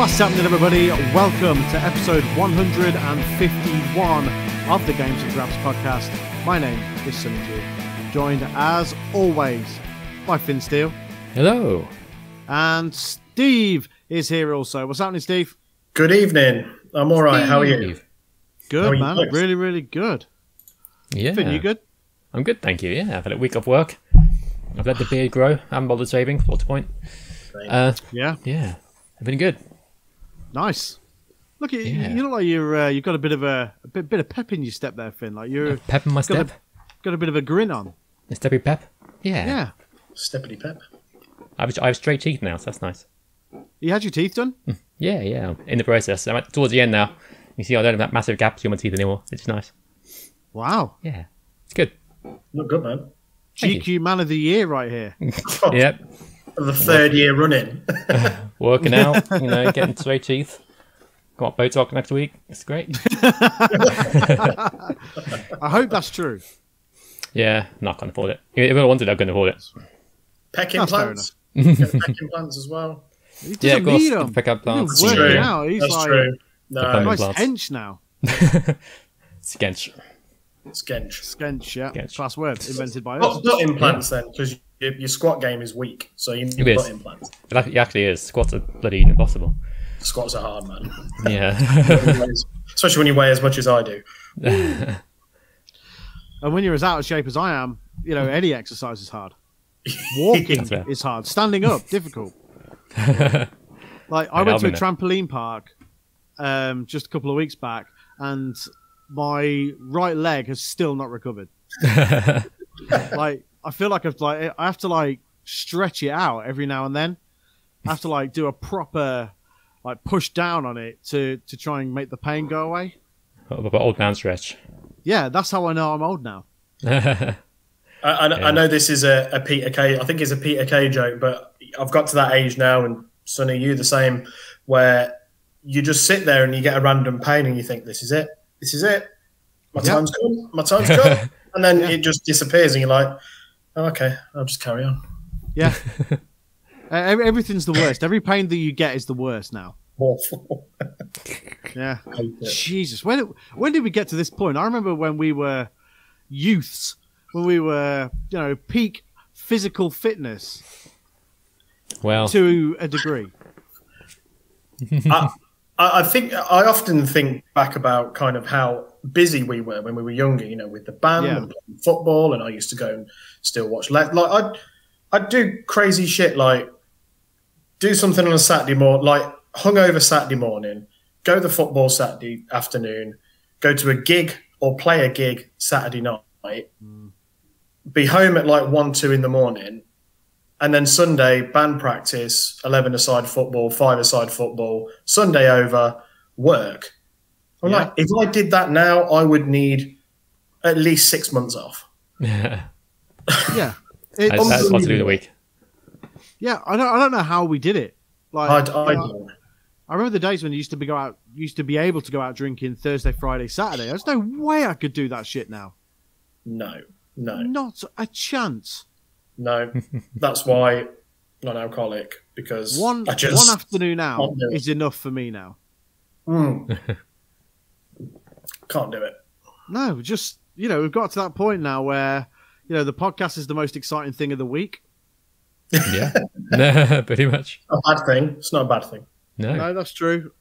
What's happening, everybody? Welcome to episode 151 of the Games and Graps podcast. My name is Sonny G, joined as always by Finn Steele. Hello. And Steve is here also. What's happening, Steve? Good evening. I'm all right. How are you? Steve. Good, are you man. both? Really, really good. Yeah. Finn, you good? I'm good, thank you. Yeah, I've had a week of work. I've let the beard grow. I haven't bothered shaving. What's the point? Uh, Yeah, yeah, I've been good. Nice. Look, you, Yeah. you look like you're uh, you've got a bit of a, a bit, bit of pep in your step there, Finn. Like you're Pep in my got a, step. got a bit of a grin on. A steppy pep. Yeah. Yeah. Steppity pep. I have, I have straight teeth now, so that's nice. You had your teeth done? Yeah, yeah. In the process. I'm at, towards the end now. You see, I don't have that massive gap between my teeth anymore. It's nice. Wow. Yeah, it's good. Look good, man. Thank GQ Man of the Year right here. Yep. The third year running. Working out. You know, getting straight teeth. Got Botox next week. It's great. I hope that's true. Yeah, not gonna afford it. If I wanted, I couldn't afford it. Peck That's fair implants. Get peck implants as well. He Yeah, of doesn't course. need the 'em. Pick up He's plants. working true. out. He's That's like, true. No, Depends. Nice Implants. hench now. Skench. Skench. Skench, yeah. Sketch. Class word invented by Not us. butt implants then, because your, your squat game is weak, so you need It is. butt implants. It actually is. Squats are bloody impossible. Squats are hard, man. Yeah. Especially when you weigh as much as I do. And when you're as out of shape as I am, you know, any exercise is hard. Walking is hard. Standing up, difficult. Like I Yeah, went to a been trampoline park um, just a couple of weeks back, and my right leg has still not recovered. like I feel like I've like I have to like stretch it out every now and then. I have to like do a proper like push down on it to to try and make the pain go away. About old man stretch. Yeah, that's how I know I'm old now. I, I, Yeah. I know this is a, a Peter Kay. I think it's a Peter Kay joke, but I've got to that age now, and Sonny, you the same, where you just sit there and you get a random pain, and you think, "This is it. This is it. My Yeah. time's come. My time's come," and then it just disappears, and you're like, oh, "Okay, I'll just carry on." Yeah. Uh, everything's the worst. Every pain that you get is the worst now. Awful. Yeah. Jesus. When when did we get to this point? I remember when we were youths, when we were, you know, peak physical fitness well, to a degree. I, I I think I often think back about kind of how busy we were when we were younger. You know, with the band Yeah. and playing football, and I used to go and still watch. Like, like I'd I'd do crazy shit like do something on a Saturday morning, like hungover Saturday morning, go to the football Saturday afternoon, go to a gig or play a gig Saturday night, mm. be home at like one two in the morning, and then Sunday band practice, eleven aside football, five aside football, Sunday over, work. I'm Yeah. like, if I did that now, I would need at least six months off. Yeah. Yeah. It, that's what to do the week. yeah, I don't I don't know how we did it. Like I'd, I, you uh, know, I remember the days when you used to be go out used to be able to go out drinking Thursday, Friday, Saturday. There's no way I could do that shit now. no, no, Not a chance. No. That's why I'm not an alcoholic because One I just one afternoon out can't do it. is enough for me now. Mm. can't do it. No, just you know, we've got to that point now where you know the podcast is the most exciting thing of the week. Yeah. no, pretty much. Not a bad thing. It's not a bad thing. No. No, that's true.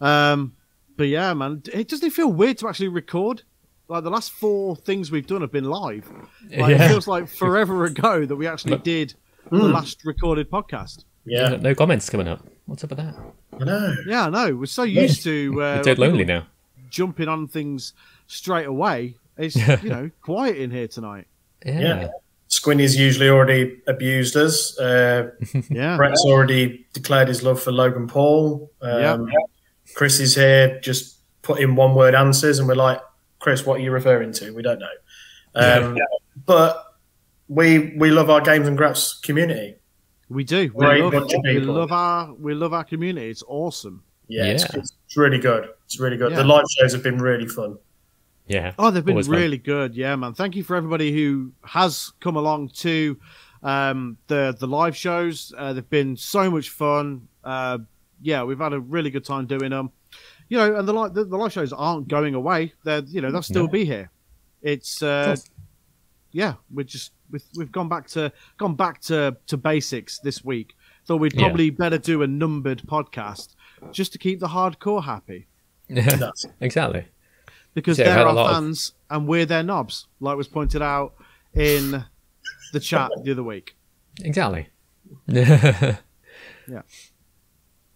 Um, but yeah, man, it doesn't it feel weird to actually record? Like the last four things we've done have been live. Like, It feels like forever ago that we actually But- did the Mm. last recorded podcast. Yeah, No, no comments coming up. What's up with that? I know. Yeah, I know. We're so used to uh, You're dead lonely now. jumping on things straight away. It's you know quiet in here tonight. Yeah. Yeah. Squinny's usually already abused us. Uh, Yeah, Brett's already declared his love for Logan Paul. Um, Chris is here, just putting one word answers, and we're like, Chris, what are you referring to? We don't know. Um, But we we love our games and graps community. we do. We Great love, we love our we love our community. It's awesome. Yeah, It's, Yeah. it's really good. It's really good. Yeah. The live shows have been really fun. Yeah. Oh, they've been Always fun. really good. Yeah, man. Thank you for everybody who has come along to um, the the live shows. Uh, they've been so much fun. Uh, yeah, we've had a really good time doing them. You know, and the li- the, the live shows aren't going away. They're you know they'll still No. be here. It's uh, yeah, we're just we've, we've gone back to gone back to to basics this week. Thought we'd Yeah. probably better do a numbered podcast just to keep the hardcore happy That's- exactly. because Yeah, they're our lot of- fans and we're their knobs, like was pointed out in the chat the other week. Exactly. Yeah.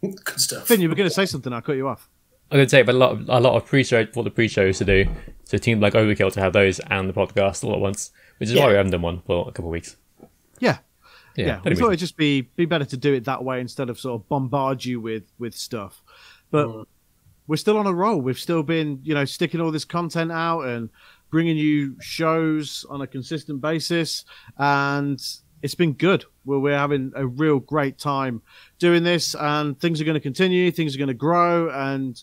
Good stuff. Finn, you were going to say something. I cut you off. I could say, but a lot, of, a lot of pre-show for the pre-shows to do. So it seemed like overkill to have those and the podcast all at once, which is Yeah. why we haven't done one for a couple of weeks. Yeah, Yeah, yeah. We anyway. thought it'd just be be better to do it that way instead of sort of bombard you with with stuff. But Mm. we're still on a roll. We've still been, you know, sticking all this content out and bringing you shows on a consistent basis, and it's been good. We're, we're having a real great time doing this, and things are going to continue. Things are going to grow, and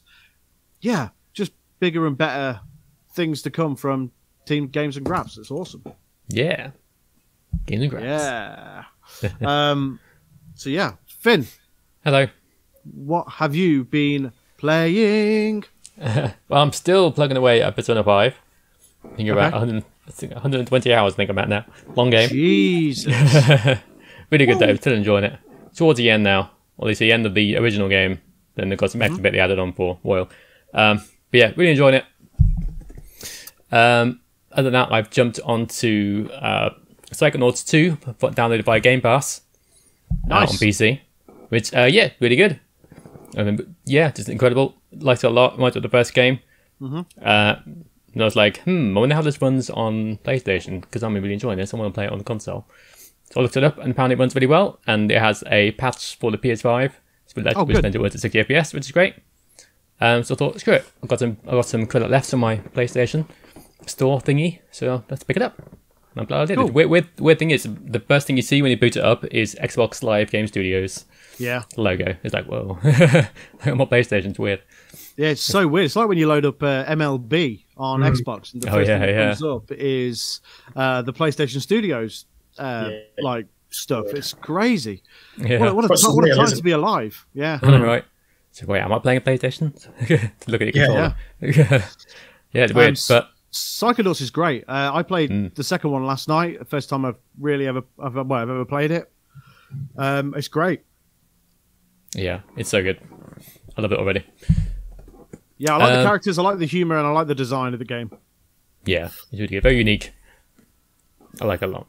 yeah, just bigger and better things to come from Team Games and Graps. It's awesome. yeah, games and graps. Yeah. um. So yeah, Finn, Hello. what have you been playing? Well, I'm still plugging away at Persona Five. I think about Okay. 100, I think 120 hours. I think I'm at now. Long game. Jesus. really good though. Still enjoying it. Towards the end now, or at least the end of the original game. Then they've got some extra bit they added on for Royal. Um, but yeah, really enjoying it. Um, other than that, I've jumped onto uh, Psychonauts 2, f- downloaded via Game Pass uh, Nice. on PC. Which, uh, yeah, really good. I mean, yeah, just incredible. Liked it a lot. Liked it the first game. Uh, and I was like, hmm, I wonder how this runs on PlayStation because I'm really enjoying this. I want to play it on the console. So I looked it up, and apparently it runs really well. And it has a patch for the PS5, so that Oh, which meant it was at 60 FPS, which is great. Um, so I thought, screw it. I've got some, I've got some credit left on my PlayStation store thingy, so let's pick it up. And I'm glad I did. Cool. The weird, weird, weird thing is, the first thing you see when you boot it up is Xbox Live Game Studios yeah. logo. It's like, whoa, like on my PlayStation, it's weird. Yeah, it's so weird. It's like when you load up uh, MLB on Xbox, and the Oh, first yeah, thing that yeah. comes up is uh, the PlayStation Studios uh, Yeah. like stuff. It's crazy. Yeah. What, a- what a, Plus ti- it's what a time to be alive. Yeah. I know, right? So wait, am I playing a PlayStation? Look at your Yeah, controller. Yeah, it's weird, Um, but Psychonauts is great. Uh, I played Mm. the second one last night. The first time I've really ever, I've, well, I've ever played it. Um, it's great. yeah, it's so good. I love it already. Yeah, I like the Um, characters. I like the humor, and I like the design of the game. Yeah, it's really good. Very unique. I like it a lot.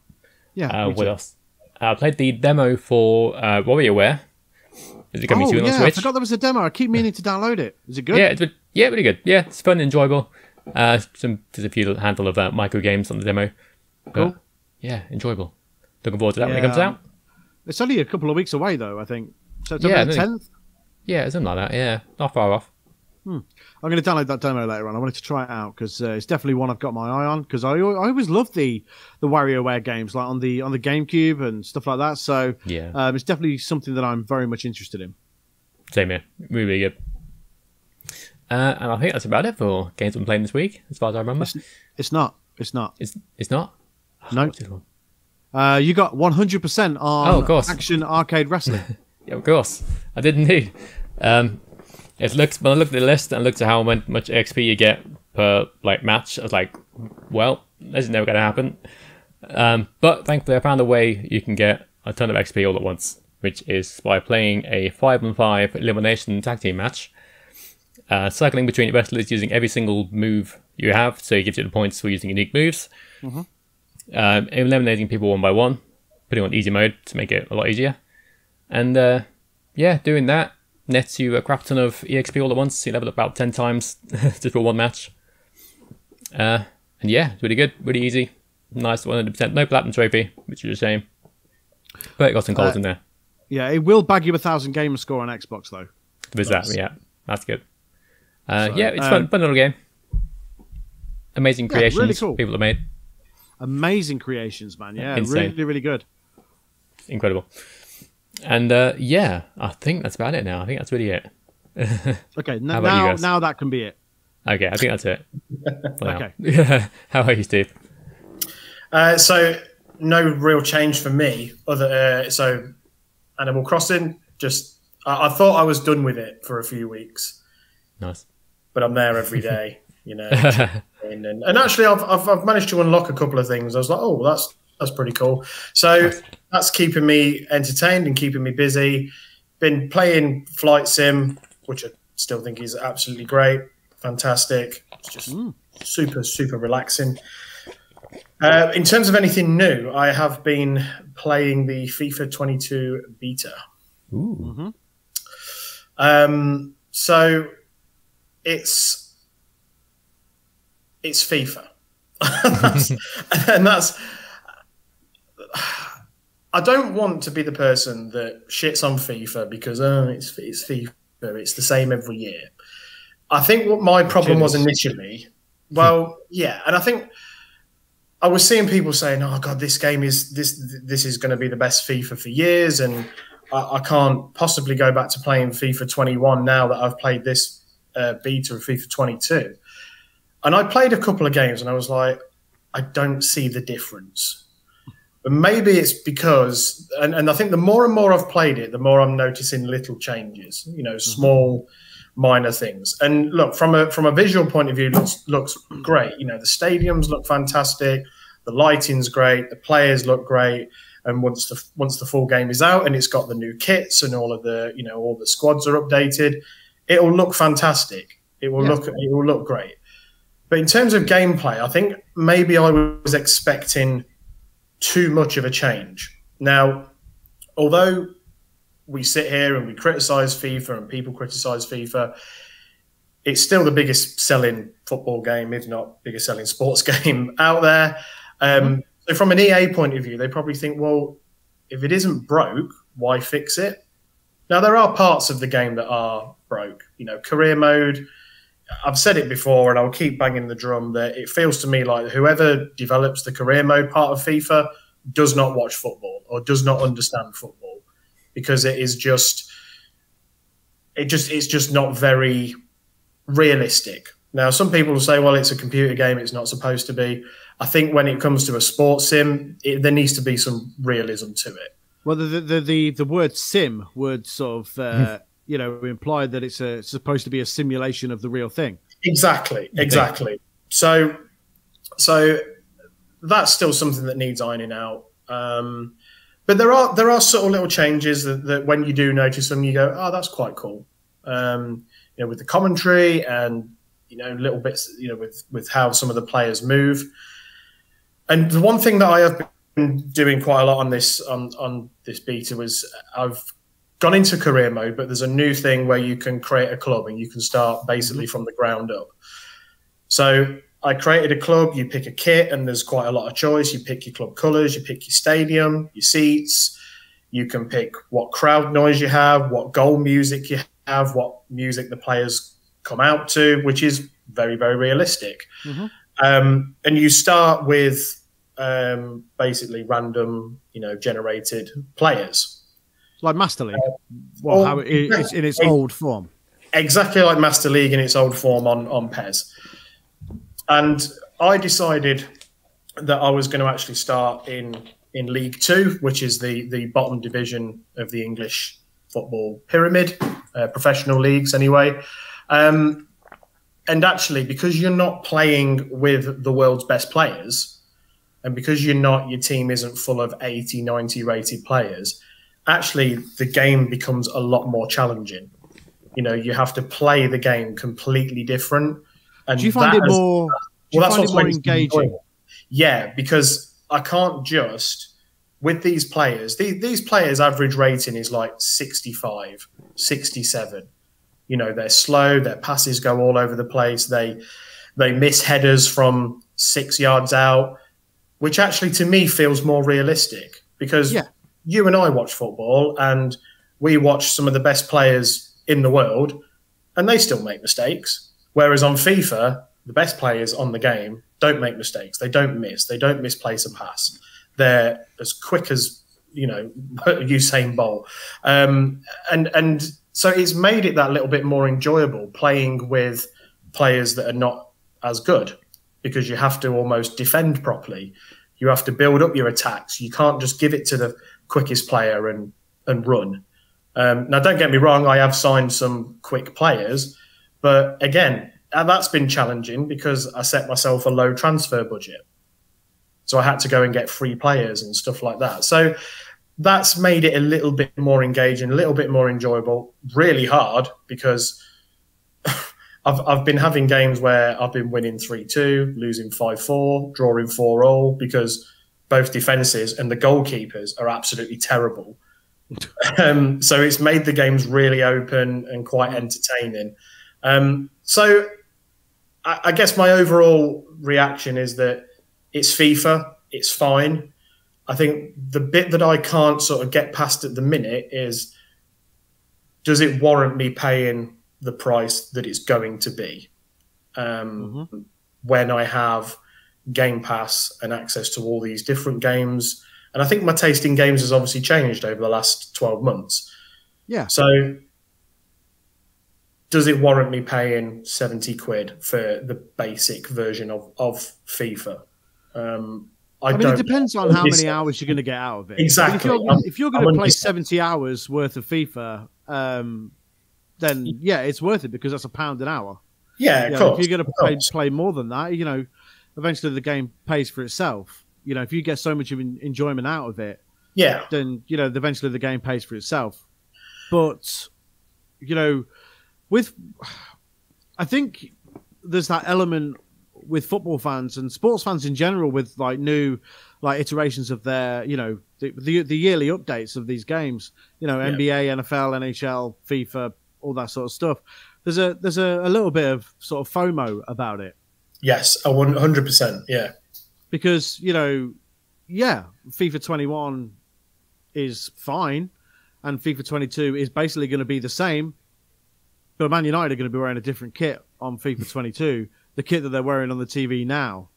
Yeah. Uh, what too. else? I played the demo for uh, WarioWare. Is it coming Oh soon yeah, on I Switch? forgot there was a demo. I keep meaning to download it. Is it good? Yeah, it's re- yeah, really good. Yeah, it's fun and enjoyable. Uh, some there's a few little handful of uh, micro games on the demo. But, Cool. Yeah, enjoyable. Looking forward to that when it comes out. It's only a couple of weeks away, though. I think September Yeah, I the think- tenth. Yeah, something like that. Yeah, not far off. I'm going to download that demo later on. I wanted to try it out because uh, it's definitely one I've got my eye on. Because I, I always loved the the WarioWare games, like on the on the GameCube and stuff like that. So Yeah, um, it's definitely something that I'm very much interested in. same here. Really, really good. Uh, and I think that's about it for games I'm playing this week, as far as I remember. It's not. It's not. It's it's not. No. Uh, you got 100% on Oh, of course. Action Arcade Wrestling. Yeah, of course. I did indeed. Um, it looks when I looked at the list and looked at how much XP you get per like match, I was like, well, this is never going to happen. Um, but thankfully, I found a way you can get a ton of XP all at once, which is by playing a five on five elimination tag team match, uh, cycling between wrestlers using every single move you have, so it gives you the points for using unique moves. Um, eliminating people one by one, putting on easy mode to make it a lot easier. And uh, yeah, doing that nets you a crap ton of EXP all at once. You level up about 10 times just for one match. Uh, and yeah, it's really good, really easy. Nice 100%. No platinum trophy, which is a shame. But it got some goals Uh, in there. yeah, it will bag you a thousand gamer score on Xbox though. There's nice. that, yeah. That's good. Uh, So, yeah, it's um, fun, fun little game. Amazing Yeah, really creations cool. people have made. Amazing creations, man. Yeah, Insane. really, really good. Incredible. And uh, yeah, I think that's about it now. I think that's really it. Okay, n- How about you now now that can be it. Okay, I think that's it. for now. Okay. How are you, Steve? Uh, so no real change for me. Other uh, so Animal Crossing, just I, I thought I was done with it for a few weeks, Nice. but I'm there every day. You know, and, and, and actually, I've, I've I've managed to unlock a couple of things. I was like, oh, that's that's pretty cool. So that's keeping me entertained and keeping me busy. Been playing Flight Sim, which I still think is absolutely great, fantastic. It's just super super relaxing. Uh, in terms of anything new, I have been playing the FIFA 22 beta. Ooh. Um, so it's it's FIFA, and that's. I don't want to be the person that shits on FIFA because oh, it's it's FIFA, it's the same every year. I think what my problem was initially, well, yeah, and I think I was seeing people saying, "Oh God, this game is this this is going to be the best FIFA for years," and I, I can't possibly go back to playing FIFA 21 now that I've played this uh, beta of FIFA 22. And I played a couple of games, and I was like, I don't see the difference. But maybe it's because, and, and I think the more and more I've played it, the more I'm noticing little changes. You know, mm-hmm. small, minor things. And look, from a from a visual point of view, looks looks great. You know, the stadiums look fantastic, the lighting's great, the players look great. And once the once the full game is out and it's got the new kits and all of the you know all the squads are updated, it will look fantastic. It will Yeah. look it will look great. But in terms of gameplay, I think maybe I was expecting too much of a change. Now, although we sit here and we criticize FIFA and people criticize FIFA, it's still the biggest selling football game, if not biggest selling sports game out there. Um, So, from an EA point of view, they probably think, well, if it isn't broke, why fix it? Now, there are parts of the game that are broke. You know, career mode. I've said it before, and I'll keep banging the drum that it feels to me like whoever develops the career mode part of FIFA does not watch football or does not understand football because it is just it just it's just not very realistic. Now, some people will say, "Well, it's a computer game; it's not supposed to be." I think when it comes to a sports sim, it, there needs to be some realism to it. Well, the the the, the word sim would sort of uh, you know implied that it's a, supposed to be a simulation of the real thing. Exactly, exactly. So, so that's still something that needs ironing out. Um, but there are there are subtle little changes that, that when you do notice them, you go, "Oh, that's quite cool." Um, you know, with the commentary and you know little bits, you know, with with how some of the players move. And the one thing that I have been doing quite a lot on this on on this beta was I've gone into career mode, but there's a new thing where you can create a club and you can start basically from the ground up. So I created a club, you pick a kit, and there's quite a lot of choice. You pick your club colours, you pick your stadium, your seats, you can pick what crowd noise you have, what goal music you have, what music the players come out to, which is very, very realistic. Mhm. Um, and you start with um, basically random, you know, generated players. Like Master League. well, oh, how it, it's in its yeah. old form. exactly like Master League in its old form on on PES. And I decided that I was going to actually start in in League Two, which is the the bottom division of the English football pyramid, uh, professional leagues anyway. Um, and actually, because you're not playing with the world's best players, and because you're not, your team isn't full of 80, 90 rated players, actually the game becomes a lot more challenging. You know, you have to play the game completely different. And Do you find it has- more? Well, that's what's more engaging? enjoyable. Yeah, because I can't just with these players. These, these players' average rating is like 65, 67. You know, they're slow. Their passes go all over the place. They they miss headers from six yards out, which actually to me feels more realistic because Yeah. You and I watch football and we watch some of the best players in the world, and they still make mistakes. Whereas on FIFA, the best players on the game don't make mistakes. They don't miss. They don't misplace a pass. They're as quick as you know Usain Bolt, um, and and so it's made it that little bit more enjoyable playing with players that are not as good because you have to almost defend properly. You have to build up your attacks. You can't just give it to the quickest player and and run. Um, now, don't get me wrong, I have signed some quick players, but again, that's been challenging because I set myself a low transfer budget. So I had to go and get free players and stuff like that. So that's made it a little bit more engaging, a little bit more enjoyable. Really hard because I've, I've been having games where I've been winning 3 2, losing 5 4, drawing 4 all because both defenses and the goalkeepers are absolutely terrible. um, so it's made the games really open and quite entertaining. Um, so I, I guess my overall reaction is that it's FIFA, it's fine. I think the bit that I can't sort of get past at the minute is does it warrant me paying the price that it's going to be um, mm-hmm. when I have Game Pass and access to all these different games? And I think my taste in games has obviously changed over the last 12 months. Yeah. So does it warrant me paying 70 quid for the basic version of, of FIFA? Um, I, I mean, it depends on how many hours you're going to get out of it. Exactly. if you're, you're going to play 70 hours worth of FIFA, um, then yeah, it's worth it because that's a pound an hour. Yeah, you know, if you're going to play, play more than that, you know, eventually the game pays for itself. You know, if you get so much of enjoyment out of it, yeah, then you know, eventually the game pays for itself. But you know, with I think there's that element with football fans and sports fans in general with like new like iterations of their you know the the, the yearly updates of these games you know yeah. nba nfl nhl fifa all that sort of stuff there's a there's a, a little bit of sort of fomo about it yes a 100% yeah because you know yeah fifa 21 is fine and fifa 22 is basically going to be the same but man united are going to be wearing a different kit on fifa 22 the kit that they're wearing on the TV now.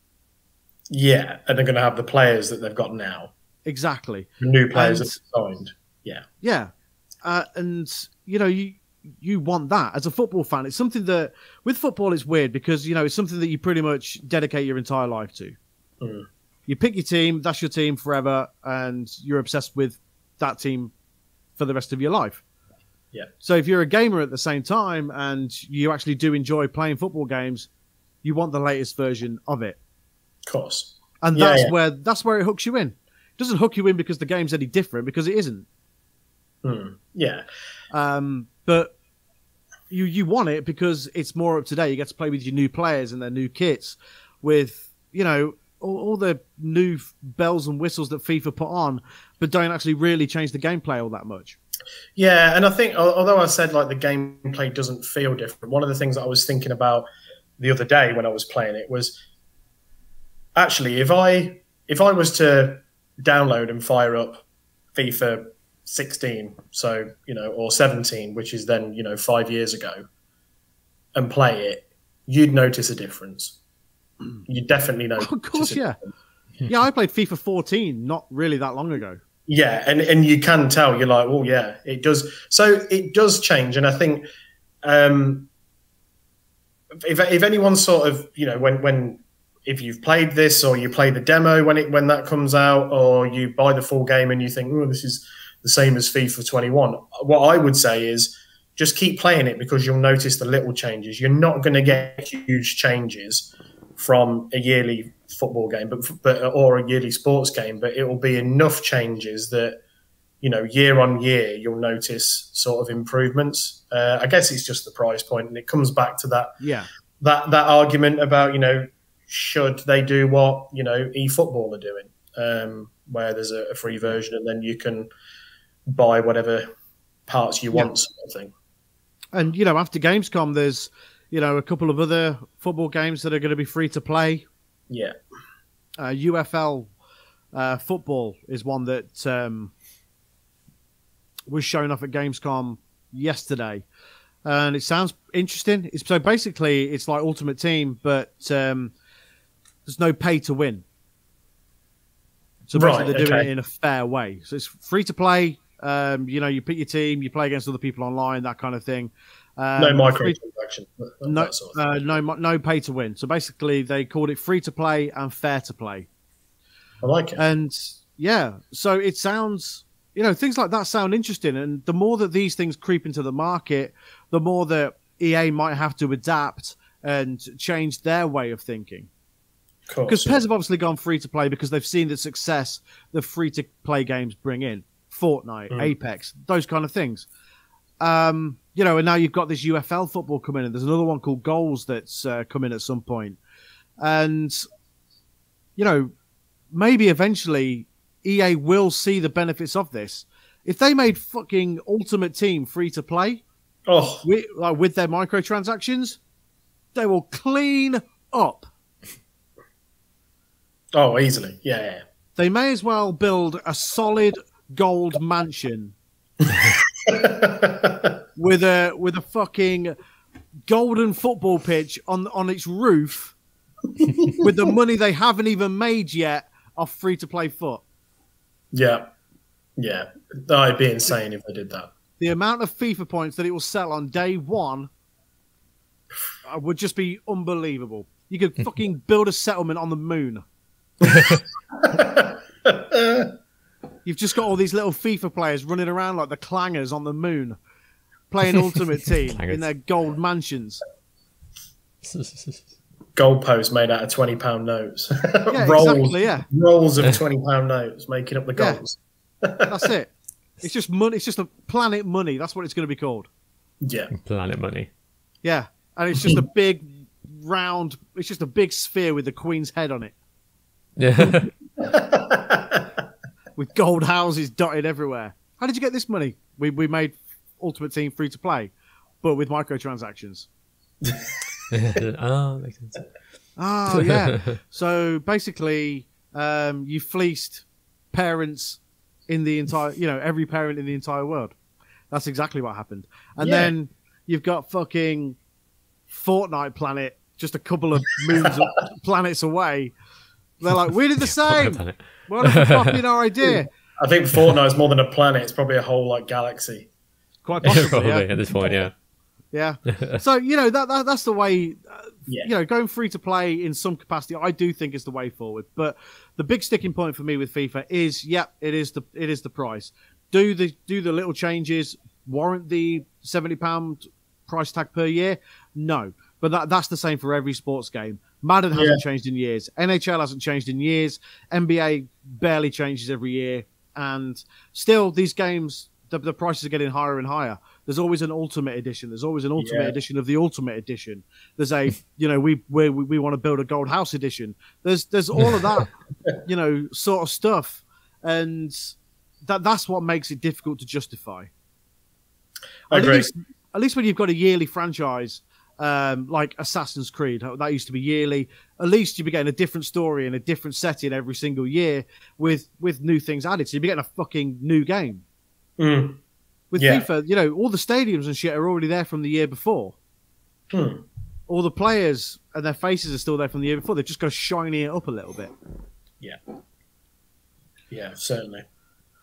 Yeah, and they're going to have the players that they've got now. Exactly. The new players and, that signed. Yeah. Yeah, uh, and you know you you want that as a football fan. It's something that with football it's weird because you know it's something that you pretty much dedicate your entire life to. Mm. You pick your team, that's your team forever, and you're obsessed with that team for the rest of your life. Yeah. So if you're a gamer at the same time and you actually do enjoy playing football games, you want the latest version of it. Of course. And yeah, that's yeah. where that's where it hooks you in. It doesn't hook you in because the game's any different because it isn't. Mm, yeah. Um, but you you want it because it's more up to date. You get to play with your new players and their new kits, with you know all, all, the new bells and whistles that FIFA put on, but don't actually really change the gameplay all that much. Yeah, and I think although I said like the gameplay doesn't feel different, one of the things that I was thinking about the other day when I was playing it was actually if I if I was to download and fire up FIFA 16, so you know, or 17, which is then you know five years ago, and play it, you'd notice a difference. You definitely know. of course, yeah, yeah. I played FIFA 14 not really that long ago. Yeah, and and you can tell you're like, oh yeah, it does. So it does change, and I think um, if, if anyone sort of you know when when if you've played this or you play the demo when it when that comes out or you buy the full game and you think oh this is the same as FIFA 21 what I would say is just keep playing it because you'll notice the little changes you're not going to get huge changes from a yearly football game but, but or a yearly sports game but it will be enough changes that you know, year on year, you'll notice sort of improvements. Uh, I guess it's just the price point, and it comes back to that. Yeah. That that argument about you know, should they do what you know eFootball are doing, um, where there's a, a, free version and then you can buy whatever parts you want, yeah. sort of thing. And you know, after Gamescom, there's you know a couple of other football games that are going to be free to play. Yeah. Uh, UFL uh, football is one that. Um, was shown off at Gamescom yesterday, and it sounds interesting. It's, so basically, it's like Ultimate Team, but um, there's no pay to win. So basically, right, they're doing okay. it in a fair way. So it's free to play. Um, you know, you pick your team, you play against other people online, that kind of thing. Um, no microtransaction. No, sort of uh, no, no pay to win. So basically, they called it free to play and fair to play. I like it. And yeah, so it sounds you know, things like that sound interesting. And the more that these things creep into the market, the more that EA might have to adapt and change their way of thinking. Because PES have obviously gone free to play because they've seen the success the free to play games bring in. Fortnite, mm. Apex, those kind of things. Um, you know, and now you've got this UFL football coming in. There's another one called Goals that's uh, coming at some point. And, you know, maybe eventually EA will see the benefits of this. If they made fucking Ultimate Team free to play, oh, with, like, with their microtransactions, they will clean up. Oh, easily, yeah, yeah. They may as well build a solid gold mansion with a with a fucking golden football pitch on on its roof with the money they haven't even made yet off free to play foot. Yeah. Yeah. I'd be insane if they did that. The amount of FIFA points that it will sell on day one uh, would just be unbelievable. You could fucking build a settlement on the moon. You've just got all these little FIFA players running around like the clangers on the moon, playing Ultimate Team in their gold mansions. Goalposts made out of twenty pound notes. Yeah, rolls, exactly. Yeah, rolls of twenty pound notes making up the goals. Yeah. That's it. It's just money. It's just a planet money. That's what it's going to be called. Yeah, planet money. Yeah, and it's just a big round. It's just a big sphere with the Queen's head on it. Yeah. With gold houses dotted everywhere. How did you get this money? We we made Ultimate Team free to play, but with microtransactions. oh, makes sense. Oh yeah. so basically, um, you fleeced parents in the entire, you know, every parent in the entire world. That's exactly what happened. And yeah. then you've got fucking Fortnite planet, just a couple of moons, planets away. They're like, we did the same. What if we copying our idea? I think Fortnite is more than a planet; it's probably a whole like galaxy. Quite possibly, probably yeah. at this point, yeah. Yeah. so you know that, that that's the way. Uh, yeah. You know, going free to play in some capacity, I do think is the way forward. But the big sticking point for me with FIFA is, yeah, it is the it is the price. Do the do the little changes warrant the seventy pound price tag per year? No, but that that's the same for every sports game. Madden hasn't yeah. changed in years. NHL hasn't changed in years. NBA barely changes every year, and still these games the, the prices are getting higher and higher. There's always an ultimate edition. There's always an ultimate yeah. edition of the ultimate edition. There's a you know we we we want to build a gold house edition. There's there's all of that you know sort of stuff, and that that's what makes it difficult to justify. I at agree. Least, at least when you've got a yearly franchise um, like Assassin's Creed. That used to be yearly. At least you'd be getting a different story and a different setting every single year with with new things added. So you'd be getting a fucking new game. Mm. With yeah. FIFA, you know, all the stadiums and shit are already there from the year before. Hmm. All the players and their faces are still there from the year before. They've just got to shiny it up a little bit. Yeah. Yeah, certainly.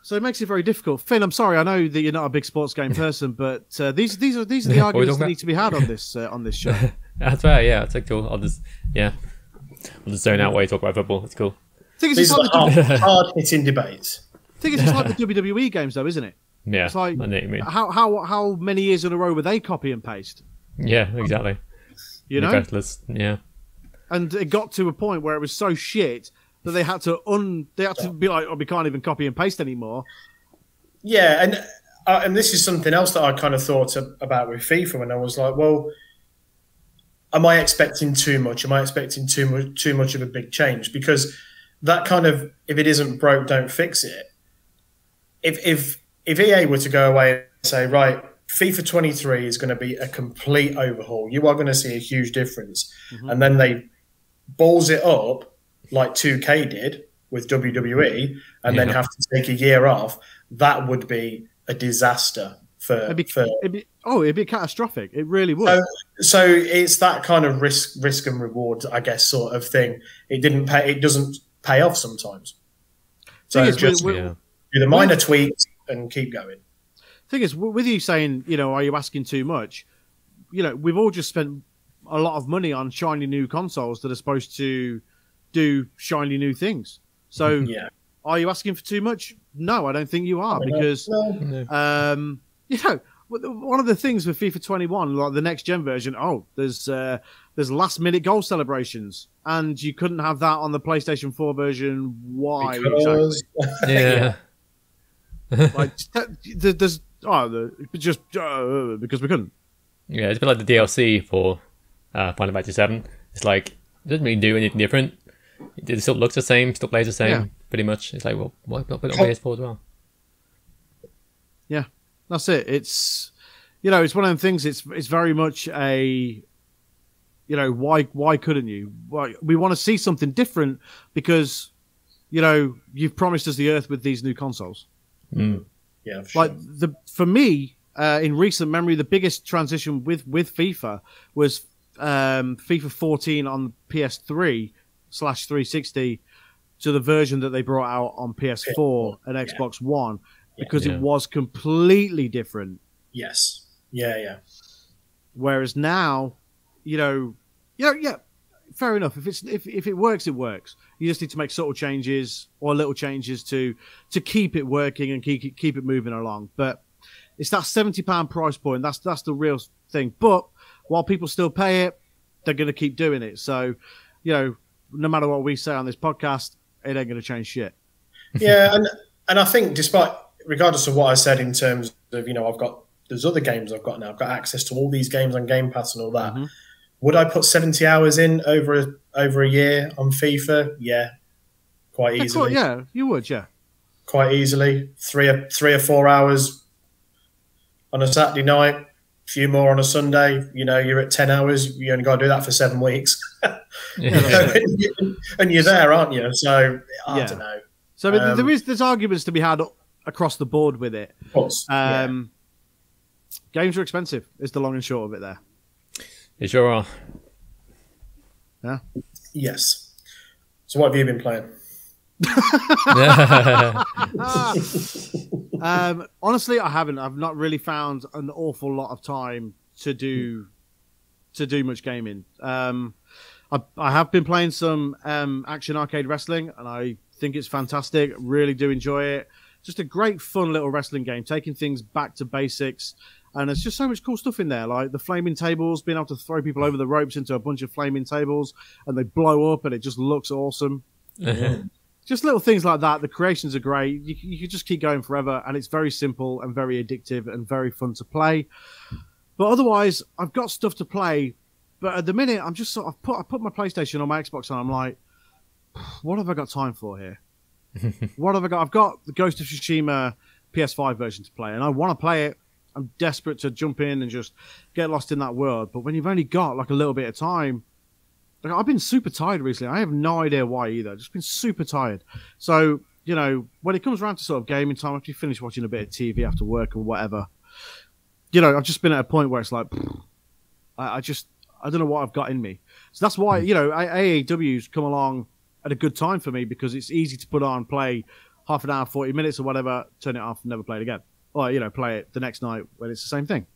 So it makes it very difficult. Finn, I'm sorry. I know that you're not a big sports game person, but uh, these these are these are the arguments that need to be had on this uh, on this show. That's right. Yeah, it's like cool. I'll just yeah, I'll just zone out while you talk about football. It's cool. These it's like the hard, hard hitting debates. I think it's just like the WWE games, though, isn't it? Yeah, it's like I know you mean. how how how many years in a row were they copy and paste? Yeah, exactly. You know, yeah. And it got to a point where it was so shit that they had to un they had to be like, oh, we can't even copy and paste anymore. Yeah, and uh, and this is something else that I kind of thought about with FIFA when I was like, well, am I expecting too much? Am I expecting too much too much of a big change? Because that kind of if it isn't broke, don't fix it. If if if EA were to go away and say, right, FIFA 23 is going to be a complete overhaul, you are going to see a huge difference, mm-hmm. and then they balls it up like 2K did with WWE and yeah. then have to take a year off, that would be a disaster for. It'd be, for it'd be, oh, it'd be catastrophic. It really would. So, so, it's that kind of risk, risk and reward, I guess, sort of thing. It didn't pay. It doesn't pay off sometimes. So is, just we're, we're, do the minor tweaks and keep going. Thing is, with you saying, you know, are you asking too much? You know, we've all just spent a lot of money on shiny new consoles that are supposed to do shiny new things. So yeah. are you asking for too much? No, I don't think you are because No. um, you know one of the things with FIFA 21, like the next gen version, oh, there's uh, there's last minute goal celebrations, and you couldn't have that on the PlayStation 4 version. Why Because- exactly? Yeah. Like, there's oh, the, just uh, because we couldn't. Yeah, it's a bit like the DLC for uh, Final Fantasy Seven. It's like it doesn't really do anything different. It still looks the same, still plays the same, Yeah. pretty much. It's like, well, why not put it on PS4 as well? Yeah, that's it. It's you know, it's one of them things. It's it's very much a you know why why couldn't you? Why we want to see something different because you know you've promised us the earth with these new consoles. Mm. Yeah, for sure. Like the for me uh, in recent memory, the biggest transition with with FIFA was um, FIFA 14 on PS3 slash 360 to the version that they brought out on PS4 and Xbox One because Yeah. it was completely different. yes. Yeah, yeah. Whereas now, you know, yeah, yeah, fair enough. If it's if, if it works, it works. You just need to make subtle changes or little changes to to keep it working and keep keep it moving along. But it's that seventy pound price point. That's that's the real thing. But while people still pay it, they're going to keep doing it. So, you know, no matter what we say on this podcast, it ain't going to change shit. yeah, and and I think despite regardless of what I said in terms of you know I've got there's other games I've got now I've got access to all these games on Game Pass and all that. Mhm. Would I put 70 hours in over a, over a year on FIFA? Yeah, quite Yeah, easily. cool, yeah, you would, yeah. Quite easily. Three or three or four hours on a Saturday night. A few more on a Sunday. You know, you're at 10 hours. You only got to do that for seven weeks, Yeah. and you're there, aren't you? So I Yeah. don't know. So I mean, Um, there is there's arguments to be had across the board with it. Of course. yeah. Um, Games are expensive. Is the long and short of it there. You sure are. Yeah. Yes. So what have you been playing? um, honestly, I haven't. I've not really found an awful lot of time to do to do much gaming. Um, I, I have been playing some um, action arcade wrestling, and I think it's fantastic. Really do enjoy it. Just a great, fun little wrestling game, taking things back to basics. And there's just so much cool stuff in there, like the flaming tables, being able to throw people over the ropes into a bunch of flaming tables, and they blow up, and it just looks awesome just little things like that. The creations are great. You, you could just keep going forever, and it's very simple and very addictive and very fun to play. But otherwise, I've got stuff to play. But at the minute, I'm just sort of put I put my PlayStation on my Xbox, and I'm like, what have I got time for here? what have I got? I've got the Ghost of Tsushima PS5 version to play, and I want to play it. I'm desperate to jump in and just get lost in that world. But when you've only got like a little bit of time, like I've been super tired recently. I have no idea why either. I've Just been super tired. So you know, when it comes around to sort of gaming time, after you finish watching a bit of TV after work or whatever, you know, I've just been at a point where it's like, I, I just, I don't know what I've got in me. So that's why you know, AAW's come along at a good time for me because it's easy to put on, play half an hour, forty minutes or whatever, turn it off, and never play it again, or you know, play it the next night when it's the same thing.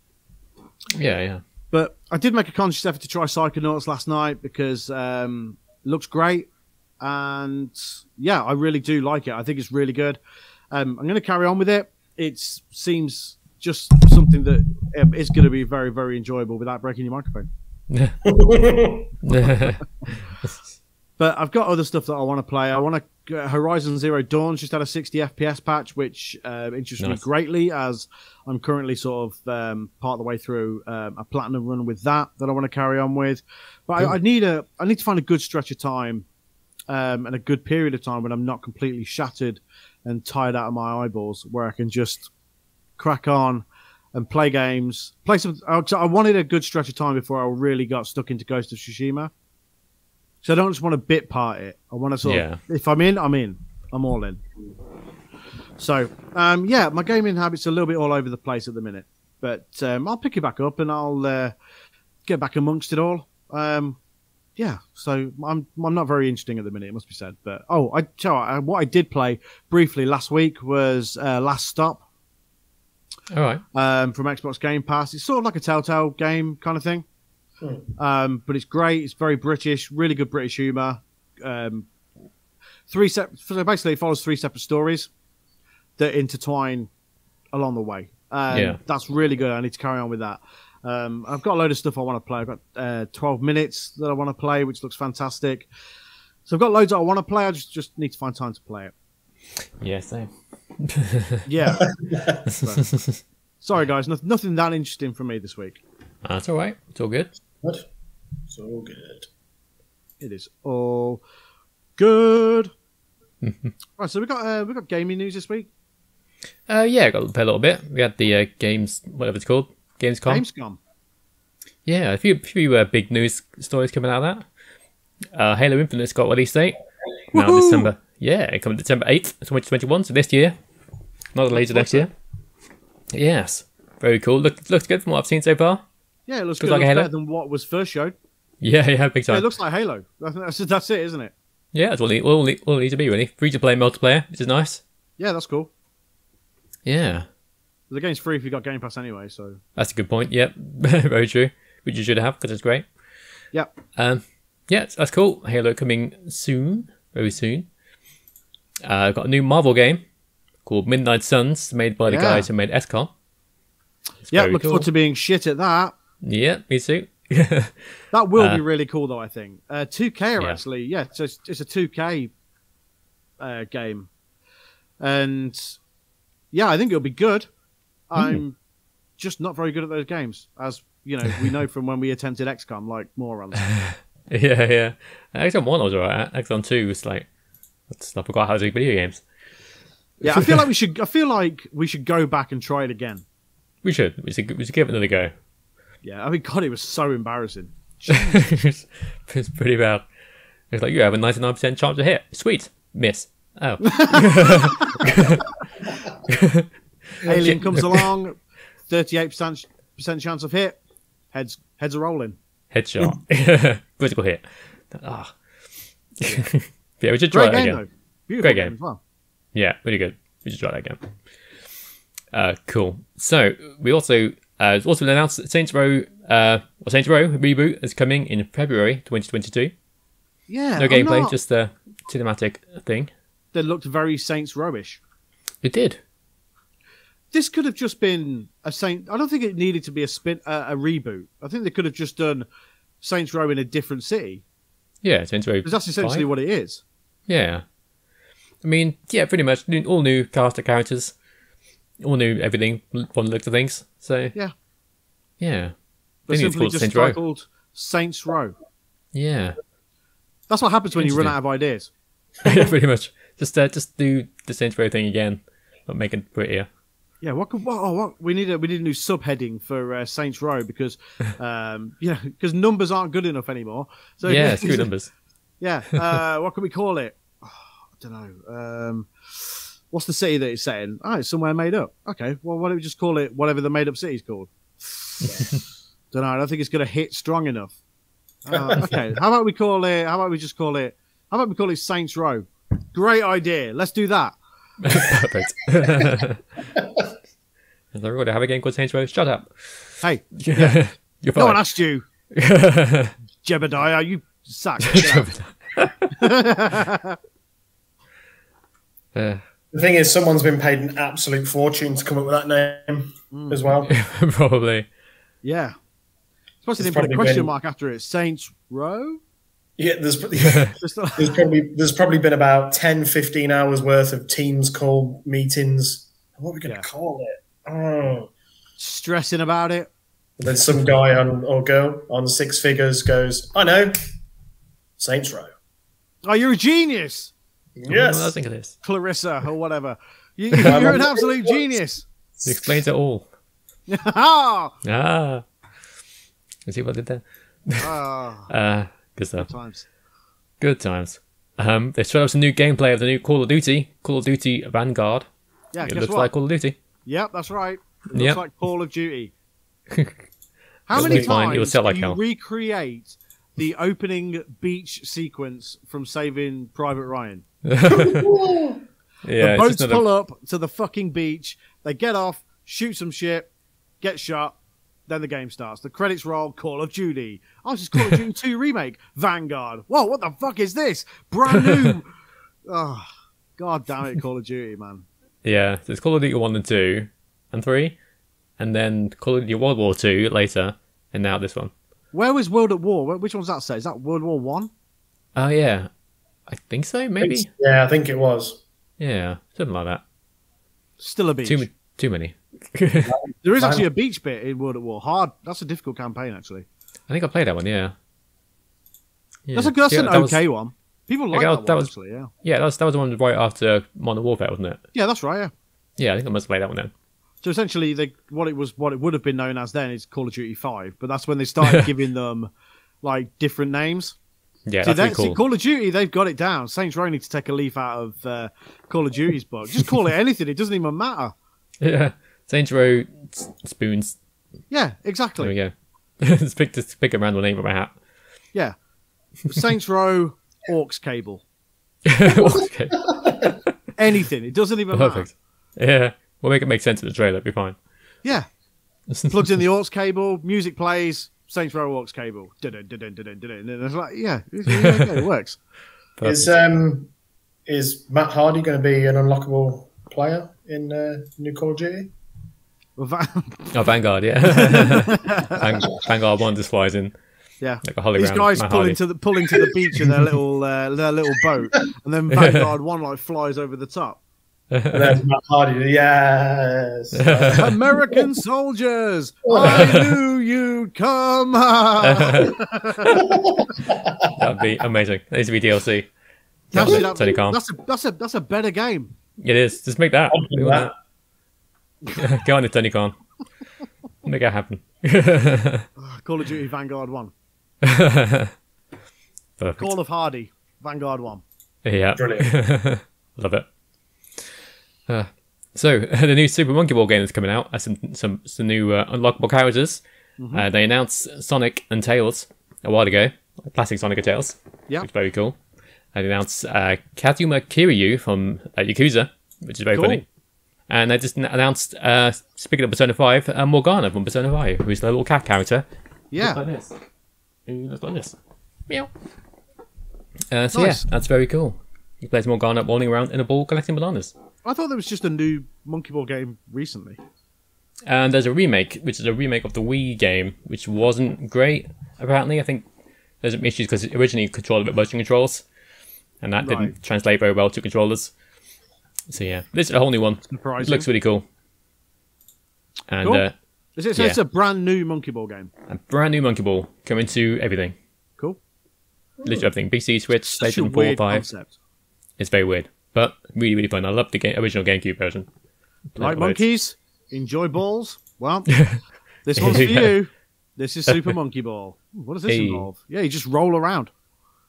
yeah, yeah. But I did make a conscious effort to try Psychonauts last night because um, it looks great, and yeah, I really do like it. I think it's really good. Um, I'm going to carry on with it. It seems just something that um, is going to be very, very enjoyable without breaking your microphone. But I've got other stuff that I want to play. I want to. Horizon Zero Dawn just had a 60 FPS patch, which uh, interests me greatly as I'm currently sort of um, part of the way through um, a platinum run with that that I want to carry on with. But I, I need a. I need to find a good stretch of time um, and a good period of time when I'm not completely shattered and tired out of my eyeballs, where I can just crack on and play games. Play some. I wanted a good stretch of time before I really got stuck into Ghost of Tsushima. So I don't just want to bit part it. I want to sort Yeah. of, if I'm in, I'm in. I'm all in. So, um, yeah, my gaming habits are a little bit all over the place at the minute, but um, I'll pick it back up and I'll uh, get back amongst it all. Um, yeah, so I'm I'm not very interesting at the minute, it must be said. But oh, I tell you what, what I did play briefly last week was uh, Last Stop All right. um, from Xbox Game Pass. It's sort of like a Telltale game kind of thing, um, but it's great. It's very British, really good British humour. Um, three sep- so basically it follows three separate stories that intertwine along the way. Um, Yeah. that's really good. I need to carry on with that. Um, I've got a load of stuff I want to play. I've got uh, 12 minutes that I want to play, which looks fantastic. So I've got loads that I want to play. I just just need to find time to play it. Yeah, same. Yeah. So, sorry, guys. No, nothing that interesting for me this week. That's all right. It's all good. Good. It's all good. It is all good. right, so we got uh, we got gaming news this week. Uh, yeah, I got to play a little bit. We had the uh, games, whatever it's called, Gamescom. Gamescom. Yeah, a few few uh, big news stories coming out of that. Uh, Halo Infinite's got release date now Woohoo! December. Yeah, coming December eighth, twenty twenty one. So this year, not later next year. Yes, very cool. Look, looks good from what I've seen so far. Yeah, it looks Looks good. like looks Halo. better than what was first showed. Yeah, yeah, big Yeah, time. it looks like Halo. That's, that's it, isn't it? yeah, that's all it, all, it, all it needs to be really. Free to play multiplayer, which is nice. Yeah, that's cool. Yeah, The game's free if you got Game Pass anyway. So that's a good point. Yep, very true. Which you should have because it's great. Yep. Um, yeah, that's cool. Halo coming soon, very soon. Uh, I've got a new Marvel game called Midnight Suns, made by the Yeah. guys who made. It's yeah, very look cool. forward to being shit at that. Yeah, me too. That will Uh, be really cool, though. I think uh, 2K are Yeah. actually yeah, so it's, it's a 2K uh, game, and yeah, I think it'll be good. Hmm. I'm just not very good at those games, as you know we know from when we attempted XCOM like morons. yeah, yeah. XCOM 1 I was alright. XCOM 2 was like, I forgot how to do video games. Yeah, I feel like we should. I feel like we should go back and try it again. We should. We should, we should give it another go. Yeah, I mean, God, it was so embarrassing. it's, it's pretty bad. It's like, you have a 99% chance to hit. Sweet. Miss. Oh. Alien comes along, thirty-eight percent percent chance of hit. Heads heads are rolling. Headshot. Critical hit. Ah. yeah, we should Great try that game again. though. Beautiful Great game. game. as well. Yeah, really good. We should try that again. Uh, cool. So we also uh, it's also been announced that Saints Row, uh, well, Saints Row reboot is coming in February 2022. Yeah, No I'm gameplay, not- just a cinematic thing. that looked very Saints Rowish. It did. This could have just been a Saint. I don't think it needed to be a spin uh, a reboot. I think they could have just done Saints Row in a different city Yeah, Saints Row. because that's essentially five. what it is. Yeah. I mean, yeah, pretty much all new cast of characters, all new everything from the looks of things. So Yeah. yeah, They I think it's simply called just Saints Row. titled Saints Row. yeah, That's what happens when you run out of ideas. Yeah, pretty much. Just uh, just do the Saints Row thing again, but make it prettier. Yeah, what could what, oh, what we need a we need a new subheading for uh, Saints Row because um you know because numbers aren't good enough anymore. So Yeah, screw numbers. Yeah, uh, what can we call it? I don't know. Um, what's the city that it's set in? Oh, it's somewhere made up. Okay, well, why don't we just call it whatever the made up city's called? don't know. I don't think it's going to hit strong enough. Uh, okay, how about we call it? How about we just call it? How about we call it Saints Row? Great idea. Let's do that. Perfect. Is everyone have a game called Saints Row? Shut up. Hey, You're fine. no one asked you, Jebediah. You suck. Get out. Uh, The thing is, someone's been paid an absolute fortune to come up with that name Mm. as well. probably. yeah. Especially they put a question been- mark after it. Saints Row. Yeah, there's there's probably there's probably been about 10, 15 hours worth of Teams call meetings. What are we going to Yeah. call it? Oh. stressing about it. And then some guy on or girl on six figures goes, I know, Saints Row. Oh, you're a genius, Yes. Well, I think of this. Clarissa, or whatever. You, you're an absolute genius. It explains it all. Ah, Ah. You see what I did there? Ah, Uh, good stuff. times. Good times. Um, they showed us some new gameplay of the new Call of Duty, Call of Duty Vanguard. Yeah, it guess looks what? like Call of Duty. Yep, that's right. It looks Yep. like Call of Duty. How many be fine. It will times sell like you hell. recreate the opening beach sequence from Saving Private Ryan? Yeah, the boats pull up to the fucking beach. They get off, shoot some shit, get shot. Then the game starts. The credits roll. Call of Duty. Oh, it's just Call of Duty 2 remake. Vanguard. Whoa, what the fuck is this? Brand new Oh, god damn it, Call of Duty, man. Yeah, so it's Call of Duty 1 and 2 and 3, and then Call of Duty World War 2 later, and now this one. Where was World at War? Which one's that say? Is that World War One? Oh, yeah. I think so, maybe? Yeah, I think it was. Yeah, something like that. Still a beach. Too, too many. there is actually a beach bit in World at War. Hard. That's a difficult campaign, actually. I think I played that one, yeah. yeah. That's a that's yeah, an that was- okay one. People like Okay, that, that one, was- actually. Yeah. yeah, that was, that was the one right after Modern Warfare, wasn't it? Yeah, that's right. Yeah. Yeah, I think I must have played that one then. So essentially, they, what it was, what it would have been known as then is Call of Duty Five, but that's when they started giving them like different names. Yeah, See, that's that, really see, cool. Call of Duty, they've got it down. Saints Row need to take a leaf out of uh, Call of Duty's book. Just call it anything; it doesn't even matter. Yeah, Saints Row spoons. Yeah, exactly. There we go. just pick just pick a random name from my hat. Yeah, Saints Row, Aux cable, okay, anything. It doesn't even matter. perfect. Yeah, we'll make it make sense in the trailer. It'll be fine. Yeah, plugs in the Aux cable, music plays, Saints Row Aux cable. Dun-dun, dun-dun, dun-dun, dun-dun. And it's like, yeah, it, yeah, it works. Is um is Matt Hardy going to be an unlockable player in uh, new Call of Duty? Well, Va- Oh, Vanguard, yeah. Van- Vanguard one just flies in yeah. like a hologram. These guys Matt pull Hardy. into the pull into the beach in their little uh, their little boat, and then Vanguard one like flies over the top. And there's Matt Hardy. Yes. American soldiers, I knew you'd come. That'd be amazing. That needs to be DLC. Actually, That's Tony Khan. that's a that's a that's a better game. It is. Just make that. Do that. that. Go on, it, Tony Khan. Make it happen. Call of Duty Vanguard one, Perfect. Call of Hardy Vanguard one. Yeah. Brilliant. Love it. Uh, so the new Super Monkey Ball game is coming out. Has some some some new uh, unlockable characters. Mm-hmm. Uh, they announced Sonic and Tails a while ago. Classic Sonic and Tails. Yeah. Which is very cool. And they announced uh, Kazuma Kiryu from uh, Yakuza, which is very Cool. funny. And they just announced, uh, speaking of Persona 5, uh, Morgana from Persona 5, who's the little cat character. Yeah, Like this. Who looks like this. Meow. Uh, so Nice. yeah, that's very cool. He plays Morgana rolling around in a ball collecting bananas. I thought there was just a new Monkey Ball game recently. And there's a remake, which is a remake of the Wii game, which wasn't great, apparently. I think there's some issues because originally controlled with motion controls, and that Right. didn't translate very well to controllers. So yeah, this is a whole new one. It looks really cool. And Cool. uh, Is it, so yeah. it's a brand new Monkey Ball game. a brand new Monkey Ball coming to everything. Cool. Literally everything. PC, Switch, Such PlayStation 4, weird 5. concept. It's very weird, but really, really fun. I love the game, original GameCube version. Like monkeys, enjoy balls. Well, this one's for you. This is Super Monkey Ball. What does this Hey. involve? Yeah, you just roll around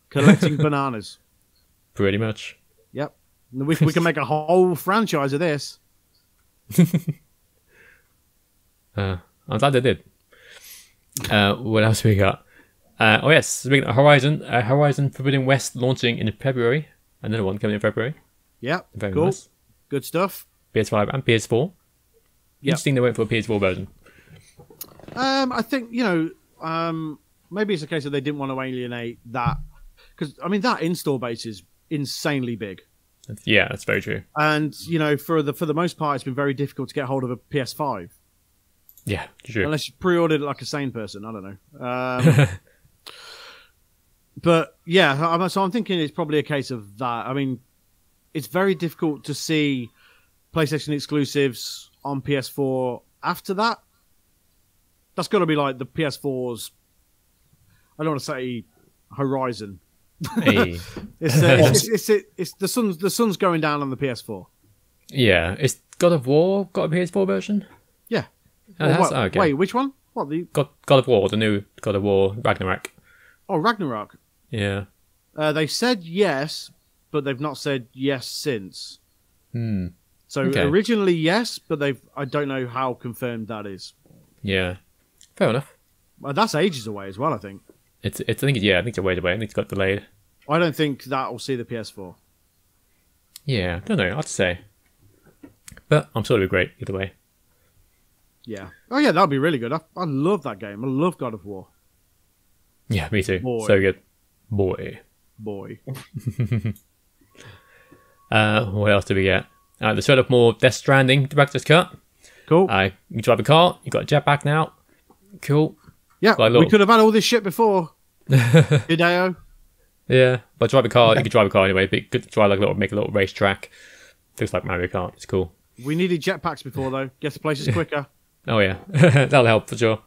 collecting bananas. Pretty much. Yep. We, we can make a whole franchise of this. Uh, I'm glad they did. Uh, what else we got? Uh, oh yes, speaking of Horizon, uh, Horizon Forbidden West launching in February. Another one coming in February. Yep. Very cool. nice. Good stuff. PS5 and PS4. Yep. Interesting they went for a PS4 version. Um, I think you know, um, maybe it's a case that they didn't want to alienate that because I mean that install base is insanely big, Yeah, that's very true. and you know for the for the most part it's been very difficult to get hold of a PS5 Yeah, true. unless you pre-ordered it like a sane person. I don't know. Um, but yeah, I'm, so I'm thinking it's probably a case of that. I mean, it's very difficult to see PlayStation exclusives on PS4 after that. That's got to be like the PS4's. I don't want to say Horizon. Hey. It's, uh, it's, it's, it's, it's the sun's the sun's going down on the PS4. yeah, it's God of War got a PS4 version? Yeah. Oh, that's- okay. Wait, which one? What the? God, God of War, the new God of War Ragnarok. Oh, Ragnarok. Yeah. Uh, they said yes, but they've not said yes since. Hmm. So Okay. originally yes, but they've I don't know how confirmed that is. Yeah. Fair enough. Well, that's ages away as well. I think. It's, it's I think, yeah, I think it's a way away. I think it got delayed. I don't think that will see the PS4. Yeah, I don't know. I'd say. But I'm sure it'll be great either way. Yeah. Oh yeah, that'd be really good. I, I love that game. I love God of War. Yeah, me too. Boy. So good. Boy. Boy. Uh, what else did we get? Uh, they showed up more Death Stranding director's cut. Cool. Uh, you drive a car. You got a jetpack now. Cool. yeah, like we could have had all this shit before. Hideo. Yeah, but drive a car. You can drive a car anyway. But you could drive like a little, make a little racetrack. Looks like Mario Kart. It's cool. We needed jetpacks before though. Guess the places quicker. Oh yeah, that'll help for sure.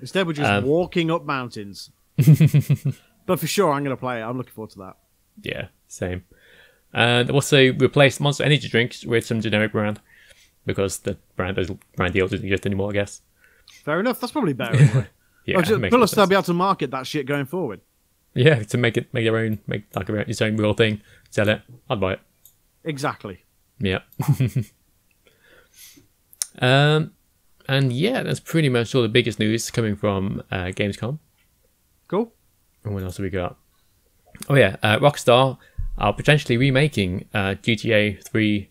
Instead, we're just Um, walking up mountains. but for sure, I'm going to play it. I'm looking forward to that. Yeah, same. And also replaced Monster Energy drinks with some generic brand because the brand those brand deals doesn't exist anymore. I guess. Fair enough. That's probably better. Anyway. Yeah, Oh, just- plus, they'll be able to market that shit going forward. yeah, to make it make their own, make like its own real thing, sell it. I'd buy it. Exactly. Yeah. um, and yeah, that's pretty much all the biggest news coming from uh, Gamescom. Cool. And what else have we got? Oh yeah, uh, Rockstar are potentially remaking uh, GTA 3,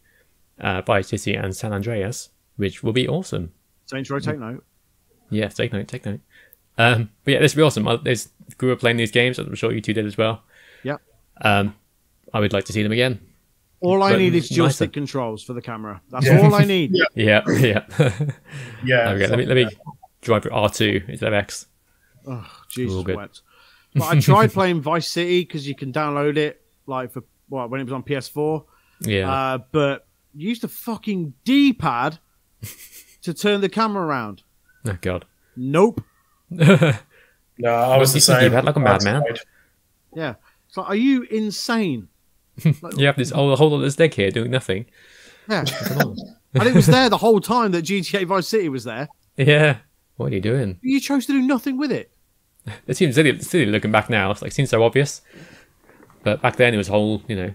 uh, Vice City, and San Andreas, which will be awesome. Saints Row, take note. Yeah, take note, take note. Um, but yeah, this will be awesome. I, there's grew up playing these games. I'm sure you two did as well. Yep. Um, I would like to see them again. All I But need is nicer. joystick controls for the camera. That's Yeah. all I need. Yeah. Yeah, yeah. Yeah. okay, let me let me drive for R2 instead of X. Oh, Jesus wet. But I tried playing Vice City because you can download it like for well, when it was on PS4. Yeah. Uh, but you used the fucking D-pad to turn the camera around. oh god. Nope. no, I was the You same. had like a madman. Yeah. It's like, are you insane? You have this whole whole other stick here doing nothing. Yeah. And it was there the whole time that GTA Vice City was there. yeah. What are you doing? You chose to do nothing with it. It seems silly, silly looking back now. It's like seems so obvious, but back then it was whole, you know,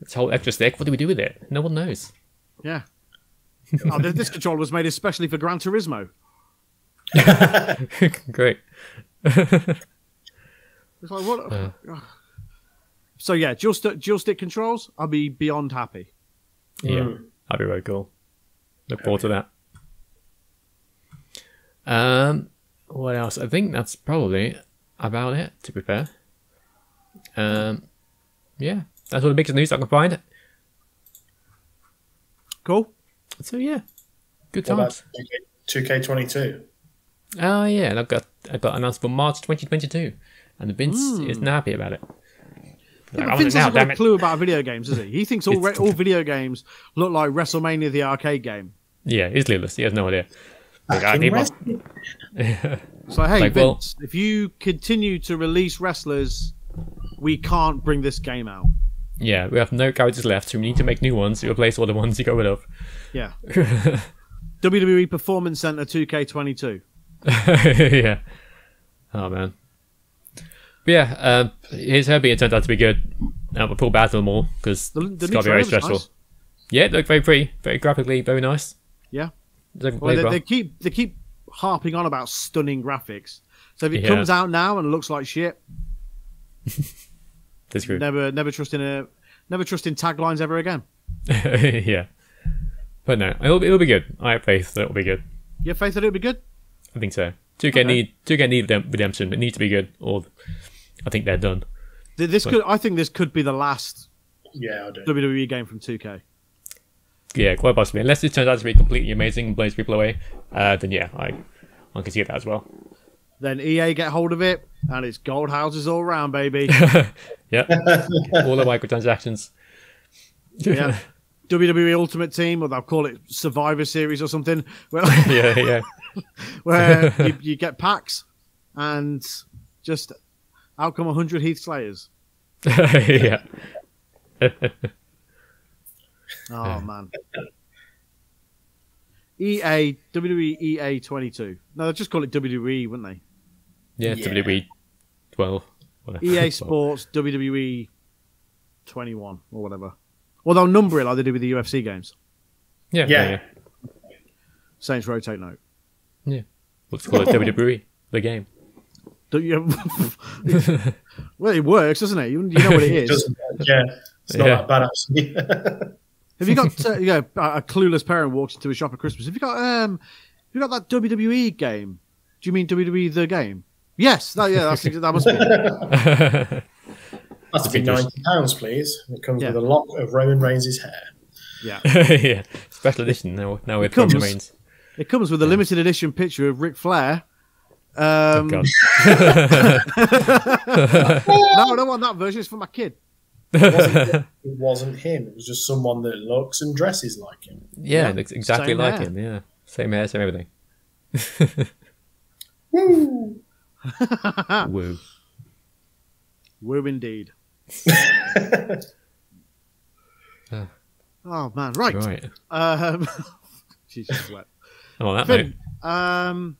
this whole extra stick. What do we do with it? No one knows. Yeah. oh, th- this controller was made especially for Gran Turismo. Great. It's like what? Uh. So yeah, dual, st- dual stick controls. I'll be beyond happy. Yeah, Mm. that'd be very cool. Look forward to that. Um, what else? I think that's probably about it. To be fair. Um, yeah, that's all the biggest news I can find. Cool. So yeah, good What times. 2K22? Oh ah, yeah, and I've got I got announced for March 2022, and Vince hmm. isn't happy about it. Yeah, Like, but I want Vince it now, hasn't got a clue about video games, does he? He thinks all re- all video games look like WrestleMania, the arcade game. Yeah, he's clueless. He has no idea. Like, I Fucking need my- So hey, Like, well- Vince, if you continue to release wrestlers, we can't bring this game out. Yeah, we have no characters left, so we need to make new ones to replace all the ones you got rid of. Yeah. WWE Performance Center 2K22. yeah. Oh man. But yeah, um, his hobby it turned out to be good. Feel bad for them all because The, the it's got to be very stressful. nice. Yeah, it looked very pretty, very graphically, very nice. Yeah. Well, play they, well. they keep they keep harping on about stunning graphics. So if it Yeah. comes out now and looks like shit, That's true. never never trust in a never trust in taglines ever again. yeah. But no, it'll, it'll be good. I have faith that it'll be good. You have faith that it'll be good? I think so. 2K Okay. need 2K need redemption. It needs to be good, or I think they're done. Th- This could I think this could be the last Yeah, I do. WWE game from 2K. Yeah, quite possibly. Unless it turns out to be completely amazing, and blows people away, uh, then yeah, I I can see that as well. Then EA get hold of it, and it's gold houses all around, baby. Yeah, all the microtransactions. yeah. WWE Ultimate Team, or they'll call it Survivor Series or something, where, yeah, yeah. where you, you get packs and just out outcome 100 Heath Slaters. yeah. Oh, man. E EA, WWE EA 22. No, they'd just call it WWE, wouldn't they? Yeah, Yeah. WWE 12. whatever. EA Sports WWE 21 or whatever. Or they'll number it like they do with the UFC games. Yeah, yeah. Yeah. yeah. Saints Row, take note. Let's call it WWE, the game. Do you, well, it works, doesn't it? You, you know what it It is. doesn't, yeah, it's not Yeah. that bad actually. Have you got uh, yeah, a a clueless parent walks into a shop at Christmas? Have you got um, have you got that WWE game? Do you mean WWE the game? Yes, that, yeah, that's, that must be. it. Has to be ninety pounds, please. It comes Yeah. with a lock of Roman Reigns' hair. Yeah. yeah, special edition now. Now with comes- Roman Reigns. It comes with a limited edition picture of Ric Flair. Um, God. no, I don't want that version. It's for my kid. It wasn't him. It was just someone that looks and dresses like him. Yeah, Yeah, looks exactly same like hair. him. Yeah, same hair, same everything. Woo! Woo. Woo indeed. oh man, right. Right. Um, Jesus, sweat. And on that note, Finn, um,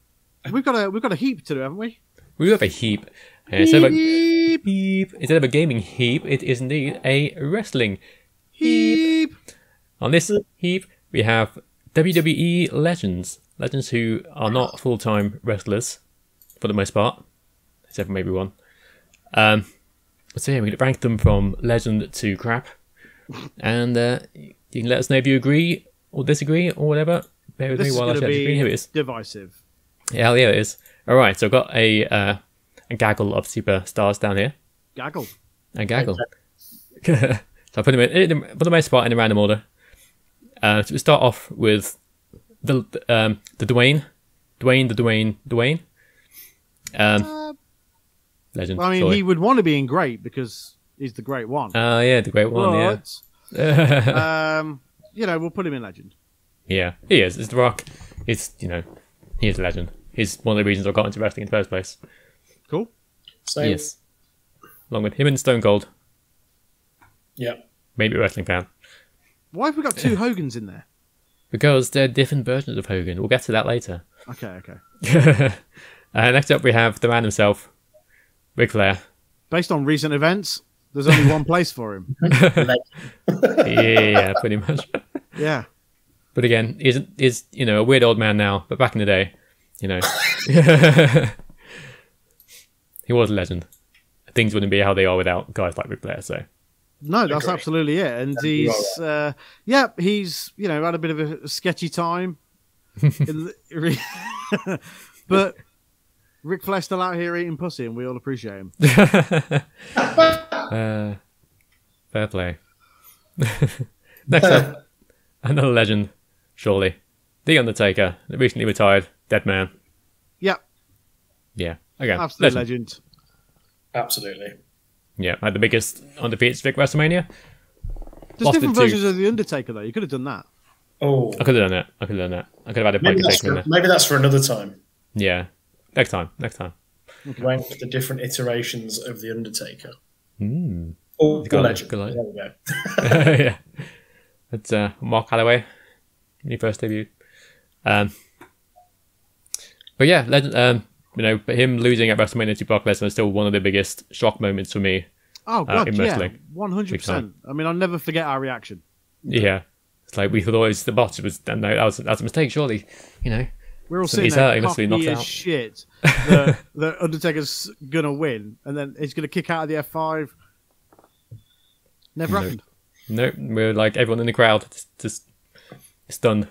we've got a we've got a heap to do, haven't we? we have a heap. Uh, instead, of a, Heap, heap. instead of a gaming heap, it is indeed a wrestling heap. On this heap, we have WWE legends, legends who are not full-time wrestlers for the most part, except for maybe one. Um, so yeah, we rank them from legend to crap, and uh, you can let us know if you agree or disagree or whatever. Bear with This me is while I going share the screen. Here it is. divisive. Yeah, hell yeah, it is. All right, so I've got a uh, a gaggle of superstars down here. Gaggle. A gaggle. so I put them in, in for the most part in a random order. Uh, so we start off with the um, the Dwayne, Dwayne, the Dwayne, Dwayne. Um, Uh, legend. I mean, sorry. he would want to be in great because he's the great one. Ah, yeah, the great one. but, Yeah, um, you know, we'll put him in legend. yeah, he is. It's the Rock. It's you know, he is a legend. He's one of the reasons I got into wrestling in the first place. Cool. Same. Yes, along with him and Stone Cold, Yeah. maybe a wrestling fan. Why have we got two Hogans in there? Because they're different versions of Hogan. We'll get to that later. Okay, okay. uh, next up, we have the man himself, Ric Flair. Based on recent events, there's only one place for him. yeah, pretty much. Yeah. But again, he's, he's you know a weird old man now. But back in the day, you know, he was a legend. Things wouldn't be how they are without guys like Ric Flair. So No, that's Agree. absolutely it. And you he's, uh, yeah, he's, you know, had a bit of a sketchy time. in the, but Ric Flair's still out here eating pussy, and we all appreciate him. uh, fair play. Next up, another legend, surely, The Undertaker, the recently retired dead man. Yeah, Yeah, again, absolute legend. legend. Absolutely. Yeah, had the biggest undefeated streak WrestleMania. There's Lost different it to- versions of The Undertaker, though. You could have done that. Oh, I could have done that. I could have done that. I could have had a maybe Undertaker that's, in for, there. maybe that's for another time. Yeah, next time. Next time. Rank the different iterations of the Undertaker. Mm. Oh, Good the legend. good line. There we go. yeah. It's uh, Mark Calaway when he first debuted. Um, but yeah, legend, um, you know, but him losing at WrestleMania to Brock Lesnar is still one of the biggest shock moments for me. Oh, God, in yeah. 100%. I mean, I'll never forget our reaction. Yeah, it's like we thought it was the botch. It was no, that was that was a mistake. Surely, you know. We're all So sitting he's there out, he must be cocky knocked as out. shit that, that Undertaker's going to win, and then he's going to kick out of the F5. Never No. happened. No, we're like everyone in the crowd just, just stunned.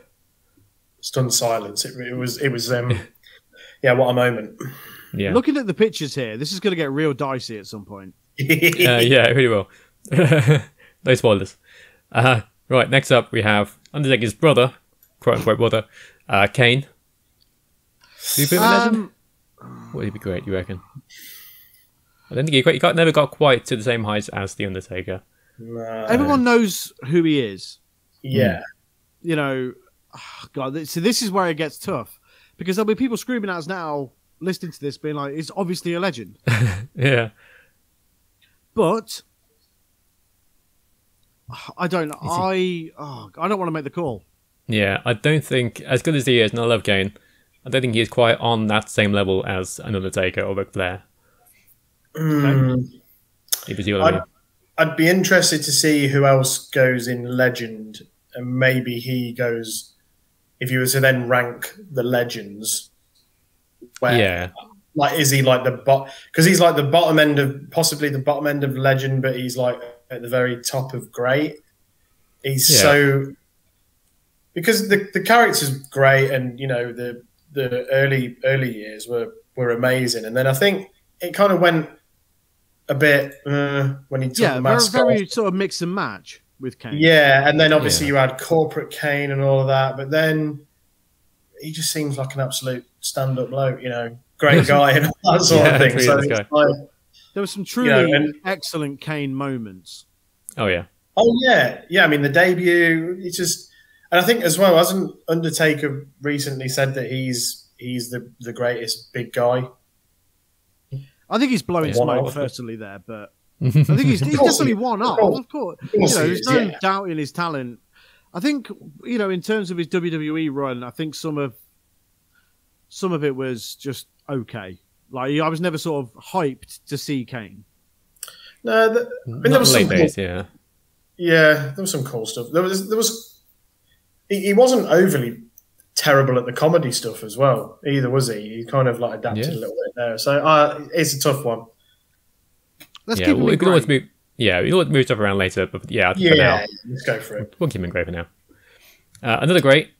Stunned silence. It, it was. It was. Um, yeah. What a moment. Yeah, Looking at the pictures here, this is going to get real dicey at some point. uh, yeah, it really will. no spoilers. Uh, right, next up we have Undertaker's brother, quote unquote brother, uh, Kane. Do you put legend? Um, Would he be great? You reckon? I don't think he, quite, he got, never got quite to the same heights as the Undertaker. Nah. everyone knows who he is. Yeah. You know, ah, God, so this is where it gets tough because there'll be people screaming at us now, listening to this, being like, "It's obviously a legend," Yeah, but I don't. I oh, I don't want to make the call. yeah. I don't think as good as he is, and I love Kane. I don't think he is quite on that same level as an Undertaker or Ric Flair. Mm. If you see I I'd. I'd be interested to see who else goes in legend, and maybe he goes. If you were to then rank the legends, where Yeah, like is he like the bot? Because he's like the bottom end of possibly the bottom end of legend, but he's like at the very top of great. He's Yeah. so because the the character's great, and you know the the early early years were were amazing, and then I think it kind of went a bit uh, when he took Yeah, the very, mask very off. sort of mix and match with Kane. Yeah, and then obviously Yeah. you had corporate Kane and all of that, but then he just seems like an absolute stand-up bloke, you know, great guy and all that sort Yeah, of thing. So it's like, There were some truly and- excellent Kane moments. Oh yeah, oh yeah, yeah. I mean, the debut, it's just, and I think as well, hasn't Undertaker recently said that he's he's the the greatest big guy? I think he's blowing Yeah. smoke One-off. personally there, but I think he's, he's definitely one up. of Of course, Of you course know, there's no yeah. doubt in his talent. I think you know, in terms of his WWE run, I think some of some of it was just okay. Like I was never sort of hyped to see Kane. No, the, I mean, there was late some cool. Yeah, yeah, there was some cool stuff. There was there was he, he wasn't overly terrible at the comedy stuff as well either, was he? He kind of like adapted Yeah. a little bit there. So uh, it's a tough one. Let's yeah. keep Well, him we can always move. Yeah, we can always move stuff around later. But yeah, for now, Yeah, let's go for it. we'll keep him in great for now. Uh, another great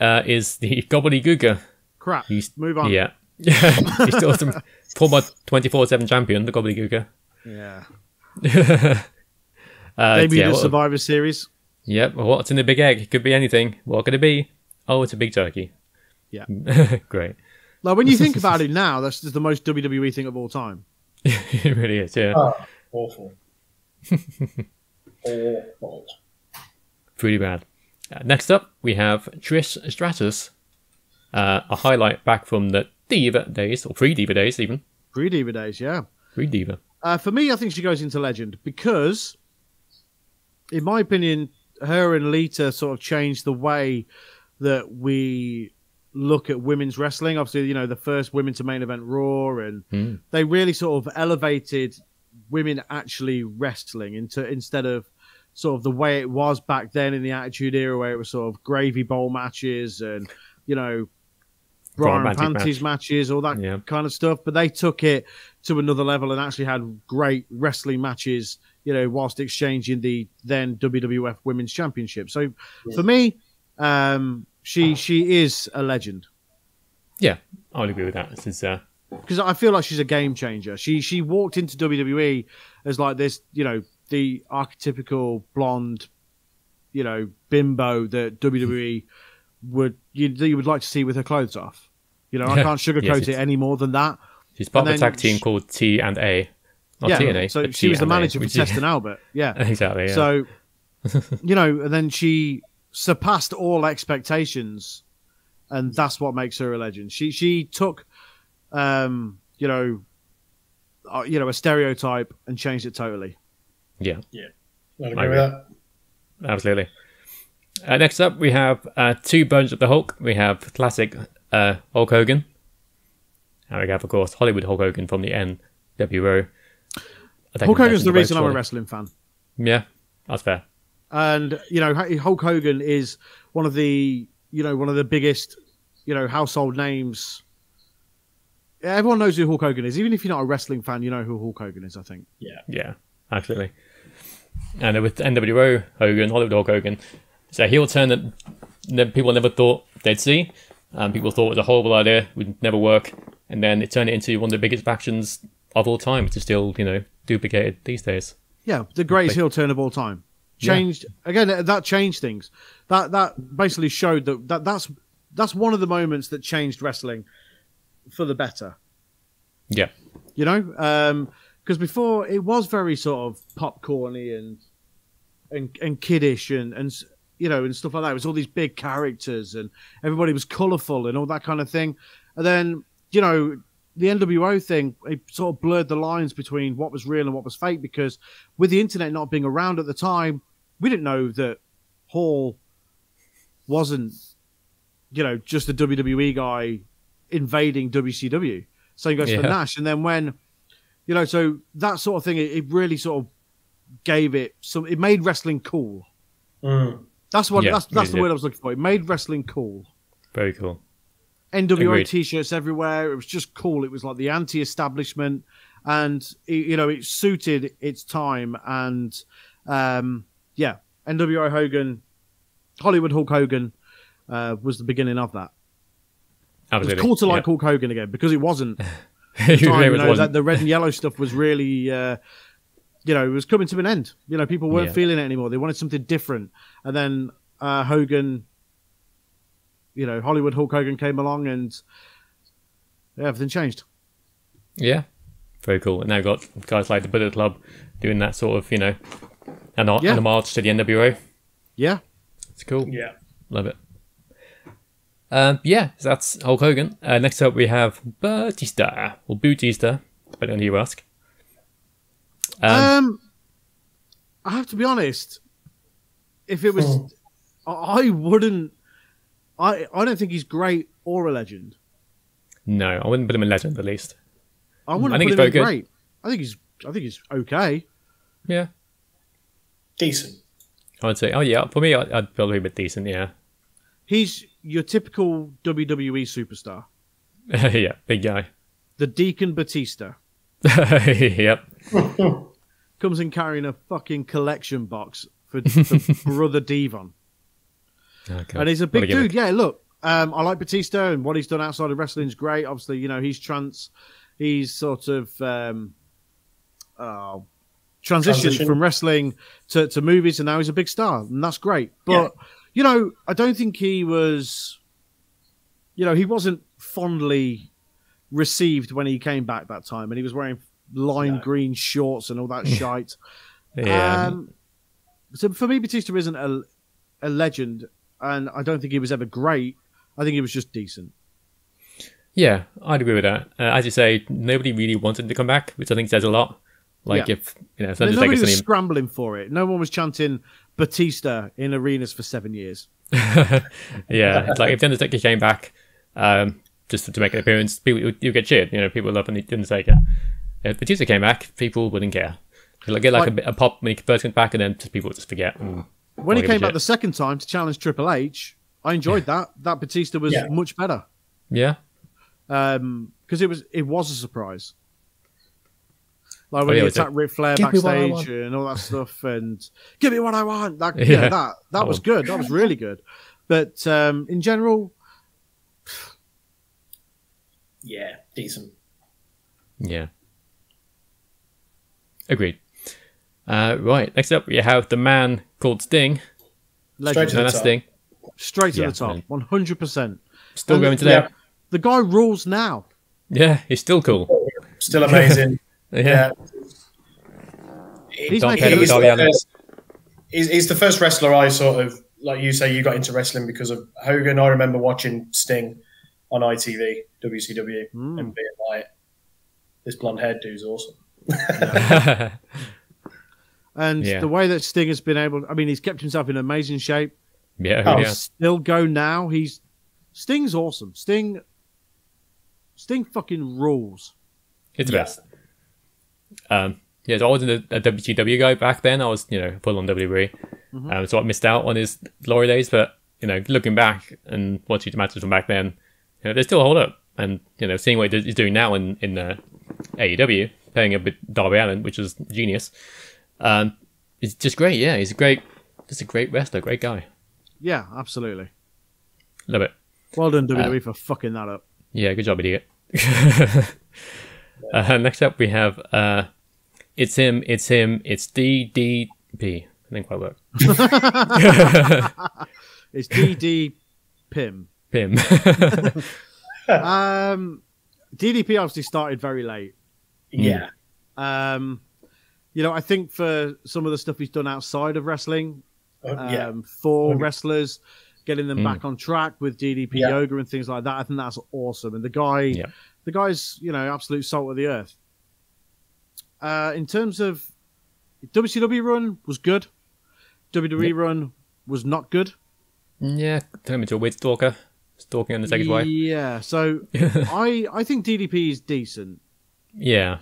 uh, is the Gobbledygooker. crap. He's Move on. Yeah, he's still some former twenty four seven champion, the Gobbledygooker. yeah. Uh, Debuted yeah, at what- Survivor Series. Yep. Well, what's in the big egg? Could be anything. What could it be? Oh, it's a big turkey. Yeah. Great. Like when you think about it now, that's just the most WWE thing of all time. it really is. Yeah. Oh, awful. awful. Pretty bad. Uh, next up, we have Trish Stratus. Uh, a highlight back from the Diva days, or pre Diva days, even. Pre Diva days, yeah. Pre Diva. Uh, for me, I think she goes into legend because, in my opinion, her and Lita sort of changed the way that we look at women's wrestling. Obviously, you know, the first women to main event Raw, and Hmm. they really sort of elevated women actually wrestling into instead of sort of the way it was back then in the Attitude Era, where it was sort of gravy bowl matches and you know. Bra and panties matches, all that Yeah. kind of stuff. But they took it to another level and actually had great wrestling matches, you know, whilst exchanging the then WWF Women's Championship. So for me, um, she she is a legend Yeah, I would agree with that. This is, uh, because I feel like she's a game changer. She she walked into WWE as like this, you know, the archetypical blonde, you know, bimbo that WWE would you, that you would like to see with her clothes off. You know, I can't sugarcoat Yes, it any more than that. she's part And of a tag team she- called T and A. Not yeah, T and A. so she T was the manager for which is- Test and Albert. Yeah. exactly. Yeah. So, you know, and then she surpassed all expectations, and that's what makes her a legend. She she took, um, you know, uh, you know, a stereotype and changed it totally. yeah. Yeah, I agree with that. Absolutely. Uh, next up, we have uh, two Bones of the Hulk. We have classic uh, Hulk Hogan. And we have, of course, Hollywood Hulk Hogan from the NWO. I think Hulk we Hogan's the reason I'm a wrestling fan. Yeah, that's fair. and you know, Hulk Hogan is one of the you know one of the biggest you know household names. Everyone knows who Hulk Hogan is, even if you're not a wrestling fan. You know who Hulk Hogan is. I think. Yeah, yeah, absolutely. And then with NWO Hogan, Hollywood Hulk Hogan, so a heel turn that people never thought they'd see. Um, people thought it was a horrible idea, would never work, and then it turned it into one of the biggest factions of all time, which is still, you know, duplicated these days. Yeah, the greatest heel turn of all time. Yeah. Changed again. That changed things. That that basically showed that, that that's that's one of the moments that changed wrestling for the better. Yeah, You know, um, because before it was very sort of popcorny and and and kiddish and and you know and stuff like that. It was all these big characters and everybody was colourful and all that kind of thing. And then you know the NWO thing, it sort of blurred the lines between what was real and what was fake because with the internet not being around at the time, we didn't know that Hall wasn't, you know, just a WWE guy invading WCW. Same goes for Yeah. Nash. And then when, you know, so that sort of thing, it, it really sort of gave it some, it made wrestling cool. Mm. That's what, Yeah, that's, that's it the did. word I was looking for. It made wrestling cool. very cool. NWO Agreed. t-shirts everywhere. It was just cool. It was like the anti-establishment, and you know it suited its time. And um, yeah, NWO Hogan, Hollywood Hulk Hogan uh, was the beginning of that. It was cool to like yeah. Hulk Hogan again because it wasn't You time, you know, wasn't- the red and yellow stuff was really, uh, you know, it was coming to an end. You know, people weren't Yeah. feeling it anymore. They wanted something different. And then uh, Hogan, you know, Hollywood Hulk Hogan came along and everything changed. Yeah, very cool. And now you've got guys like the Bullet Club doing that sort of, you know, and a, Yeah. and a march to the NWO. Yeah. It's cool. Yeah. Love it. Um, yeah, so that's Hulk Hogan. Uh, next up, we have Batista, or Bautista, depending on who you ask. Um, Um, I have to be honest. If it was, Hmm. I I wouldn't. I I don't think he's great or a legend. no, I wouldn't put him in legend, at least. I wouldn't I think put he's him very good. great. I think he's. I think he's okay. Yeah, Decent. I would say. Oh, yeah, for me, I'd, I'd probably be decent, yeah. He's your typical WWE superstar, yeah, big guy. the Deacon Batista. yep. Comes in carrying a fucking collection box for, for brother D-Von, God. and he's a big gimmick. dude. Yeah, look, um, I like Batista and what he's done outside of wrestling is great. Obviously, you know he's trans, he's sort of um, oh, transitioned Transition. from wrestling to, to movies, and now he's a big star, and that's great. But you know, I don't think he was, you know, he wasn't fondly received when he came back that time, and he was wearing lime No. green shorts and all that shite. Yeah. Um, so for me, Batista isn't a, a legend, and I don't think he was ever great. I think he was just decent. Yeah, I'd agree with that. Uh, as you say, nobody really wanted him to come back, which I think says a lot. Like Yeah. if you know, Undertaker's nobody was seen scrambling for it. No one was chanting Batista in arenas for seven years. yeah, it's like if the Undertaker came back, um, just to make an appearance, people you get cheered. You know, people love the Undertaker. If Batista came back, people wouldn't care. You'll get like, a, Like- pop when he first comes back, and then just people would just forget. And, When he Don't give a came back the second time to challenge Triple H, I enjoyed that. That Batista was Yeah. much better yeah, because it was it was a surprise. Like when Oh, yeah, he it's attacked Ric Flair "Give me what I backstage and all that stuff, and give me what I want. That yeah, Yeah. that that That was one. good. That was really good. But um, in general, Yeah, decent. yeah. Agreed. Uh, right, next up we have the man called Sting. legend. to No, the top. Sting. straight to Yeah, the top, one hundred percent. Still And- going today. Yeah, The guy rules now. Yeah, he's still cool. still amazing. Yeah, yeah. He's making he's, the all the others. first, he's, he's the first wrestler I sort of like you say you got into wrestling because of Hogan. I remember watching Sting on ITV, WCW, Mm. and being like, "This blonde haired dude's awesome." And Yeah. the way that Sting has been able, I mean, he's kept himself in amazing shape. yeah, Oh, yeah. Still go now. He's Sting's awesome. Sting, Sting fucking rules. It's the Yeah. best. Um, yeah, so I wasn't a, a WCW guy back then. I was, you know, full on WWE. Mm-hmm. Um, so I missed out on his glory days. But you know, looking back and watching the matches from back then, you know, they still hold up. And you know, seeing what he's doing now in in uh, AEW, playing a bit Darby Allin, which is genius. Um, it's just great. Yeah, he's a great, just a great wrestler, great guy. Yeah, absolutely. Love it. Well done WWE for fucking that up. Yeah, good job, idiot. uh, next up, we have uh, it's him, it's him, it's DDP. I didn't quite work. It's DD Pim. Pim. Um, DDP obviously started very late. Yeah, Um, you know, I think for some of the stuff he's done outside of wrestling, um, yeah, for Okay. wrestlers, getting them Mm. back on track with DDP Yeah. yoga and things like that. I think that's awesome. And the guy, Yeah. the guy's you know absolute salt of the earth. Uh, in terms of WCW run was good, WWE run was not good. yeah, turn him into a weird stalker, stalking Undertaker's wife. Yeah, so I I think DDP is decent. Yeah,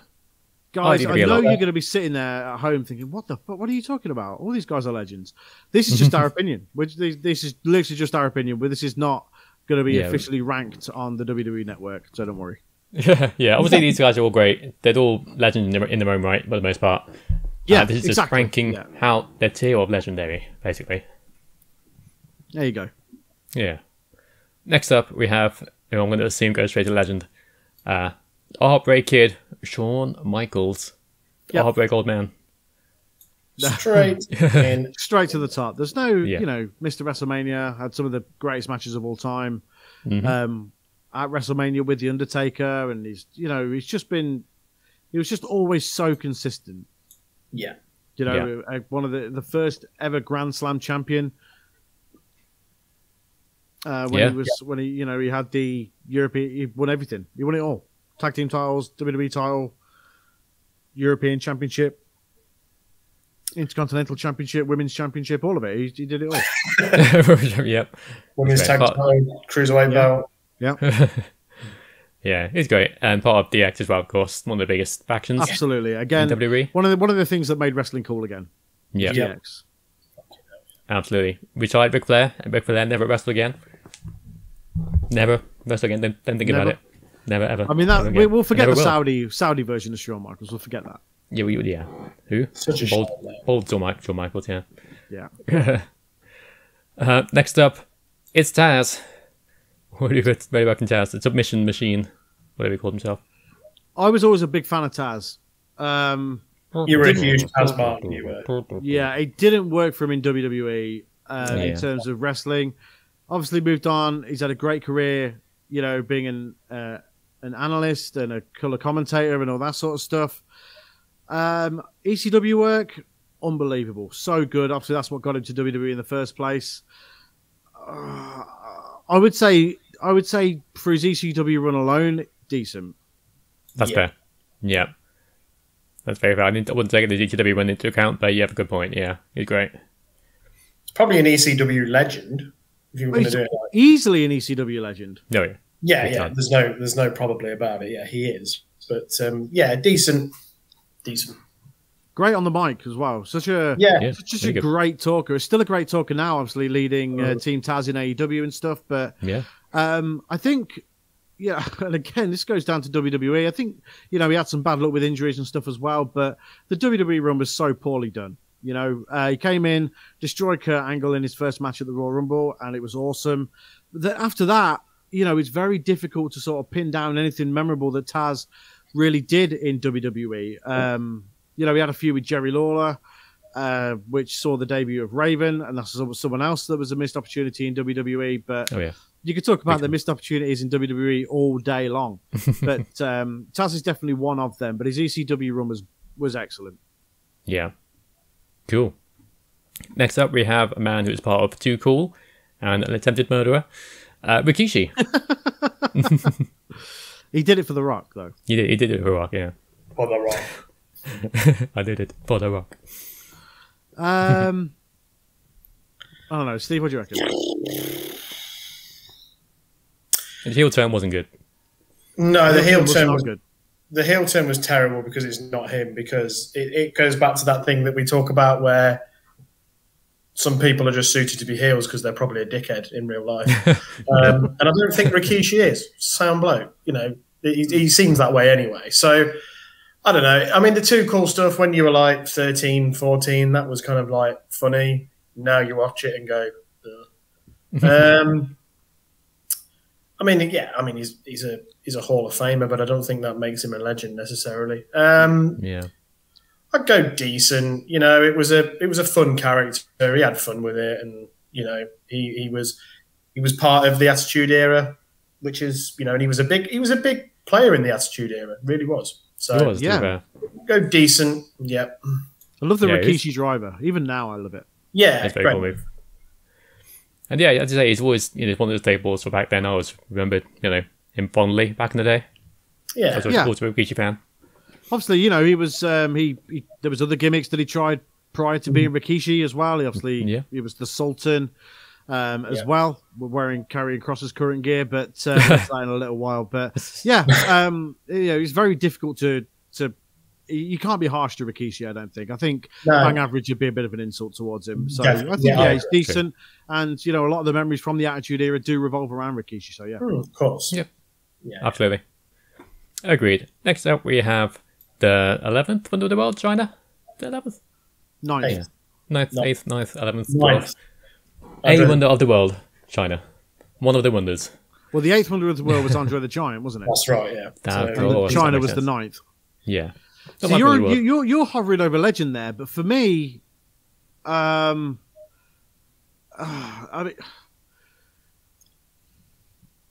Guys, I, know you're going to be sitting there at home thinking, "What the fuck? What are you talking about? All these guys are legends." This is just our opinion. Which this, this is literally just our opinion. But this is not going to be Yeah. officially ranked on the WWE network. So don't worry. yeah. Obviously, these guys are all great. They're all legends in their, in their own right, for the most part. Yeah, Uh, this is just exactly. ranking Yeah. how their tier of legendary, basically. There you go. Yeah. Next up, we have, I'm going to assume goes straight to legend, uh, Heartbreak Kid, Shawn Michaels, Yep. Heartbreak Old Man. Straight in. Straight to the top. There's no, Yeah. you know, Mr. WrestleMania had some of the greatest matches of all time. Mhm. Um, at WrestleMania with the Undertaker, and he's, you know, he's just been, he was just always so consistent. Yeah. You know, uh, one of the the first ever Grand Slam champion. Uh, when Yeah. he was when he you know he had the European he won everything he won it all tag team titles WWE title European Championship Intercontinental Championship Women's Championship all of it he, he did it all yep. Women's tag But- title, cruiserweight belt. Yeah, yeah, he's great. And part of DX as well, of course. One of the biggest factions absolutely again in WWE. one of the one of the things that made wrestling cool again Yeah, Yeah. DX absolutely. Retired Ric Flair, and Ric Flair never wrestled again. Never wrestle again. Don't, don't think about it. Never ever. I mean that we, we'll forget the will. Saudi Saudi version of Shawn Michaels we'll forget that Yeah, we would. Yeah. Who? Such a Bold, shame, bold Shawn, Shawn Michaels. Yeah. yeah Uh, next up, it's Taz. What do you got very welcome Taz? The submission machine, whatever he called himself. I was always a big fan of Taz um, You were a huge Taz mark. You were. Yeah, it didn't work for him in WWE uh, Yeah. in terms of wrestling. Obviously, moved on. He's had a great career, you know, being an uh, an analyst and a color commentator and all that sort of stuff. Um, ECW work, unbelievable, so good. Obviously, that's what got him to WWE in the first place. Uh, I would say, I would say for his ECW run alone, decent. That's Yeah. fair. Yeah. That's very fair. I, didn't, I wouldn't take the GTW one into account, but you have a good point. Yeah, he's great. Probably an ECW legend. If you were going to do it easily an ECW legend. Oh, yeah. Yeah, yeah. time. There's no, there's no probably about it. Yeah, he is. But um, yeah, decent, decent. Great on the mic as well. Such a Yeah, Yeah, such very a good. great talker. He's still a great talker now, obviously leading uh, Mm. Team Taz in AEW and stuff. But Yeah. um, I think, yeah, and again, this goes down to WWE. I think you know he had some bad luck with injuries and stuff as well. But the WWE run was so poorly done. You know, uh, he came in, destroyed Kurt Angle in his first match at the Royal Rumble, and it was awesome. But then after that, you know, it's very difficult to sort of pin down anything memorable that Taz really did in WWE. Um, you know, he had a few with Jerry Lawler, uh, which saw the debut of Raven, and that's someone else that was a missed opportunity in WWE. But Oh, yeah. you could talk about Big the missed opportunities in WWE all day long. but um, Taz is definitely one of them. But his ECW run was was excellent. Yeah. Cool. Next up, we have a man who is part of Too Cool and an attempted murderer, uh, Rikishi. He did it for The Rock, though. he, did, he did it for The Rock, yeah. well, they're wrong. I did it for The Rock. Um, I don't know, Steve. What do you reckon? The heel turn wasn't good. No, the heel was turn not was good. the heel turn was terrible because it's not him. Because it, it goes back to that thing that we talk about where some people are just suited to be heels because they're probably a dickhead in real life. um, and I don't think Rikishi is sound bloke. You know, he, he seems that way anyway. So I don't know. I mean, the two cool stuff when you were like 13, 14, that was kind of like funny. Now you watch it and go. Um, I mean, yeah. I mean, he's he's a he's a Hall of Famer, but I don't think that makes him a legend necessarily. Um, Yeah. I'd go decent. You know, it was a it was a fun character. He had fun with it, and you know, he, he was he was part of the Attitude Era, which is you know, and he was a big he was a big player in the Attitude Era. Really was. So It was, yeah. go decent. Yep. I love the Yeah. Rikishi driver. Even now, I love it. Yeah. That's a very great. cool move. And yeah, as I say, he's always you know one of those staples. So back then, I always remembered you know him fondly back in the day. I Yeah. was always Yeah. also a Rikishi fan. Obviously, you know, he was um, he, he there was other gimmicks that he tried prior to being Rikishi as well. He obviously Yeah. he was the Sultan um, as Yeah. well, wearing Karrion Kross's current gear, but uh, that's that in a little while. But yeah, um, you know, it's very difficult to to you can't be harsh to Rikishi. I don't think. I think No. bang average would be a bit of an insult towards him. So Definitely. I think Yeah, yeah, he's agree. decent, and you know, a lot of the memories from the Attitude Era do revolve around Rikishi. So yeah, Hmm, of course. Yeah. Yeah. Absolutely. Agreed. Next up, we have the 11th Wonder of the World, Chyna. The 11th? ninth. 9th, 8th, 9th, 11th, 12th. Ninth. A I'd rather- wonder of the world, Chyna. One of the wonders. Well, the eighth wonder of the world was Andre the Giant, wasn't it? That's right. Yeah. That- So- And Oh, the- Chyna makes was the sense. ninth. Yeah. So you're, much of a you- you're you're hovering over legend there, but for me, um, uh, I mean,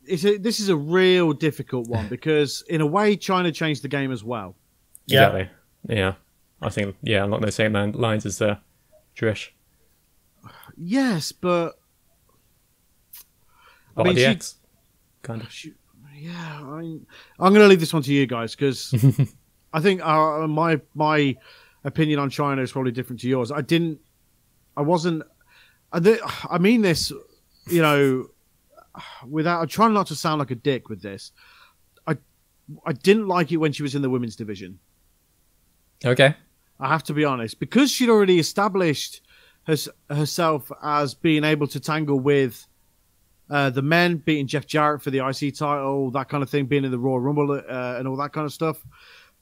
it's a, this is a real difficult one because in a way, Chyna changed the game as well. Yeah. Exactly. Yeah. I think yeah, along those same line- lines as uh, Trish. Yes, but I mean, she- Kind of. she, yeah, I mean, I'm going to leave this one to you guys because I think uh, my my opinion on Chyna is probably different to yours. I didn't, I wasn't. I mean this, you know, without. I'm trying not to sound like a dick with this. I I didn't like it when she was in the women's division. Okay. I have to be honest because she'd already established hers, herself as being able to tangle with uh, the men, beating Jeff Jarrett for the IC title, that kind of thing, being in the Royal Rumble uh, and all that kind of stuff,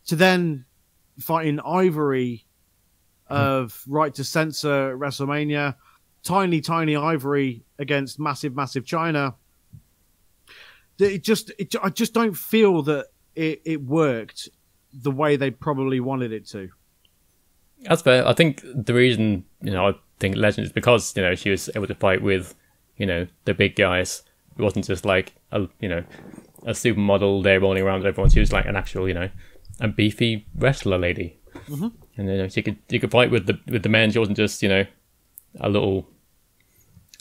to then fighting Ivory of Right to Censor WrestleMania, tiny, tiny Ivory against massive, massive Chyna. It just, it, I just don't feel that it, it worked the way they probably wanted it to. That's fair. I think the reason, you know, I think Legend is because, you know, she was able to fight with, you know, the big guys. It wasn't just like a, you know, a supermodel there rolling around with everyone. She was like an actual, you know, a beefy wrestler lady. Mm-hmm. And you know, she could she could fight with the with the men. She wasn't just, you know, a little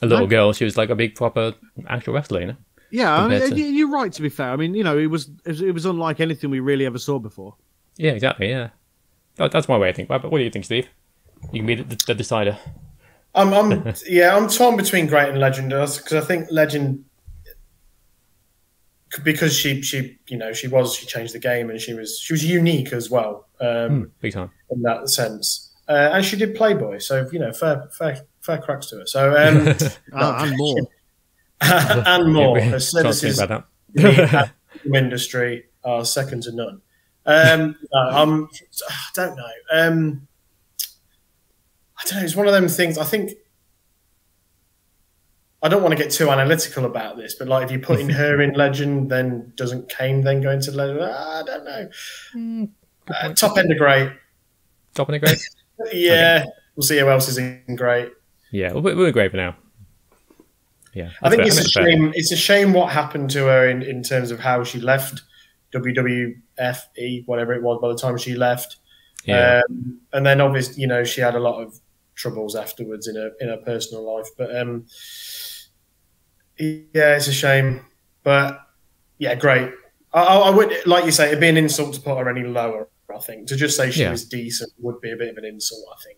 a little No. girl. She was like a big proper actual wrestler, you know. Yeah, I mean, to- you're right. To be fair, I mean, you know, it was it was- unlike anything we really ever saw before. Yeah, exactly. Yeah, That- that's my way of thinking. But what do you think, Steve? You can be the, the decider. I'm, I'm yeah, I'm torn between great and legend because I think legend because she she you know she was she changed the game and she was she was unique as well um, Big time. in that sense uh, and she did Playboy so you know fair fair fair cracks to her so um, Ah, and more. and more Yeah, services about in the industry are second to none. Um, no, I'm, I don't know. Um, I don't know. It's one of them things. I think I don't want to get too analytical about this, but like if you're putting her in legend, then doesn't Kane then go into legend? Ah, I don't know. Uh, top end of great. that. Top of the grade. Yeah, we'll see who else is in great. yeah, we're, we're great for now. Yeah, I think that's it's fair. a That's fair. shame. It's a shame what happened to her in, in terms of how she left WWFE, whatever it was, by the time she left. Yeah, Um, and then obviously, you know, she had a lot of troubles afterwards in her in her personal life. But um, yeah, it's a shame. But yeah, great. I, I I would like you say it'd be an insult to put her any lower. I think to just say she Yeah. was decent would be a bit of an insult. I think.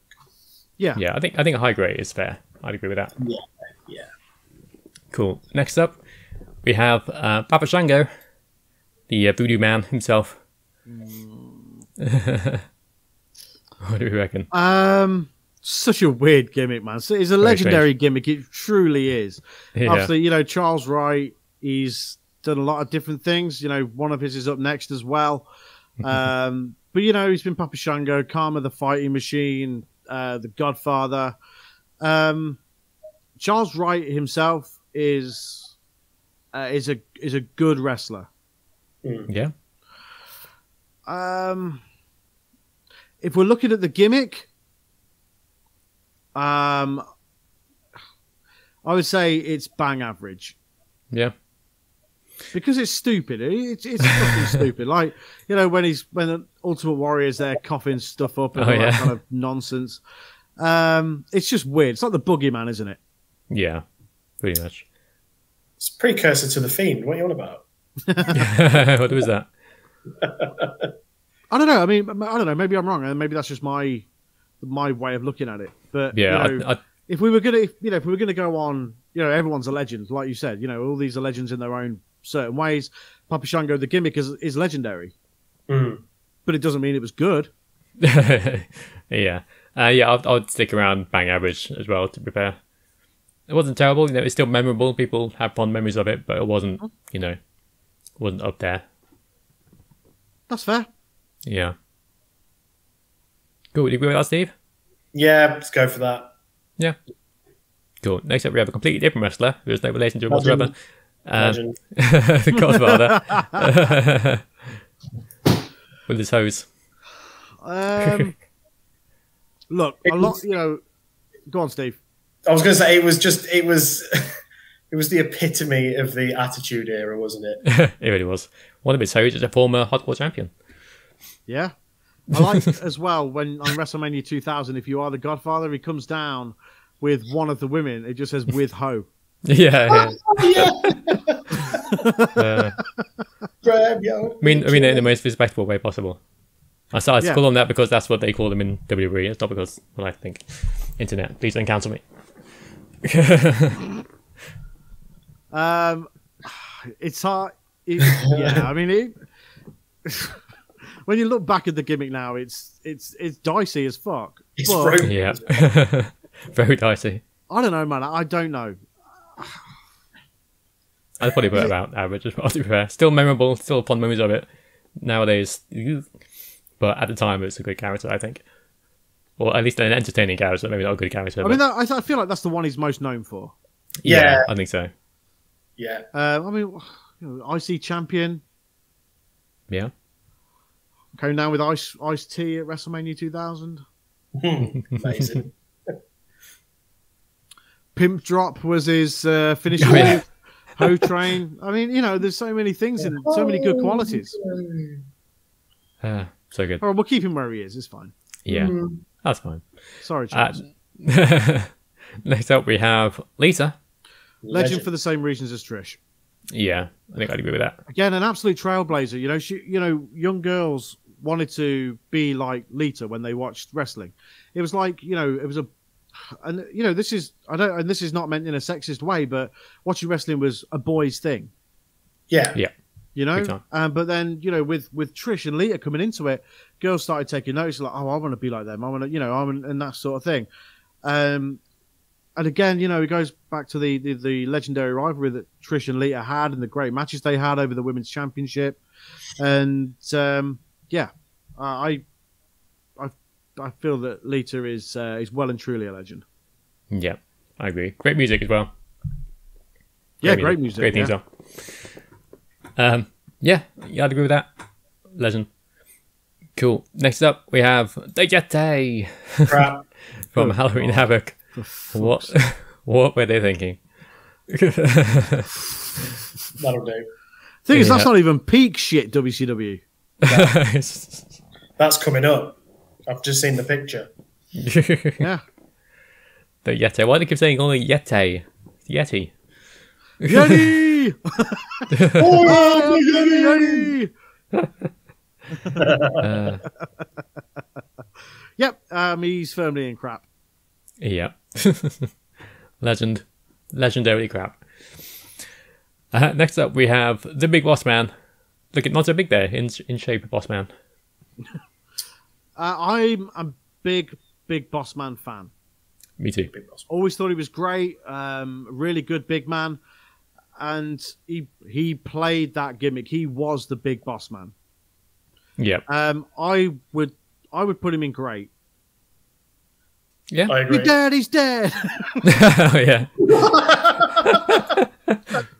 Yeah. yeah. I think I think a high grade is fair. I'd agree with that. Yeah, yeah. Cool. Next up, we have uh, Papa Shango, the uh, voodoo man himself. what do we reckon? Um, such a weird gimmick, man. So It's a legendary gimmick. It truly is. Yeah. After you know Charles Wright, he's done a lot of different things. You know, one of his is up next as well. Um, but you know, he's been Papa Shango, Kama the Fighting Machine, uh, the Godfather. Um, Charles Wright himself is uh, is a is a good wrestler. Yeah. Um, if we're looking at the gimmick, um, I would say it's bang average Yeah. because it's stupid. It's it's fucking stupid. Like you know when he's when the Ultimate Warrior's there coughing stuff up and Oh, all that kind of nonsense. Um, it's just weird. It's like the boogeyman, isn't it? Yeah. Pretty much. It's precursor to the fiend. What are you on about? what was that? I don't know. I mean, I don't know. Maybe I'm wrong, and maybe that's just my my way of looking at it. But Yeah. you know, I, I, if we were gonna, if, you know, if we were gonna go on, you know, everyone's a legend, like you said. You know, all these are legends in their own certain ways. Papa Shango, the gimmick is is legendary, Mm. but it doesn't mean it was good. yeah. Uh, yeah, I'd, I'd stick around bang average as well to prepare. It wasn't terrible, you know, it's still memorable. People have fond memories of it, but it wasn't, you know, wasn't up there. That's fair. Yeah. Cool. Do you agree with that, Steve? Yeah, let's go for that. Yeah. Cool. Next up, we have a completely different wrestler who has no relation to him Legend. whatsoever. Um, the Godfather with his hose. Um, look, a lot. You know, go on, Steve. I was going to say it was just it was it was the epitome of the Attitude Era, wasn't it? it really was. One of his hose is a former hardcore champion. Yeah. I like as well when on WrestleMania 2000, if you are the Godfather, he comes down with one of the women. It just says with ho. yeah, yeah. yeah. Uh, Grab your- I mean, I mean, in the most respectful way possible. I started to Yeah. call him that because that's what they call them in WWE. It's not because, well, I think, internet. Please don't cancel me. Um, it's hard. It, yeah, I mean, it, when you look back at the gimmick now, it's it's it's dicey as fuck. It's But broken. yeah, very dicey. I don't know, man. I don't know. I'd probably put it about average as well. To be fair, still memorable, still fond memories of it. Nowadays, but at the time, it's a good character, I think, or at least an entertaining character. Maybe not a good character. I mean, that, I, I feel like that's the one he's most known for. Yeah. I think so. Yeah. Uh, I mean, you know, IC champion Yeah, came down with Ice Ice T at WrestleMania 2000. Amazing. Pimp Drop was his uh, finisher. Oh, yeah. move. Ho Train. I mean, you know, there's so many things and so many good qualities. uh, so good. All right, we'll keep him where he is. It's fine. Yeah, Mm. That's fine. Sorry, Uh, next up, we have Lita. Legend for the same reasons as Trish. Yeah, I think I'd agree with that. Again, an absolute trailblazer. You know, she, you know, young girls wanted to be like Lita when they watched wrestling. It was like, you know, it was a, and you know, this is I don't, and this is not meant in a sexist way, but watching wrestling was a boys' thing. Yeah. Yeah. You know, um, but then you know, with with Trish and Lita coming into it, girls started taking notice, like, oh, I want to be like them. I want to, you know, I'm and that sort of thing. Um, and again, you know, it goes back to the, the the legendary rivalry that Trish and Lita had, and the great matches they had over the women's championship. And um, yeah, I I I feel that Lita is uh, is well and truly a legend. Yeah, I agree. Great music as well. Yeah, great music. Great theme yeah. song. Um, yeah, yeah, I'd agree with that. Legend. Cool. Next up, we have the Yeti from Oh, Halloween Havoc. What? what were they thinking? That'll do. Thing is, that's not even peak shit. WCW. That's coming up. I've just seen the picture. Yeah, the Yeti. Why do they keep saying only Yeti? Yeti. Yeti. Oh, Yeti. Uh, Yep, um, he's firmly in crap. yeah. Legend. Legendary crap. Uh, next up, we have the Big Boss Man. Look, not so big there in in shape, Boss Man. Uh, I'm a big, big Boss Man fan. Me too. Big boss. Always thought he was great. Um, really good big man, and he he played that gimmick. He was the big Boss Man. Yeah. Um, I would I would put him in great. Yeah. I Your agree. daddy's dead. oh, yeah.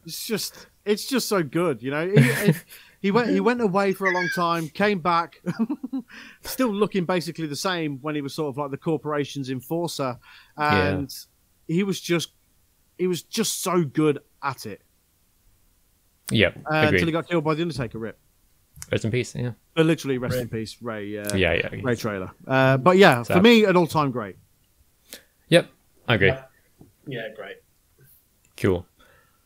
it's just it's just so good, you know. He, he went he went away for a long time, came back, still looking basically the same when he was sort of like the corporation's enforcer, and he was just he was just so good at it Yeah. uh, until he got killed by the Undertaker. Rip, Rest in peace. Yeah. but literally rest Ray. in peace, Ray. Uh, Yeah. Yeah. Ray Traylor. Uh, but yeah, for me, an all time great. Yep. I agree. Yeah. Yeah, great. Cool.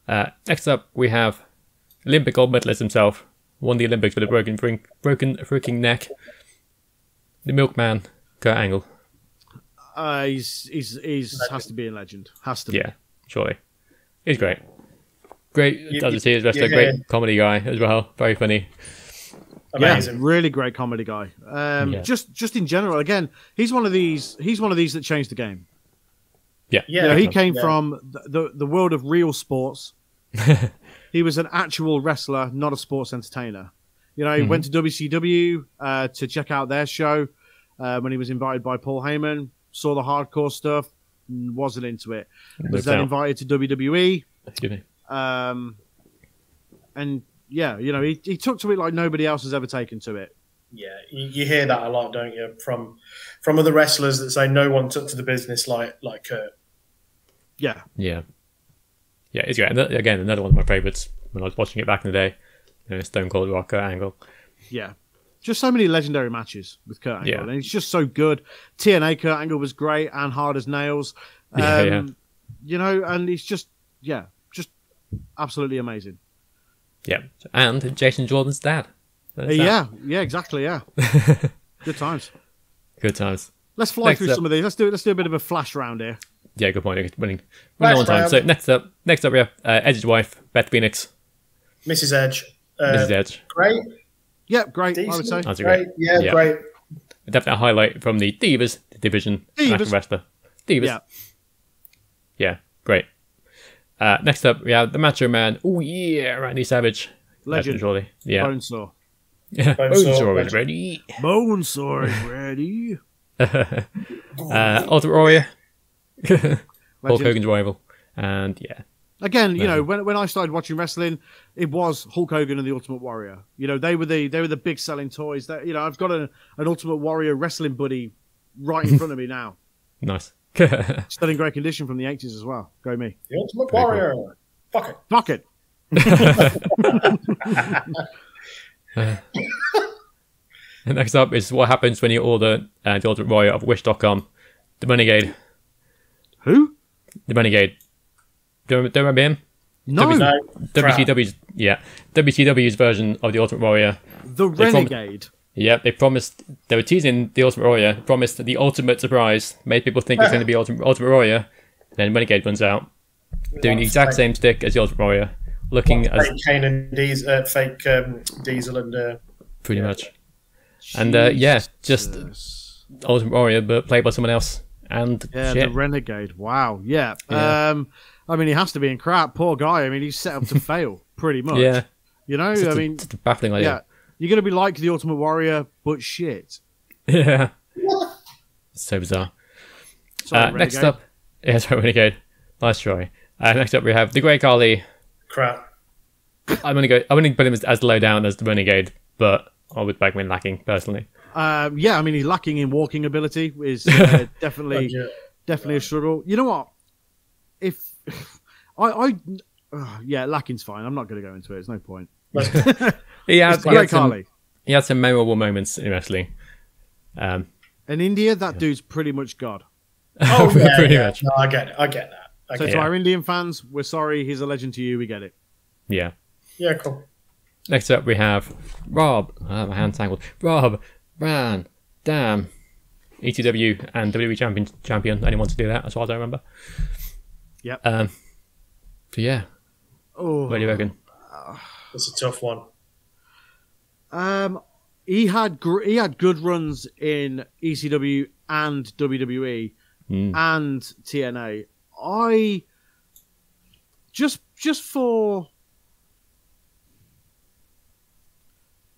Uh, next up, we have Olympic gold medalist himself. Won the Olympics with a broken, brink, broken freaking neck. The milkman, Kurt Angle. Uh, he's he's he's has to be a legend. Has to. Be. Yeah, surely. He's great. Great, You- does it see his wrestler. yeah. Great comedy guy as well. Very funny. Amazing. Yeah, really great comedy guy. Um, Yeah. Just just in general, again, he's one of these. He's one of these that changed the game. Yeah. Yeah. You know, he came Yeah. from the, the the world of real sports. he was an actual wrestler, not a sports entertainer. You know, he went to WCW uh, to check out their show uh, when he was invited by Paul Heyman. Saw the hardcore stuff, mm, wasn't into it. Was Moved then out. invited to WWE. Excuse me. Um, and yeah, you know, he, he took to it like nobody else has ever taken to it. Yeah, you, you hear that a lot, don't you? From from other wrestlers that say no one took to the business like like Kurt. Yeah, Yeah. Yeah, it's great. And again, another one of my favorites when I was watching it back in the day. You know, Stone Cold Rocker Angle. yeah. Just so many legendary matches with Kurt Angle, Yeah. and he's just so good. TNA Kurt Angle was great and hard as nails. Um, Yeah, yeah. You know, and he's just yeah, just absolutely amazing. Yeah. And Jason Jordan's dad. There's that. yeah, yeah, exactly. Yeah, good times. Good times. Let's fly Next through up- some of these. Let's do let's do a bit of a flash round here. Yeah, good point. Winning. Winning Right, on time. um, So next up, next up we have uh, Edge's wife, Beth Phoenix, Mrs. Edge. Uh, Mrs. Edge. Great. Yep, great. I would say. That's great. great. Yeah, Yeah. great. Definitely a highlight from the Divas division. Divas. Divas. Wrestler. Divas. Yeah, Yeah, great. Uh, next up, we have the Macho Man. Oh yeah, Randy Savage. Legend. surely. Yeah. Bonesaw. Yeah. Bonesaw, Bonesaw is ready. Bonesaw is ready. Uh, Ultimate Warrior. Hulk Hogan's rival. And yeah. Again, you know, when when I started watching wrestling, it was Hulk Hogan and the Ultimate Warrior. You know, they were the they were the big selling toys. That you know, I've got a, an Ultimate Warrior wrestling buddy right in front of me now, Nice. still in great condition from the eighties as well. Go me, The Ultimate Very Warrior. Fuck it. fuck it. And next up is what happens when you order uh, the Ultimate Warrior of Wish.com. The Renegade. Who? The Renegade. Do you remember, do you remember him? No, W- No. WCW's yeah, WCW's version of the Ultimate Warrior. the They prom- Renegade. Yeah, they promised they were teasing the Ultimate Warrior, promised the ultimate surprise, made people think it's going to be Ultimate, Ultimate Warrior. Then Renegade runs out, doing the exact same stick as the Ultimate Warrior, looking as Fake Kane and Diesel, uh, fake um, Diesel and uh, pretty much And, uh, yeah, just- Ultimate Warrior, but played by someone else. And yeah, shit. the Renegade. Wow. Yeah. Yeah. Um, I mean, he has to be in crap. Poor guy. I mean, he's set up to fail pretty much. yeah, You know, it's I mean, just a baffling yeah, you're gonna be like the Ultimate Warrior, but shit. Yeah, so bizarre. Sorry, uh, next up, yeah, sorry, Renegade. Nice try. Uh, next up, we have the Great Khali. crap. I'm gonna go. I'm gonna put him as, as low down as the Renegade, but I would back him lacking personally. Um, yeah, I mean, he's lacking in walking ability. Is uh, definitely Yeah. definitely a struggle. You know what? If I, I uh, yeah, lacking's fine. I'm not going to go into it. It's no point. He had, he, great, had some, Khali. he had some memorable moments in wrestling. Um, In India, that dude's pretty much God. Oh, yeah, pretty yeah. much. No, I get it. I get that. I So get to Yeah. our Indian fans, we're sorry. He's a legend to you. We get it. Yeah. Yeah, cool. Next up, we have Rob. Ah, my hand tangled. Rob, Ran, Damn, ECW and WWE champion. Champion. Anyone to do that? As far as I remember. Yep. Um. So yeah, Oh, what do you reckon? It's a tough one. Um, he had gr- he had good runs in ECW and WWE Mm. and TNA. I just just for.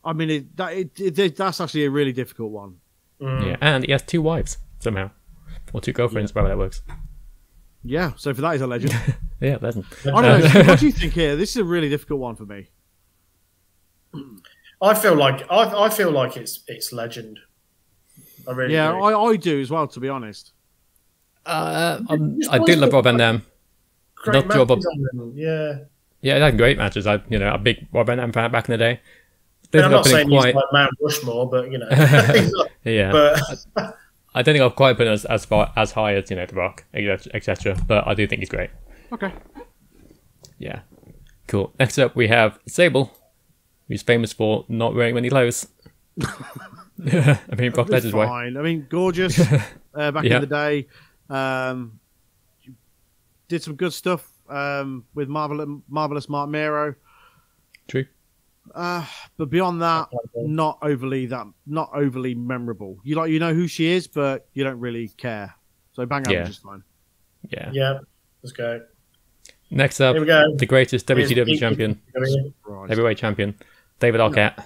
I mean, it, that it, it, that's actually a really difficult one. Mm. Yeah, and he has two wives somehow, or two girlfriends, however that works. Yeah, so for that, he's a legend. Yeah, legend. I don't know. what do you think here? This is a really difficult one for me. I feel like I, I feel like it's it's legend. I really Yeah, do. I, I do as well. To be honest, Uh, um, I do love Rob Van Dam. Not job matches on. Yeah, Yeah, they had great matches. I, you know, a big Rob Van Dam fan back in the day. I mean, I'm Don't not think I've saying put him he's like Mount Rushmore, but you know, yeah. but I don't think I've quite put him as as far as high as you know The Rock, etc. But I do think he's great. okay. Yeah, cool. Next up, we have Sable, who's famous for not wearing many clothes. I mean, Brock Lesnar's wife. fine. I mean, gorgeous uh, back Yeah. in the day. Um, did some good stuff um, with marvelous, marvelous Marc Mero. True. Uh, but beyond that, not overly that not overly memorable. You like you know who she is, but you don't really care. So Bang Yeah. Average is fine. Yeah. yeah, let's go. Next up, Here we go. the greatest Here's WCW Pete. champion, Right. heavyweight champion, David Arquette.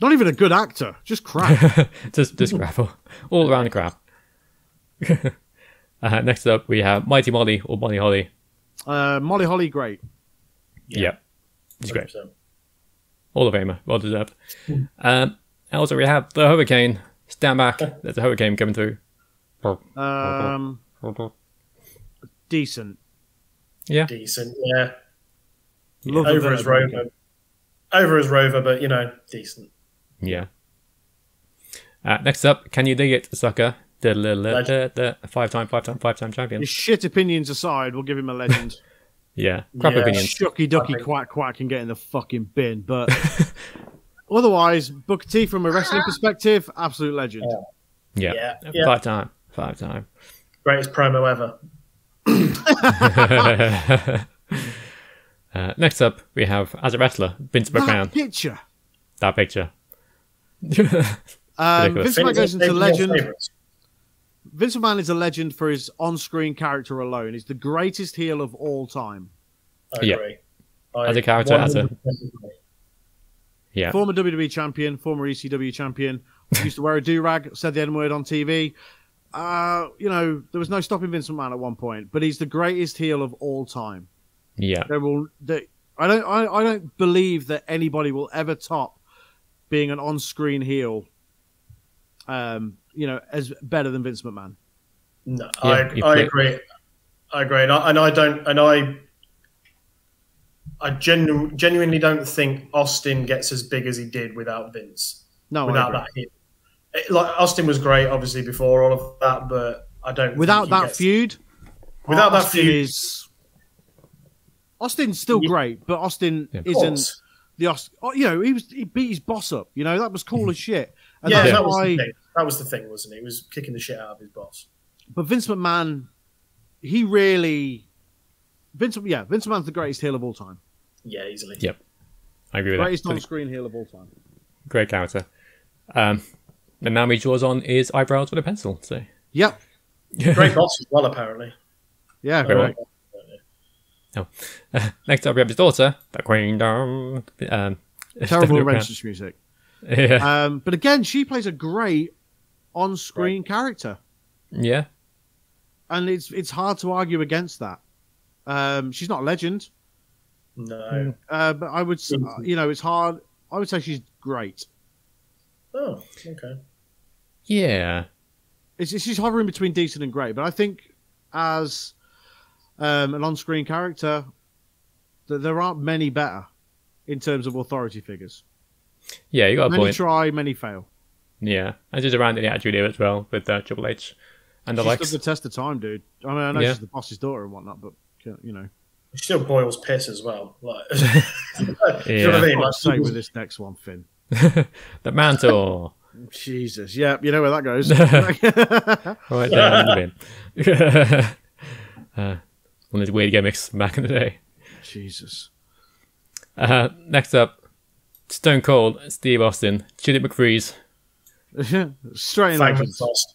Not even a good actor, just crap. just just gravel, all around crap. uh, next up, we have Mighty Molly or Molly Holly. uh, Molly Holly, great. Yeah, he's great. 100%. Hall of Famer, well deserved. Um, also, we have the Hurricane. Stand back. There's a Hurricane coming through. Um, decent. Yeah, Decent, yeah. Love Over the as Hurricane. Rover. Over as Rover, but you know, decent. yeah. Uh, next up, can you dig it, sucker? Da-la-la-da-da. Five time, five time, five time champion. His shit opinions aside, we'll give him a legend. Yeah, crap Yeah. opinions. Shucky ducky quack quack can get in the fucking bin. But otherwise, Booker T from a wrestling perspective, absolute legend. Yeah, Yeah, yeah. five time, five time. Greatest promo ever. Uh, next up, we have as a wrestler, Vince McMahon. That picture. That picture. Um, Ridiculous. Vince McMahon goes into Maybe legend. favourites. Vince McMahon is a legend for his on-screen character alone. He's the greatest heel of all time. I Yeah. agree. I As a character, as a- yeah, Former WWE champion, former ECW champion. Used to wear a do-rag, said the N-word on TV. Uh, you know, there was no stopping Vince McMahon at one point, but he's the greatest heel of all time. yeah, There will, there, I don't, I, I don't believe that anybody will ever top being an on-screen heel. Um, you know, as better than Vince McMahon. No, Yeah, I, I agree. I agree, and I, and I don't, and I, I genu- genuinely don't think Austin gets as big as he did without Vince. No, without that hit, It- like Austin was great, obviously before all of that, but I don't. without think that gets- feud, Without that feud- is Austin's still Yeah. great, but Austin Yeah. Isn't the Austin. Oh, you know, he was he beat his boss up. You know, that was cool as shit. And Yeah, that's that was why. The thing. That was the thing, wasn't it? He was kicking the shit out of his boss. But Vince McMahon, he really. Vince, yeah, Vince McMahon's the greatest heel of all time. Yeah, easily. Yep, I agree with Greatest that. on-screen heel of all time. Great character. Um, and now he draws on his eyebrows with a pencil. So Yep. Great boss as well, apparently. Yeah, Very correct. next up, we have his daughter, the Queendom. Um, Terrible Stephanie McMahon. arrangements music. Yeah, Um, but again, she plays a great on-screen character. yeah, and it's it's hard to argue against that. Um, she's not a legend, No. uh, but I would, s- uh, you know, it's hard. I would say she's great. Oh, okay. yeah, It's, it's- she's hovering between decent and great, but I think as um, an on-screen character, that there aren't many better in terms of authority figures. yeah. You got a Many try, many fail. Yeah, and she's around in the Attitude Era as well with uh, Triple H and the She's likes. stood the test of time, dude. I mean, I know Yeah. she's the boss's daughter and whatnot, but you know, She still boils piss as well. Like, you know what Yeah. I mean? what Like, to say with this next one, Finn? the mantle. Jesus, yeah, you know where that goes. right there in the bin. uh, one of those weird gimmicks from back in the day. Jesus. Uh, next up, Stone Cold, Steve Austin, Judy McFreeze. Straight in Fang legends. Frost.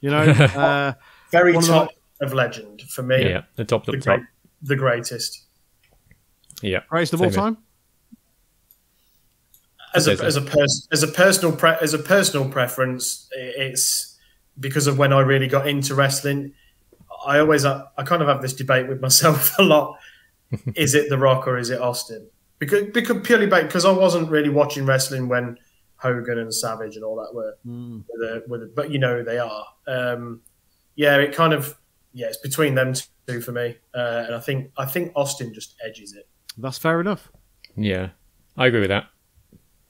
You know, uh, Very One of the- top of legend for me. Yeah, the top The, of the top. great, the greatest. Yeah, greatest of all time. As a as a pers- as a personal pre- as a personal preference, it's because of when I really got into wrestling. I always I kind of have this debate with myself a lot. is it The Rock or is it Austin? Because because purely because I wasn't really watching wrestling when Hogan and Savage and all that were Mm. with a, with a, but you know who they are. Um, yeah, it kind of yeah, it's between them two for me, uh, and I think I think Austin just edges it. That's fair enough. yeah, I agree with that.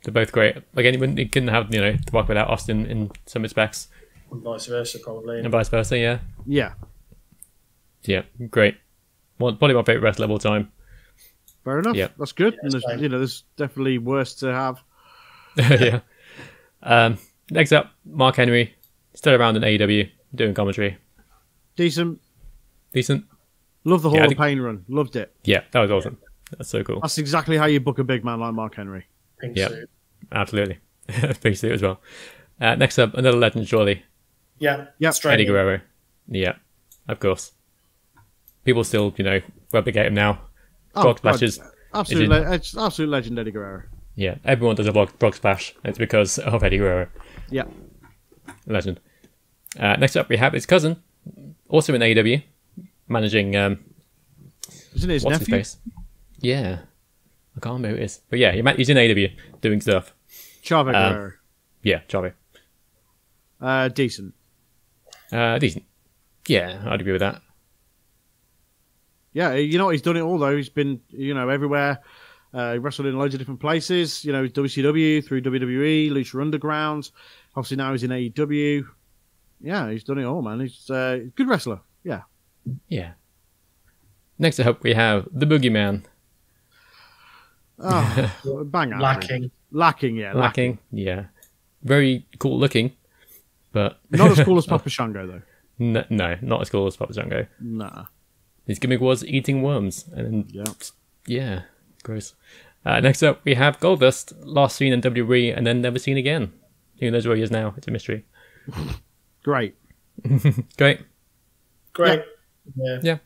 They're both great. Again, you wouldn't- you couldn't have you know The Rock without Austin in some respects, And vice versa, probably. and vice versa. Yeah, Yeah, yeah, great. One, probably my favorite wrestler of all time. fair enough. Yeah. That's good. and there's, fine. you know, there's definitely worse to have. yeah. Um, next up, Mark Henry, still around in AEW, doing commentary. Decent. Decent. Love the Hall Yeah, I of think- Pain run. Loved it. Yeah, that was awesome. That's so cool. That's exactly how you book a big man like Mark Henry. Pink Yep. suit. Absolutely. Big suit as well. Uh, next up, another legend, surely. Yeah, Yeah. straight Eddie. Guerrero. Yeah, of course. People still, you know, replicate him now. Oh, frog God. splashes. Absolute, le- it's absolute legend, Eddie Guerrero. Yeah, everyone does a frog, frog splash. It's because of Eddie Guerrero. Yeah. Legend. Uh, next up, we have his cousin, also in AEW, managing um, Isn't it his what's nephew? his face? Yeah, I can't remember who it is, but yeah, he's in AW doing stuff. Chavo Um, Yeah, Charlie. Uh, decent. Uh, decent. Yeah, I'd agree with that. Yeah, you know what? He's done it all though. He's been, you know, everywhere. Uh, he wrestled in loads of different places. You know, WCW through WWE, Lucha Underground. Obviously now he's in AEW. Yeah, he's done it all, man. He's uh, a good wrestler. Yeah. Yeah. Next up, we have the Boogeyman. Oh, bang average. Lacking. Lacking, yeah. Lacking. Lacking. Yeah. Very cool looking, but Not as cool as Papa Shango though. no, no, not as cool as Papa Shango. Nah. His gimmick was eating worms, and Yeah. yeah, gross. Uh, next up, we have Goldust, last seen in WWE and then never seen again. Who knows where he is now? It's a mystery. Great. Great. Great. Yeah.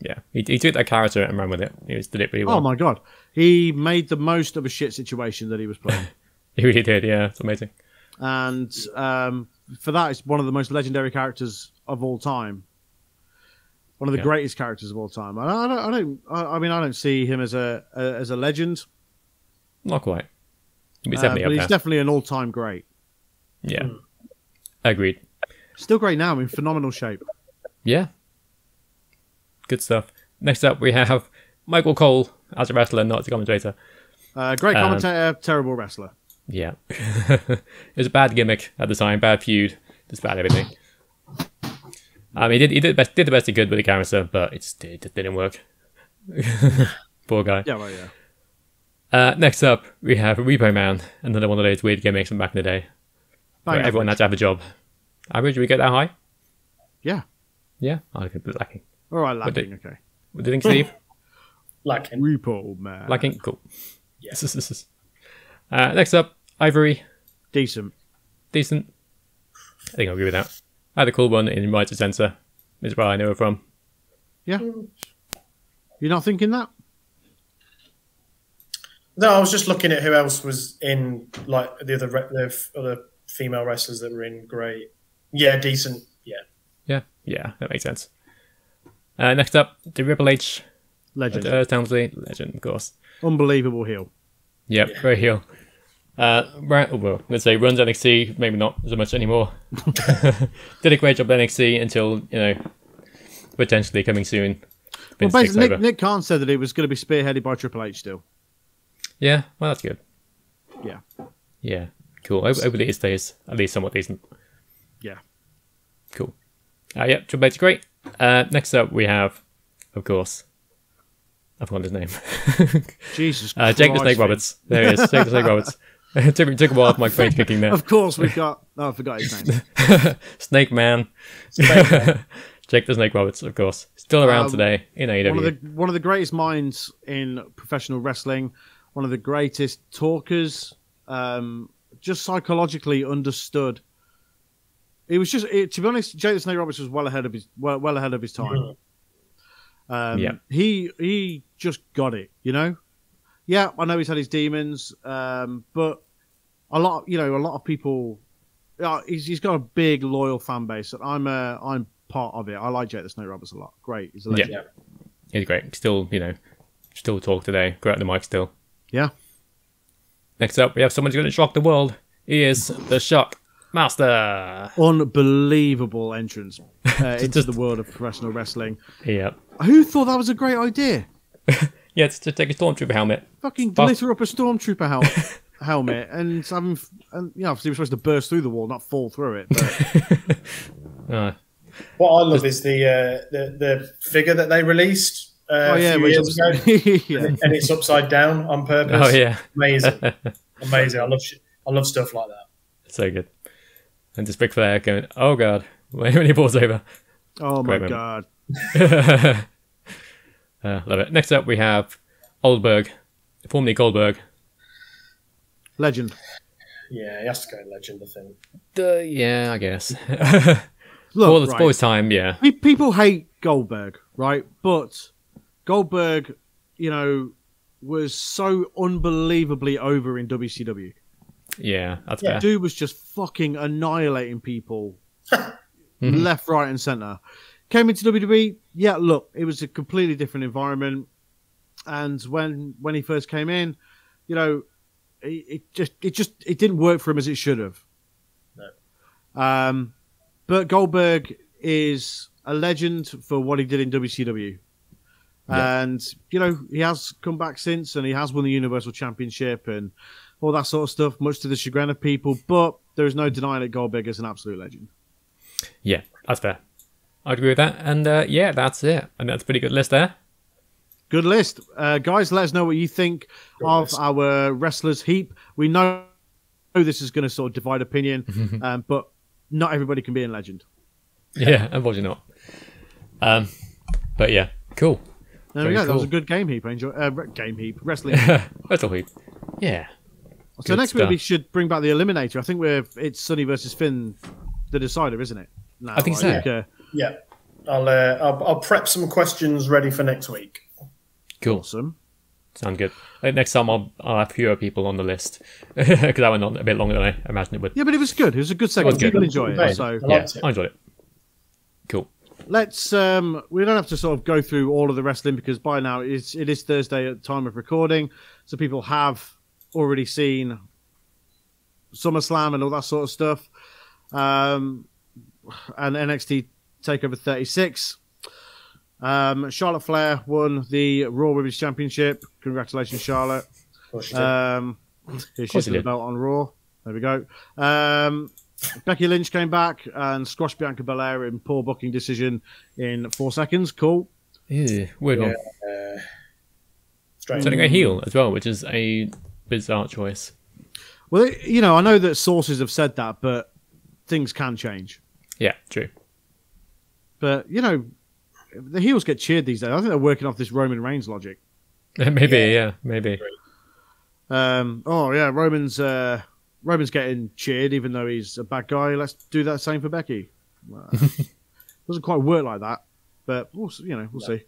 Yeah, he, he took that character and ran with it. He was, did it really well. Oh my god. He made the most of a shit situation that he was playing. He really did. Yeah, it's amazing. and um, for that, it's one of the most legendary characters of all time. One of the Yeah. greatest characters of all time. I, I don't. I don't. I, I mean, I don't see him as a, a as a legend, Not quite. He's uh, definitely but he's there. definitely an all-time great. yeah, agreed. Still great now, in phenomenal shape. Yeah, good stuff. Next up, we have Michael Cole as a wrestler, not as a commentator. Uh, great Um, commentator, terrible wrestler. Yeah, it was a bad gimmick at the time, bad feud, just bad everything. Um, he did he did the best did the best he could with the character, but it just, it just didn't work. Poor guy. Yeah, well, yeah. Uh, next up, we have Repo Man, another one of those weird gimmicks from back in the day. Where everyone had to have a job. Average, we get that high? Yeah. Yeah, I think it's lacking. All right, What lacking. Okay. What do you think, Steve? Lacking. Repo man. lacking? Cool. Yes. Yeah. uh, next up, Ivory. decent. Decent. I think I'll agree with that. I had a cool one in Right to Censor. Is where I know her from. Yeah. You're not thinking that? No, I was just looking at who else was in like the other the other female wrestlers that were in great. Yeah, decent. Yeah. Yeah, yeah, that makes sense. Uh, next up, the Triple H. Legend. Uh, Townsley. Legend, of course. Unbelievable heel. Yep, very heel. Uh, right, well, let's say runs NXT, maybe not so much anymore. Did a great job at NXT until, you know, potentially coming soon. Well, Vince takes basically, Nick. Nick Khan said that it was going to be spearheaded by Triple H still. Yeah, well, that's good. Yeah. Yeah, cool. Hope- Hopefully it stays at least somewhat decent. Yeah. Cool. Uh, yeah, Triple H, great. Uh, next up, we have, of course, I've forgotten his name. Jesus uh, Jake the Snake. Roberts. There he is, Jake the Snake Roberts. took, took a while for my brain kicking there. Of course, we've got. Oh, I forgot his name. Snake Man. Jake the Snake Roberts, of course. Still around Um, today in AEW. one of the one of the greatest minds in professional wrestling. One of the greatest talkers. Um, just psychologically understood. It was just, it, to be honest, Jake the Snake Roberts was well ahead of his well, well ahead of his time. Um, Yeah. He he just got it, you know. Yeah, I know he's had his demons, um, but a lot, you know, a lot of people. Uh, he's, he's got a big loyal fan base, and I'm uh, I'm part of it. I like Jake the Snake Roberts a lot. Great, he's a legend. Yeah. He's great. Still, you know, still talk today. Great at the mic still. Yeah. Next up, we have someone who's going to shock the world. He is the Shock Master. unbelievable entrance uh, into Just- the world of professional wrestling. Yeah. Who thought that was a great idea? Yeah, it's to take a stormtrooper helmet. Fucking Fuck. glitter up a stormtrooper hel- helmet and having, and you know, obviously he was supposed to burst through the wall, not fall through it. But Uh, What I love is the uh, the the figure that they released uh, oh yeah, a few but years ago, yeah. and it's upside down on purpose. oh, yeah. amazing, amazing. I love sh- I love stuff like that. So good. And just Ric Flair going, oh, God, when when he falls over. Oh my Great god. Uh, love it. Next up, we have Oldberg, formerly Goldberg. Legend. Yeah, he has to go in legend. I think. Uh, yeah, I guess. Look, for, the, right. for his time, yeah. People hate Goldberg, right? But Goldberg, you know, was so unbelievably over in WCW. Yeah, that's Yeah. fair. Dude was just fucking annihilating people left, right, and center. Came into WWE. Yeah, look, it was a completely different environment. and when when he first came in, you know, it, it just it just it didn't work for him as it should have. No. Um, but Goldberg is a legend for what he did in WCW. Yeah. And you know he has come back since, and he has won the Universal Championship and all that sort of stuff, much to the chagrin of people. But there is no denying that Goldberg is an absolute legend. Yeah, that's fair. I'd agree with that. And uh, yeah, that's it. And that's a pretty good list there. Good list, uh, guys. Let us know what you think of list. our wrestlers heap. We know this is going to sort of divide opinion, um, but not everybody can be in legend. Yeah, unfortunately not. Um, but yeah, cool. There Very we go. That was a good game heap. I enjoy uh, re- game heap wrestling. that's all we. Yeah. so Good next week we should bring back the eliminator. I think we're it's Sunny versus Finn, the decider, isn't it? No, I think so. uh, Yeah. I'll, uh, I'll I'll prep some questions ready for next week. Cool. awesome. Sound good. Next time I'll, I'll have fewer people on the list because that went on a bit longer than I imagined it would. Yeah, but it was good. It was a good segment. good. People enjoy it. So I Yeah, it. I enjoyed it. Cool. let's um we don't have to sort of go through all of the wrestling because by now it's it is thursday at the time of recording so people have already seen SummerSlam and all that sort of stuff um and NXT takeover 36 um Charlotte Flair won the Raw Women's Championship congratulations Charlotte Of course you um here course she's he the belt on Raw there we go um Becky Lynch came back and squashed Bianca Belair in poor booking decision in four seconds. Cool. Ew, weird one. Uh. Turning a heel as well, which is a bizarre choice. Well, you know, I know that sources have said that, but things can change. Yeah, true. But you know, the heels get cheered these days. I think they're working off this Roman Reigns logic. maybe, yeah, maybe. Um, oh yeah, Roman's uh, Roman's getting cheered even though he's a bad guy. Let's do that same for Becky. Well, doesn't quite work like that, but we'll, you know we'll see.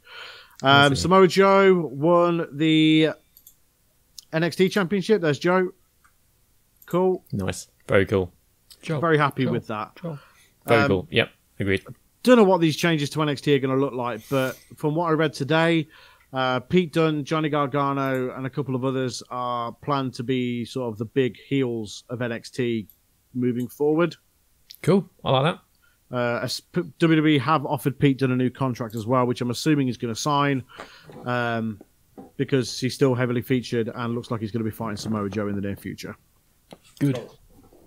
Um, see. Samoa Joe won the NXT Championship. There's Joe. Cool. Nice. Very cool. Job. Very happy Cool. with that. Very um, cool. Yep, agreed. Don't know what these changes to NXT are going to look like, but from what I read today, uh, Pete Dunne, Johnny Gargano, and a couple of others are planned to be sort of the big heels of NXT moving forward. Cool. I like that. Uh, WWE have offered Pete Dunne a new contract as well, which I'm assuming he's going to sign um, because he's still heavily featured and looks like he's going to be fighting Samoa Joe in the near future. Good.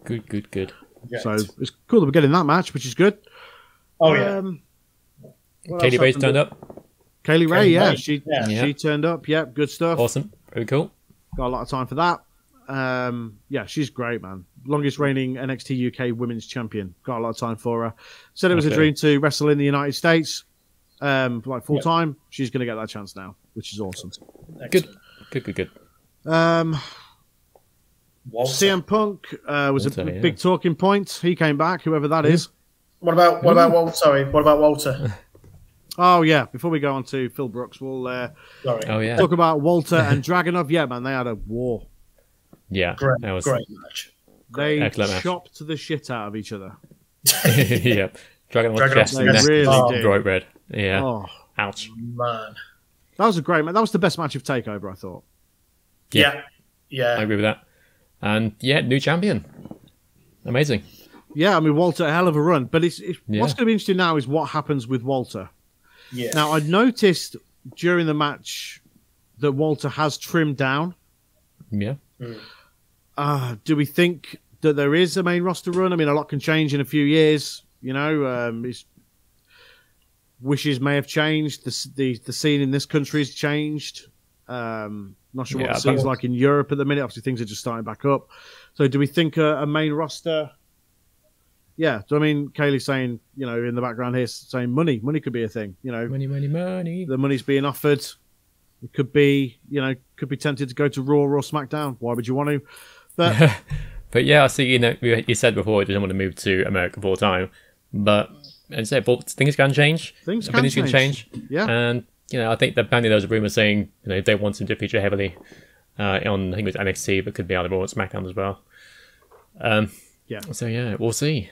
Good, good, good. Yeah. So it's cool that we're getting that match, which is good. Oh yeah. Um, what Katie else Ray's turned up. Kay Lee Ray, Kaylee yeah, Ray, she yeah. Yeah. she turned up. Yep, good stuff. Awesome. Very cool. Got a lot of time for that. Um, yeah, she's great, man. Longest reigning NXT UK Women's Champion. Got a lot of time for her. Said it was a dream to wrestle in the United States, um, like full time. She's going to get that chance now, which is awesome. Good. Excellent. Good, good, good. Um, Walter. CM Punk uh, was a Walter, b- yeah. big talking point. He came back, whoever that is. What about what about Walter? Sorry, what about Walter? Oh yeah. Before we go on to Phil Brooks, we'll uh, Sorry. Oh, yeah. talk about Walter and Dragunov. Yeah, man, they had a war. Yeah. great, That was, great match. They Excellent match. chopped the shit out of each other. yeah. Dragon was Dragon chest and neck. really Oh, did. Bright red. Yeah. Oh, Ouch. Man. that was a great match. That was the best match of Takeover, I thought. Yeah. Yeah. Yeah. I agree with that. And yeah, new champion. Amazing. Yeah, I mean Walter, a hell of a run. But it's, it's Yeah. what's going to be interesting now is what happens with Walter. Yeah. Now I noticed during the match that Walter has trimmed down. Yeah. Uh, do we think that there is a main roster run? I mean, a lot can change in a few years. You know, um, his wishes may have changed. The, the the scene in this country has changed. Um, not sure Yeah, what it seems but- like in Europe at the minute. Obviously, things are just starting back up. So, do we think a, a main roster? Yeah, so I mean, Kaylee's saying, you know, in the background here, saying money, money could be a thing. You know, Money, money, money. the money's being offered. It could be, you know, could be tempted to go to Raw or SmackDown. Why would you want to? But But yeah, I see. You know, you said before you didn't want to move to America full time, but as I said, but things can change. Things can Opinions can change. change. yeah, And you know, I think that apparently there was a rumor saying you know they want him to feature heavily uh, on I think it was NXT, but could be either Raw or SmackDown as well. Um, Yeah. So yeah, we'll see.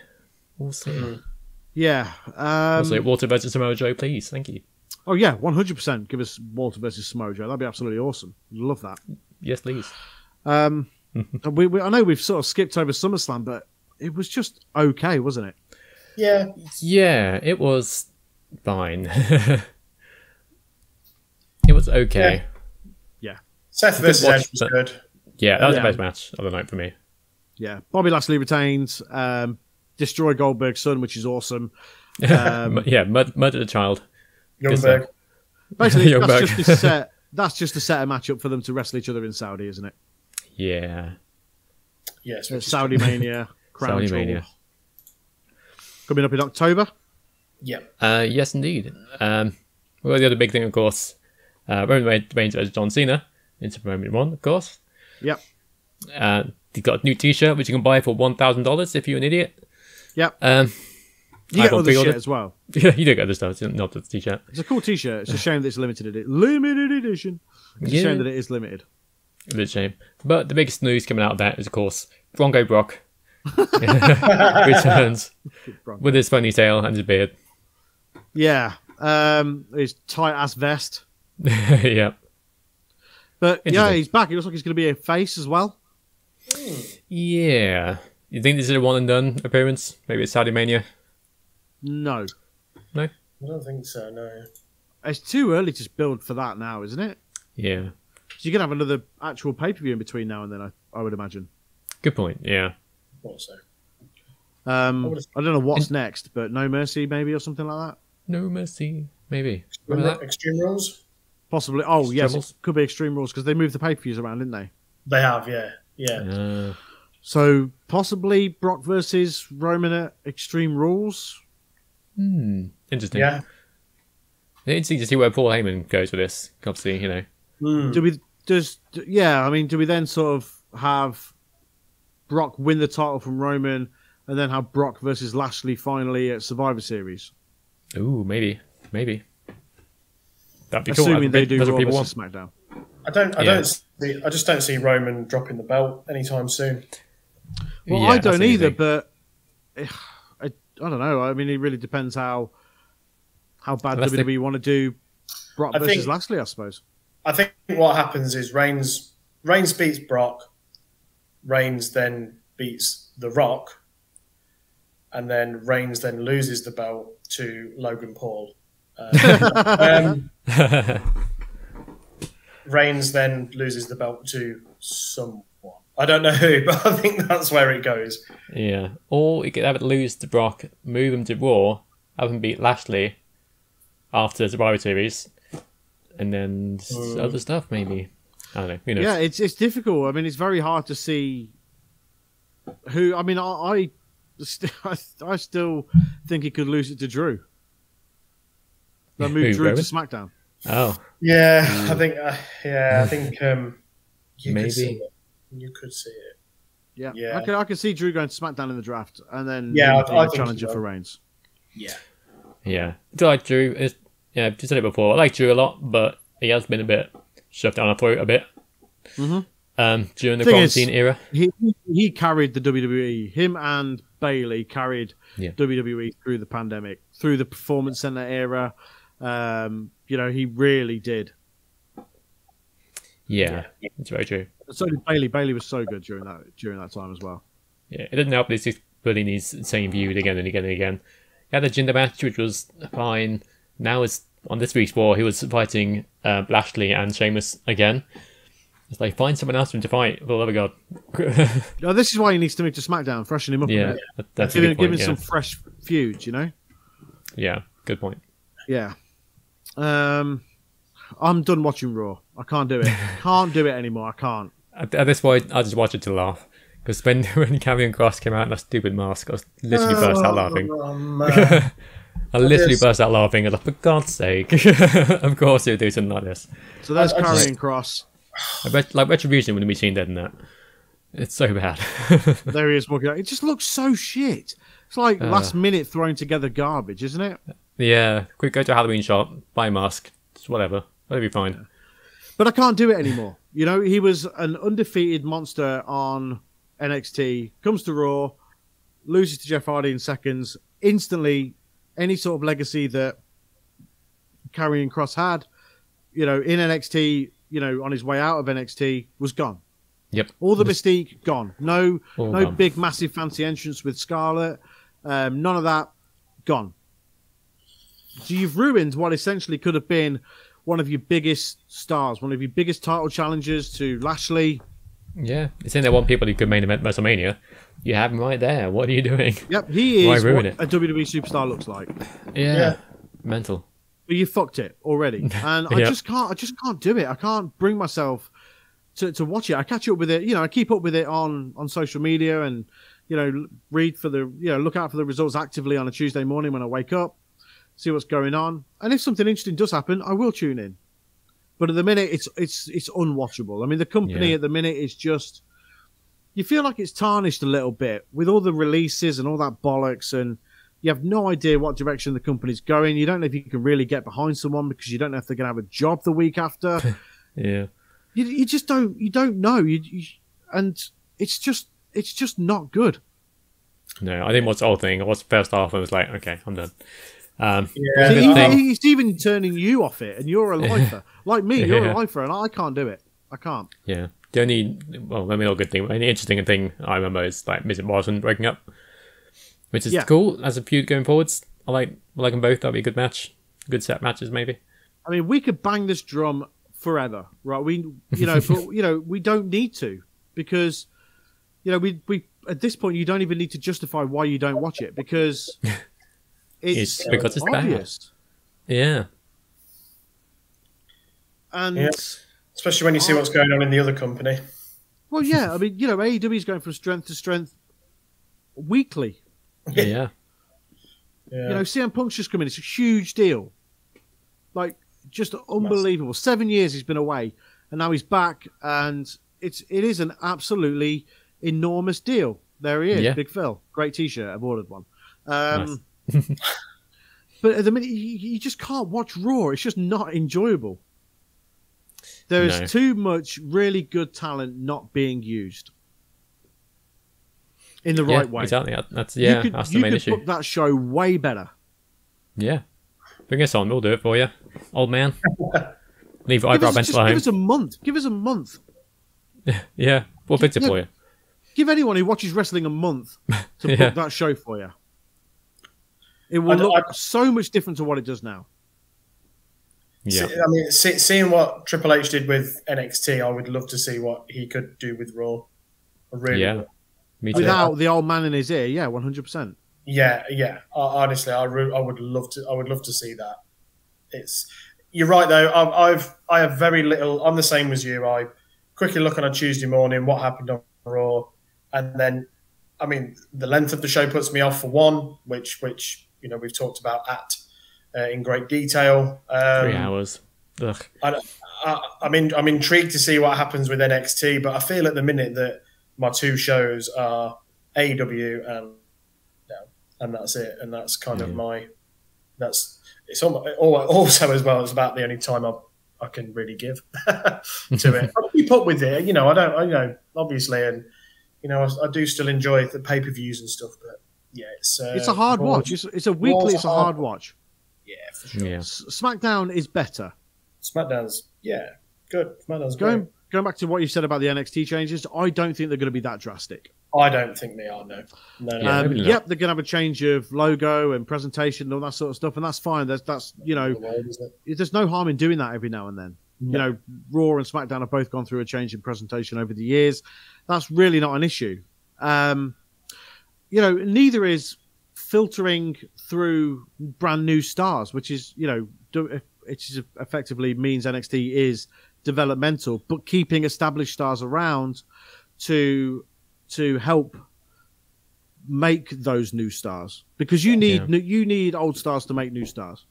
We'll see. yeah. Um, we'll see. Walter versus Samoa Joe, please. Thank you. Oh yeah, one hundred percent. Give us Walter versus Samoa Joe. That'd be absolutely awesome. Love that. Yes, please. Um, we, we, I know we've sort of skipped over SummerSlam, but it was just okay, wasn't it? Yeah, Yeah, it was fine. it was okay. Yeah. Seth versus Edge was good. Yeah, that was Yeah. the best match of the night for me. Yeah. Bobby Lashley retains. Um, destroy Goldberg's son, which is awesome. Um, yeah, mud- murder the child. Youngberg. Basically, Young that's just a set. That's just to set a matchup for them to wrestle each other in Saudi, isn't it? Yeah, Yes, Uh, which Saudi. Mania, Crown Saudi Jewel. Mania. coming up in October. Yeah, Uh, yes, indeed. Um, well, the other big thing, of course, uh, Roman Reigns versus John Cena in Super Roman One, of course. Yep. Uh, he got a new T-shirt which you can buy for one thousand dollars if you're an idiot. Yep. Um, You I get got other shit as well. yeah, you do get other stuff, It's not the T-shirt. It's a cool T-shirt. It's a shame that it's limited edition. Limited edition. It's a shame that it is limited. A bit shame. But the biggest news coming out of that is, of course, Bronco Brock returns Bronco. with his funny tail and his beard. Yeah. Um, his tight ass vest. yeah. But yeah, he's back. He looks like he's going to be a face as well. Yeah. You think this is a one and done appearance? Maybe it's Saudi Mania? No, No? I don't think so. No. it's too early to build for that now, isn't it? Yeah. So you're gonna have another actual pay per view in between now and then. I, I would imagine. Good point. Yeah. Also, Um, I I, don't know what's next, but No Mercy maybe or something like that. No mercy. Maybe. Remember that? Extreme Rules. Possibly. Oh yes, Rules? could be Extreme Rules because they moved the pay per views around, didn't they? They have, yeah, yeah. Uh, So possibly Brock versus Roman at Extreme Rules. hmm. Interesting. Yeah. Interesting to see where Paul Heyman goes with this. Obviously, you know. Mm. Do we? Does yeah? I mean, do we then sort of have Brock win the title from Roman, and then have Brock versus Lashley finally at Survivor Series? Ooh, maybe. Maybe. That'd be cool. Assuming they do That's Raw people versus want. SmackDown. I don't. I Yeah. don't. See, I just don't see Roman dropping the belt anytime soon. Well, Yeah, I don't either, thing. but eh, I, I don't know. I mean, it really depends how how bad Unless they- WWE want to do Brock I versus think- Lashley. I suppose. I think what happens is Reigns Reigns beats Brock. Reigns then beats The Rock, and then Reigns then loses the belt to Logan Paul. Uh, um, Reigns then loses the belt to someone. I don't know who, but I think that's where it goes. Yeah. Or you could have it lose to Brock, move him to Raw, have him beat Lashley after the Survivor Series, and then s- Hmm. other stuff maybe. I don't know. Who knows? Yeah, it's it's difficult. I mean, it's very hard to see who. I mean, I I, st- I, I still think he could lose it to Drew. They Who, move Drew Roman? to SmackDown. Oh, Yeah, I think. Uh, yeah, I think. Um, you Maybe. Could see it. You could see it. Yeah, Yeah. I can I can see Drew going to SmackDown in the draft, and then Yeah, him I- being I a challenger for Reigns. Yeah. yeah. Do like Drew. It's, yeah, I've said it before. I like Drew a lot, but he has been a bit shoved down our throat a bit Mhm. um, during the Thing is- quarantine era. He he carried the WWE. Him and Bayley carried Yeah. WWE through the pandemic, through the Performance Center era. Um, you know, he really did. Yeah, it's very true. So did Bayley. Bayley was so good during that during that time as well. Yeah, it didn't help that he's putting these same feud again and again and again. He had the Jinder match, which was fine. Now it's on this week's War, he was fighting uh, Lashley and Sheamus again. It's like, find someone else for him to fight, for the love of God. Now, this is why he needs to move to SmackDown, freshen him up yeah, a that's a Give him, good give point. him Yeah. some fresh feuds, you know? yeah, good point. Yeah. Um, I'm done watching Raw. I can't do it. can't do it anymore. I can't. At, at this point, I just watch it to laugh. Because when, when Karrion Kross came out in that stupid mask, I was literally oh, burst out laughing. Oh, man. I literally Yes. burst out laughing. I was like, for God's sake. of course he'll do something like this. So there's I- I just- Cross. Like, ret- like Retribution when we seen dead in that. It's so bad. There he is walking out. It just looks so shit. It's like uh. last minute thrown together garbage, isn't it? yeah, quick go to a Halloween shop, buy a mask, just whatever. That'll be fine. But I can't do it anymore. You know, he was an undefeated monster on NXT, comes to Raw, loses to Jeff Hardy in seconds. Instantly, any sort of legacy that Karrion Kross had, you know, in NXT, you know, on his way out of NXT, was gone. Yep. All the mystique gone. No, All no gone. big, massive, fancy entrance with Scarlett. Um, none of that gone. So you've ruined what essentially could have been one of your biggest stars, one of your biggest title challengers to Lashley. Yeah, it's in there one people who could main event WrestleMania. You have him right there. What are you doing? Yep, he Why is ruin what it? a WWE superstar looks like. Yeah, Yeah. mental. But you fucked it already, and I Yep. just can't. I just can't do it. I can't bring myself to, to watch it. I catch up with it. You know, I keep up with it on on social media, and you know, read for the you know, look out for the results actively on a Tuesday morning when I wake up, see what's going on, and if something interesting does happen, I will tune in. But at the minute, it's it's it's unwatchable. I mean, the company Yeah. at the minute is just. You feel like it's tarnished a little bit with all the releases and all that bollocks, and you have no idea what direction the company's going. You don't know if you can really get behind someone because you don't know if they're going to have a job the week after. Yeah, you, you just don't. You don't know. You, you and it's just it's just not good. no, I didn't watch the whole thing. I watched the first half and was like, okay, I'm done. Um, Yeah, See, he- he's even turning you off it, and you're a lifer like me. You're Yeah. a lifer, and I can't do it. I can't. yeah, the only well, I mean, not a good thing. but The only interesting thing I remember is like Miz and Morrison breaking up, which is Yeah. cool as a feud going forwards. I like I like them both. That'd be a good match, good set matches maybe. I mean, we could bang this drum forever, right? We, you know, but you know, we don't need to because, you know, we we at this point you don't even need to justify why you don't watch it because it's, It's because it's bad. obvious. Yeah, And Yeah. especially when you see what's going on in the other company. well, yeah, I mean, you know, AEW is going from strength to strength weekly. yeah, Yeah. You know, CM Punk's just come in; it's a huge deal, like just unbelievable. Seven years he's been away, and now he's back, and it's it is an absolutely enormous deal. There he is, Yeah. Big Phil, great T-shirt. I've ordered one. Um, but at the minute, you, you just can't watch Raw. It's just not enjoyable. There is No. too much really good talent not being used in the yeah, right way. Exactly. That's yeah, you could, that's the main could issue. book that show way better. Yeah, bring us on. We'll do it for you, old man. Leave Give eyebrow us, pencil just at give us a month. Give us a month. Yeah, we'll fix it Yeah. for you. Give anyone who watches wrestling a month to Yeah. book that show for you. It will I- look I- so much different to what it does now. Yeah, See- I mean, see, seeing what Triple H did with NXT, I would love to see what he could do with Raw. I really yeah. would. Me too. Without the old man in his ear, yeah, one hundred percent. Yeah, yeah. I, honestly, I, re- I would love to. I would love to see that. It's you're right though. I've, I've I have very little. I'm the same as you. I quickly look on a Tuesday morning what happened on Raw, and then I mean the length of the show puts me off for one, which which you know we've talked about at uh, in great detail. Um, Three hours. Ugh. I, I, I'm in, I'm intrigued to see what happens with NXT, but I feel at the minute that my two shows are AW and and that's it, and that's kind of my that's it's almo- al- also as well. It's about the only time I I can really give to it. I keep up with it, you know. I don't, I, you know, obviously, and you know, I, I do still enjoy the pay per views and stuff, but yeah, it's uh, It's a hard Raw- watch. It's, it's a weekly. Raw's It's a hard watch. Yeah, for sure. Yeah. SmackDown is better. SmackDown's yeah, good. SmackDown's Going great. going back to what you said about the NXT changes, I don't think they're going to be that drastic. I don't think they are. No, no, no. Yeah, um, maybe not. yep, they're going to have a change of logo and presentation and all that sort of stuff, and that's fine. That's that's you know, the world, isn't it? there's no harm in doing that every now and then. You know, Raw and SmackDown have both gone through a change in presentation over the years. That's really not an issue. Um, you know, neither is filtering through brand new stars, which is you know, it is effectively means NXT is developmental, but keeping established stars around to to help make those new stars because you need Yeah. you need old stars to make new stars.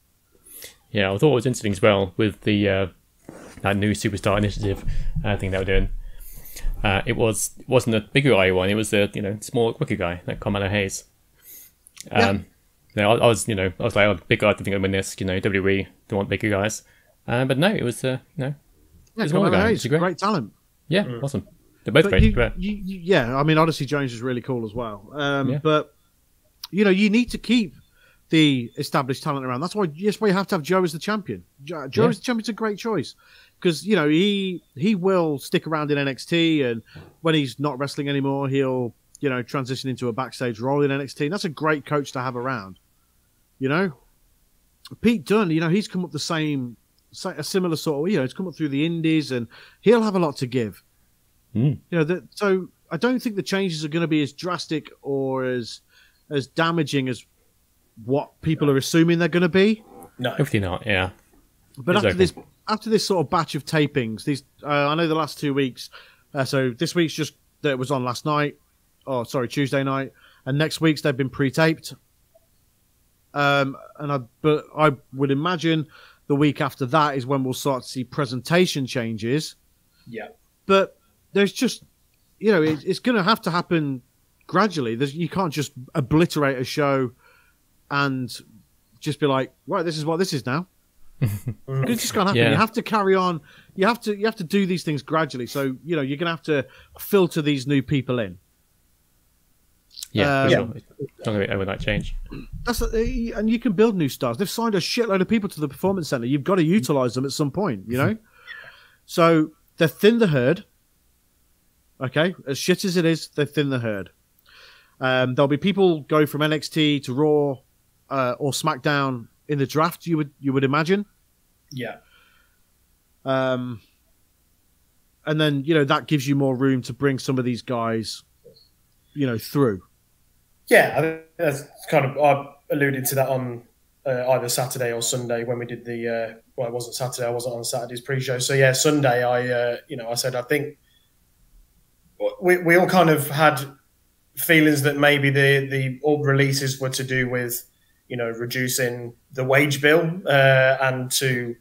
Yeah, I thought it was interesting as well with the uh, that new superstar initiative uh, thing they were doing. Uh, it was it wasn't a bigger guy one; it was the you know small, quicker guy, like Carmelo Hayes. Um, yeah. I, I was you know I was like, oh, big guy, I think I'd win this. You know, WWE don't want bigger guys, uh, but no, it was uh, you know Yeah, It's one Carmelo guy, Hayes, which great. great talent. yeah, awesome. They're both But great. you, but you, you- yeah, I mean, Odyssey Jones is really cool as well. Um, Yeah. But you know, you need to keep the established talent around. That's why that's why you have to have Joe as the champion. Joe, Joe Yeah. as the champion's a great choice because you know he he will stick around in NXT and when he's not wrestling anymore, he'll you know transition into a backstage role in NXT. And that's a great coach to have around. You know, Pete Dunne, you know, he's come up the same, a similar sort of, you know, he's come up through the Indies and he'll have a lot to give. Mm. You know, that, so I don't think the changes are going to be as drastic or as as damaging as what people are assuming they're going to be. No. Hopefully not. Yeah. But after Exactly. this, after this sort of batch of tapings, these uh, I know the last two weeks. Uh, so this week's just that was on last night, or sorry Tuesday night, and next week's they've been pre-taped. Um, and I but I would imagine the week after that is when we'll start to see presentation changes. Yeah. But there's just you know it, it's going to have to happen gradually. There's you can't just obliterate a show and just be like, right, this is what this is now. It's just can't happen. Yeah. You have to carry on. You have to you have to do these things gradually. So you know you're gonna have to filter these new people in. Yeah. Um, sure. It's not going to be overnight change. That's and you can build new stars. They've signed a shitload of people to the performance center. You've got to utilize them at some point. You know. so they thin the herd. Okay, as shit as it is, they thin the herd. Um, there'll be people go from NXT to Raw uh, or SmackDown in the draft. You would you would imagine. Yeah. Um, and then you know that gives you more room to bring some of these guys, you know, through. Yeah, I think that's kind of I alluded to that on uh, either Saturday or Sunday when we did the. Uh, well, it wasn't Saturday. I wasn't on Saturday's pre-show. So yeah, Sunday. I uh, you know I said I think we we all kind of had feelings that maybe the the all releases were to do with you know reducing the wage bill uh, and to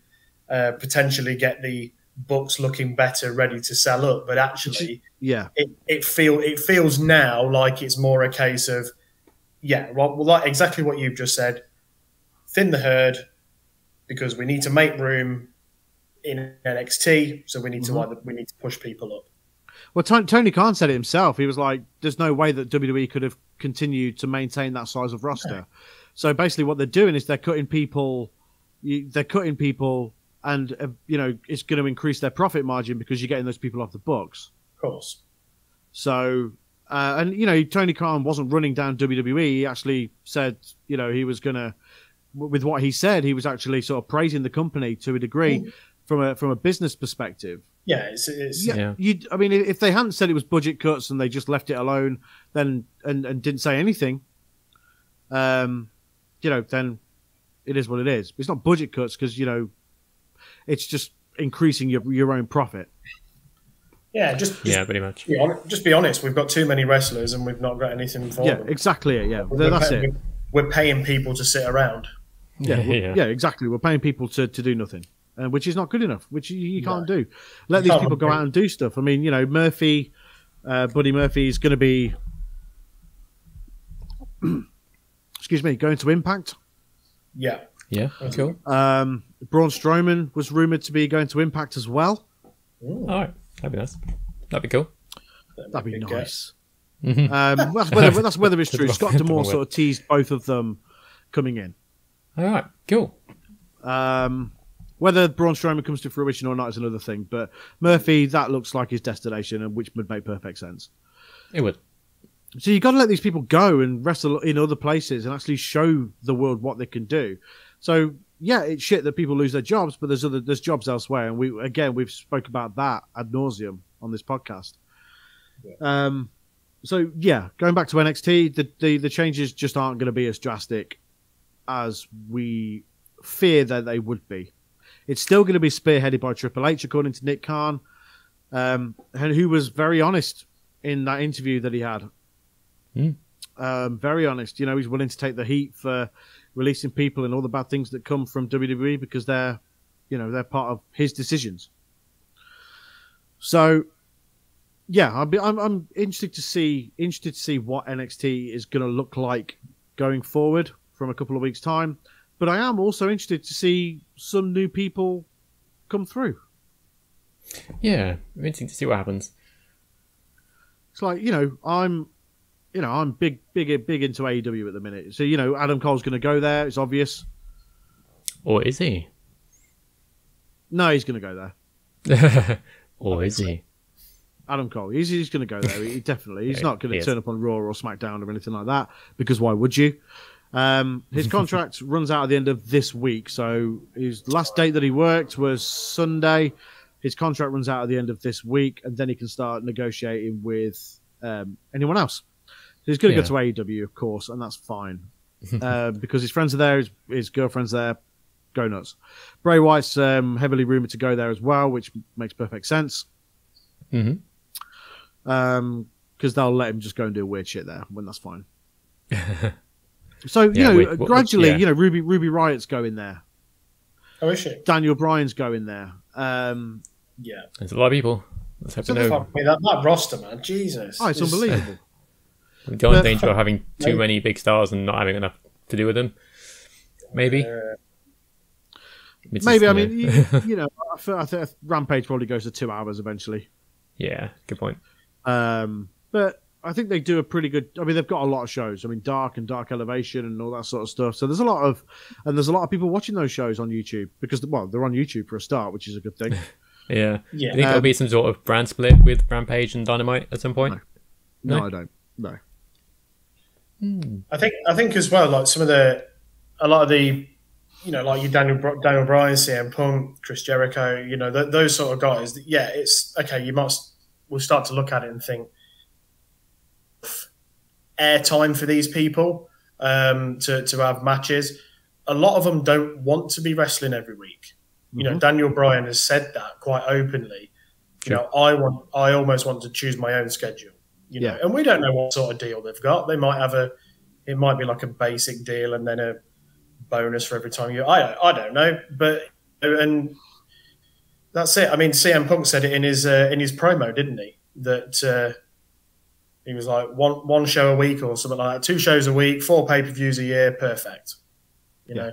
uh, potentially get the books looking better, ready to sell up. But actually, Yeah, it, it feel it feels now like it's more a case of yeah, well, like exactly what you've just said, thin the herd because we need to make room in NXT, so we need to either we need to push people up. Well, Tony, Tony Khan said it himself. He was like, "There's no way that WWE could have continued to maintain that size of roster." So basically, what they're doing is they're cutting people. They're cutting people, and uh, you know it's going to increase their profit margin because you're getting those people off the books. Of course, So, uh, and you know, Tony Khan wasn't running down WWE. He actually said, you know, he was gonna, with what he said, he was actually sort of praising the company to a degree from a from a business perspective. yeah, it's, it's Yeah, Yeah. I mean, if they hadn't said it was budget cuts and they just left it alone, then and and didn't say anything, um, you know, then it is what it is. It's not budget cuts because you know, it's just increasing your your own profit. yeah. Just, just Yeah, pretty much. be honest, just be honest. We've got too many wrestlers, and we've not got anything for Yeah, them. exactly. It. Yeah, We're that's pay- it. We're paying people to sit around. Yeah, we're- Yeah. yeah, exactly. We're paying people to, to do nothing, uh, which is not good enough. Which you, you can't do. Let You these people go out and do stuff. I mean, you know, Murphy, uh, Buddy Murphy is going to be, excuse me, going to Impact. Yeah, Yeah. Cool. Um, Braun Strowman was rumored to be going to Impact as well. All right. That'd be nice. That'd be cool. That'd be Big nice. Mhm. Um, that's whether that's whether it's true. Scott luck. D'Amore sort of teased both of them coming in. All right. Cool. Um, whether Braun Strowman comes to fruition or not is another thing. But Murphy, that looks like his destination, and which would make perfect sense. It would. So you got to let these people go and wrestle in other places and actually show the world what they can do. So yeah, it's shit that people lose their jobs, but there's other there's jobs elsewhere, and we again we've spoke about that ad nauseum on this podcast. Um, so yeah, going back to NXT, the the, the changes just aren't going to be as drastic as we fear that they would be. It's still going to be spearheaded by Triple H, according to Nick Khan, um, and who was very honest in that interview that he had. Hmm. Um, very honest. You know, he's willing to take the heat for releasing people and all the bad things that come from WWE because they're, you know, they're part of his decisions. So, yeah, I'll be, I'm, I'm interested to see interested to see what NXT is going to look like going forward from a couple of weeks' time. But I am also interested to see some new people come through. Yeah. Interesting to see what happens. It's like you know, I'm you know, I'm big, big, big into AEW at the minute. So you know, Adam Cole's going to go there. It's obvious. Or is he? No, he's going to go there. or is he? Adam Cole. He's, he's going to go there. He definitely. He's Yeah, not going to turn up on Raw or SmackDown or anything like that because why would you? Um, his contract runs out at the end of this week. So his last date that he worked was Sunday. His contract runs out at the end of this week, and then he can start negotiating with um, anyone else. So he's going to Yeah. go to AEW, of course, and that's fine uh, because his friends are there, his, his girlfriend's there. Go nuts. Bray Wyatt's um, heavily rumored to go there as well, which makes perfect sense hmm um because they'll let him just go and do weird shit there when that's fine so you Yeah, know wait, what- gradually yeah. you know ruby ruby riott's going there Oh, is she? daniel bryan's going there um Yeah. There's a lot of people. Let's hope So they know. fuck me, that, that roster, man. Jesus. oh it's It's- unbelievable The only But- danger of having too many big stars and not having enough to do with them. Maybe. Uh, It's maybe just, i you mean know. you, you know I, feel, I think rampage probably goes to two hours eventually yeah, good point. um but i think they do a pretty good i mean they've got a lot of shows i mean dark and dark elevation and all that sort of stuff so there's a lot of and there's a lot of people watching those shows on youtube because well they're on youtube for a start which is a good thing Yeah. Yeah. Do you think there'll Um, be some sort of brand split with Rampage and Dynamite at some point? no, No. i don't no I think I think as well, like some of the a lot of the you know, like you Daniel Daniel Bryan, CM Punk, Chris Jericho, you know, th- those sort of guys. Yeah, it's okay. You must we'll start to look at it and think airtime for these people um, to to have matches. A lot of them don't want to be wrestling every week. You know, Daniel Bryan has said that quite openly. You know, I want, I almost want to choose my own schedule. You know, Yeah. and we don't know what sort of deal they've got. They might have a, it might be like a basic deal and then a bonus for every time you. I don't, I don't know, but and that's it. I mean, CM Punk said it in his uh, in his promo, didn't he? That uh, he was like one one show a week or something like that, two shows a week, four pay per views a year, perfect. You know,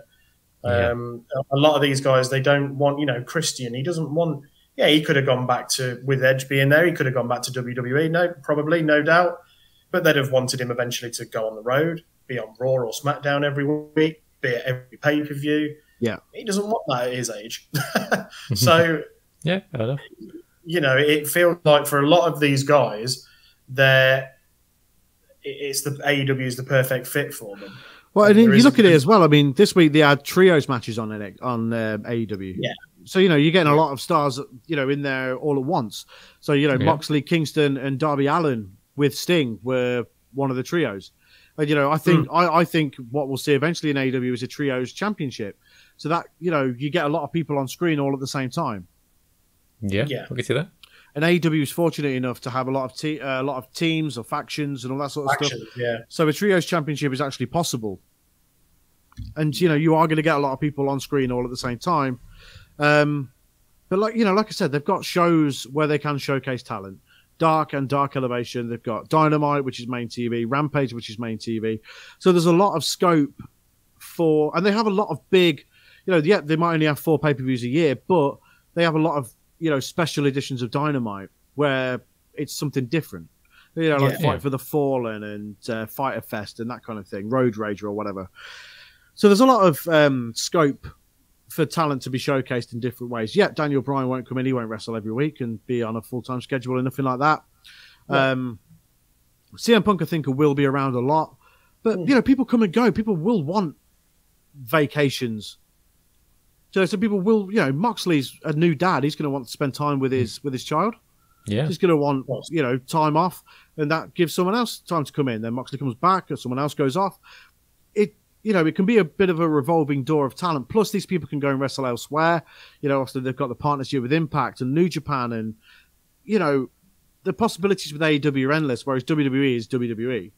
Yeah. um, a lot of these guys they don't want. You know, Christian, he doesn't want. Yeah, he could have gone back to with Edge being there. He could have gone back to WWE. No, probably, no doubt. But they'd have wanted him eventually to go on the road, be on Raw or SmackDown every week, be at every pay per view. Yeah. he doesn't want that at his age. so Yeah, fair enough. you know, it feels like for a lot of these guys, they're it's the AEW is the perfect fit for them. Well, and There you look at it as well. I mean, this week they had trios matches on NX on uh, AEW. Yeah. So you know you're getting a lot of stars, you know, in there all at once. So you know Yeah. Moxley, Kingston, and Darby Allin with Sting were one of the trios. And you know, I think I, I think what we'll see eventually in AEW is a trios championship. So that you know you get a lot of people on screen all at the same time. Yeah, Yeah. I can see that. And AEW is fortunate enough to have a lot of te- uh, a lot of teams or factions and all that sort of stuff. Yeah, So a trios championship is actually possible, and you know you are going to get a lot of people on screen all at the same time. Um, but like you know, like I said, they've got shows where they can showcase talent. Dark and Dark Elevation. They've got Dynamite, which is main TV, Rampage, which is main TV. So there's a lot of scope for, and they have a lot of big. You know, yeah, they might only have four pay per views a year, but they have a lot of you know special editions of Dynamite where it's something different. You know, like Yeah. Fight Yeah. for the Fallen and uh, Fyter Fest and that kind of thing, Road Rager or whatever. So there's a lot of um, scope for talent to be showcased in different ways. Yeah, Daniel Bryan won't come in; he won't wrestle every week and be on a full time schedule or nothing like that. Yeah. Um, CM Punk, I think, will be around a lot, but you know, people come and go. People will want vacations. So, so people will, you know, Moxley's a new dad. He's going to want to spend time with his with his child. Yeah, He's going to want, you know, time off, and that gives someone else time to come in. Then Moxley comes back, or someone else goes off. It, you know, it can be a bit of a revolving door of talent. Plus, these people can go and wrestle elsewhere. You know, also they've got the partnership with Impact and New Japan, and you know, the possibilities with AEW are endless. Whereas WWE is WWE.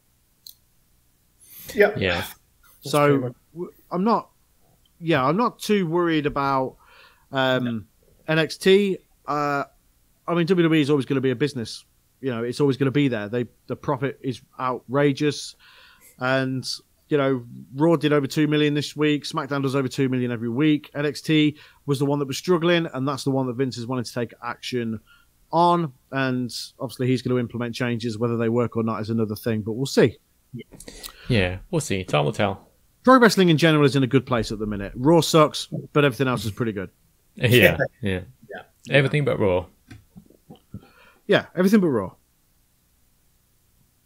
yeah, yeah. So much- w- I'm not, yeah, I'm not too worried about um, NXT. Uh, I mean, WWE is always going to be a business. You know, it's always going to be there. They the profit is outrageous, and you know, Raw did over two million this week. SmackDown does over two million every week. NXT was the one that was struggling, and that's the one that Vince is wanting to take action on, and obviously he's going to implement changes. Whether they work or not is another thing, but we'll see. Yeah, we'll see. Time will tell. Pro wrestling in general is in a good place at the minute. Raw sucks, but everything else is pretty good. Yeah, yeah, Yeah. Everything but Raw. Yeah, everything but Raw.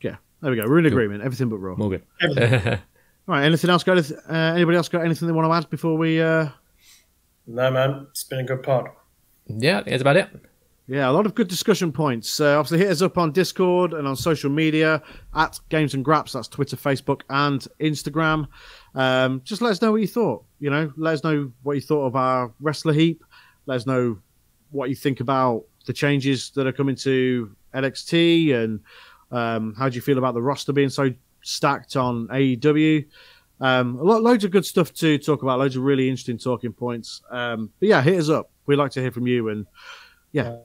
Yeah, there we go. We're in agreement. Everything but Raw. More good. Everything. All right. Anything else? Got uh, anybody else got anything they want to add before we? Uh... No, man, it's been a good pod. yeah, that's about it. Yeah, a lot of good discussion points. Uh, obviously, hit us up on Discord and on social media at Games and Graps. That's Twitter, Facebook, and Instagram. Um, just let us know what you thought. You know, let us know what you thought of our wrestler heap. Let us know what you think about the changes that are coming to NXT and um, how do you feel about the roster being so stacked on AEW. Um, a lot, loads of good stuff to talk about. Loads of really interesting talking points. Um, but yeah, hit us up. We'd like to hear from you and yeah.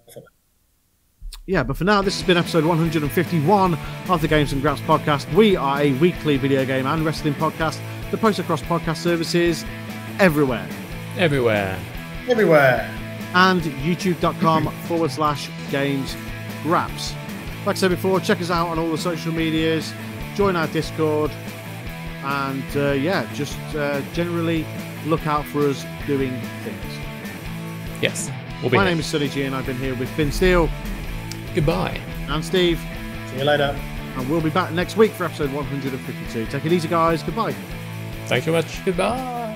Yeah, but for now, this has been episode 151 of the Games and Graps podcast. We are a weekly video game and wrestling podcast that posts across podcast services everywhere Everywhere. Everywhere. and youtube.com forward slash games graps. Like I said before, check us out on all the social medias, join our Discord, and uh, yeah, just uh, generally look out for us doing things. Yes. We'll My here. name is Sonny G, and I've been here with Finn Steele Goodbye. and Steve. See you later. and we'll be back next week for episode 152. Take it easy, guys. Goodbye. Thanks so much. Goodbye.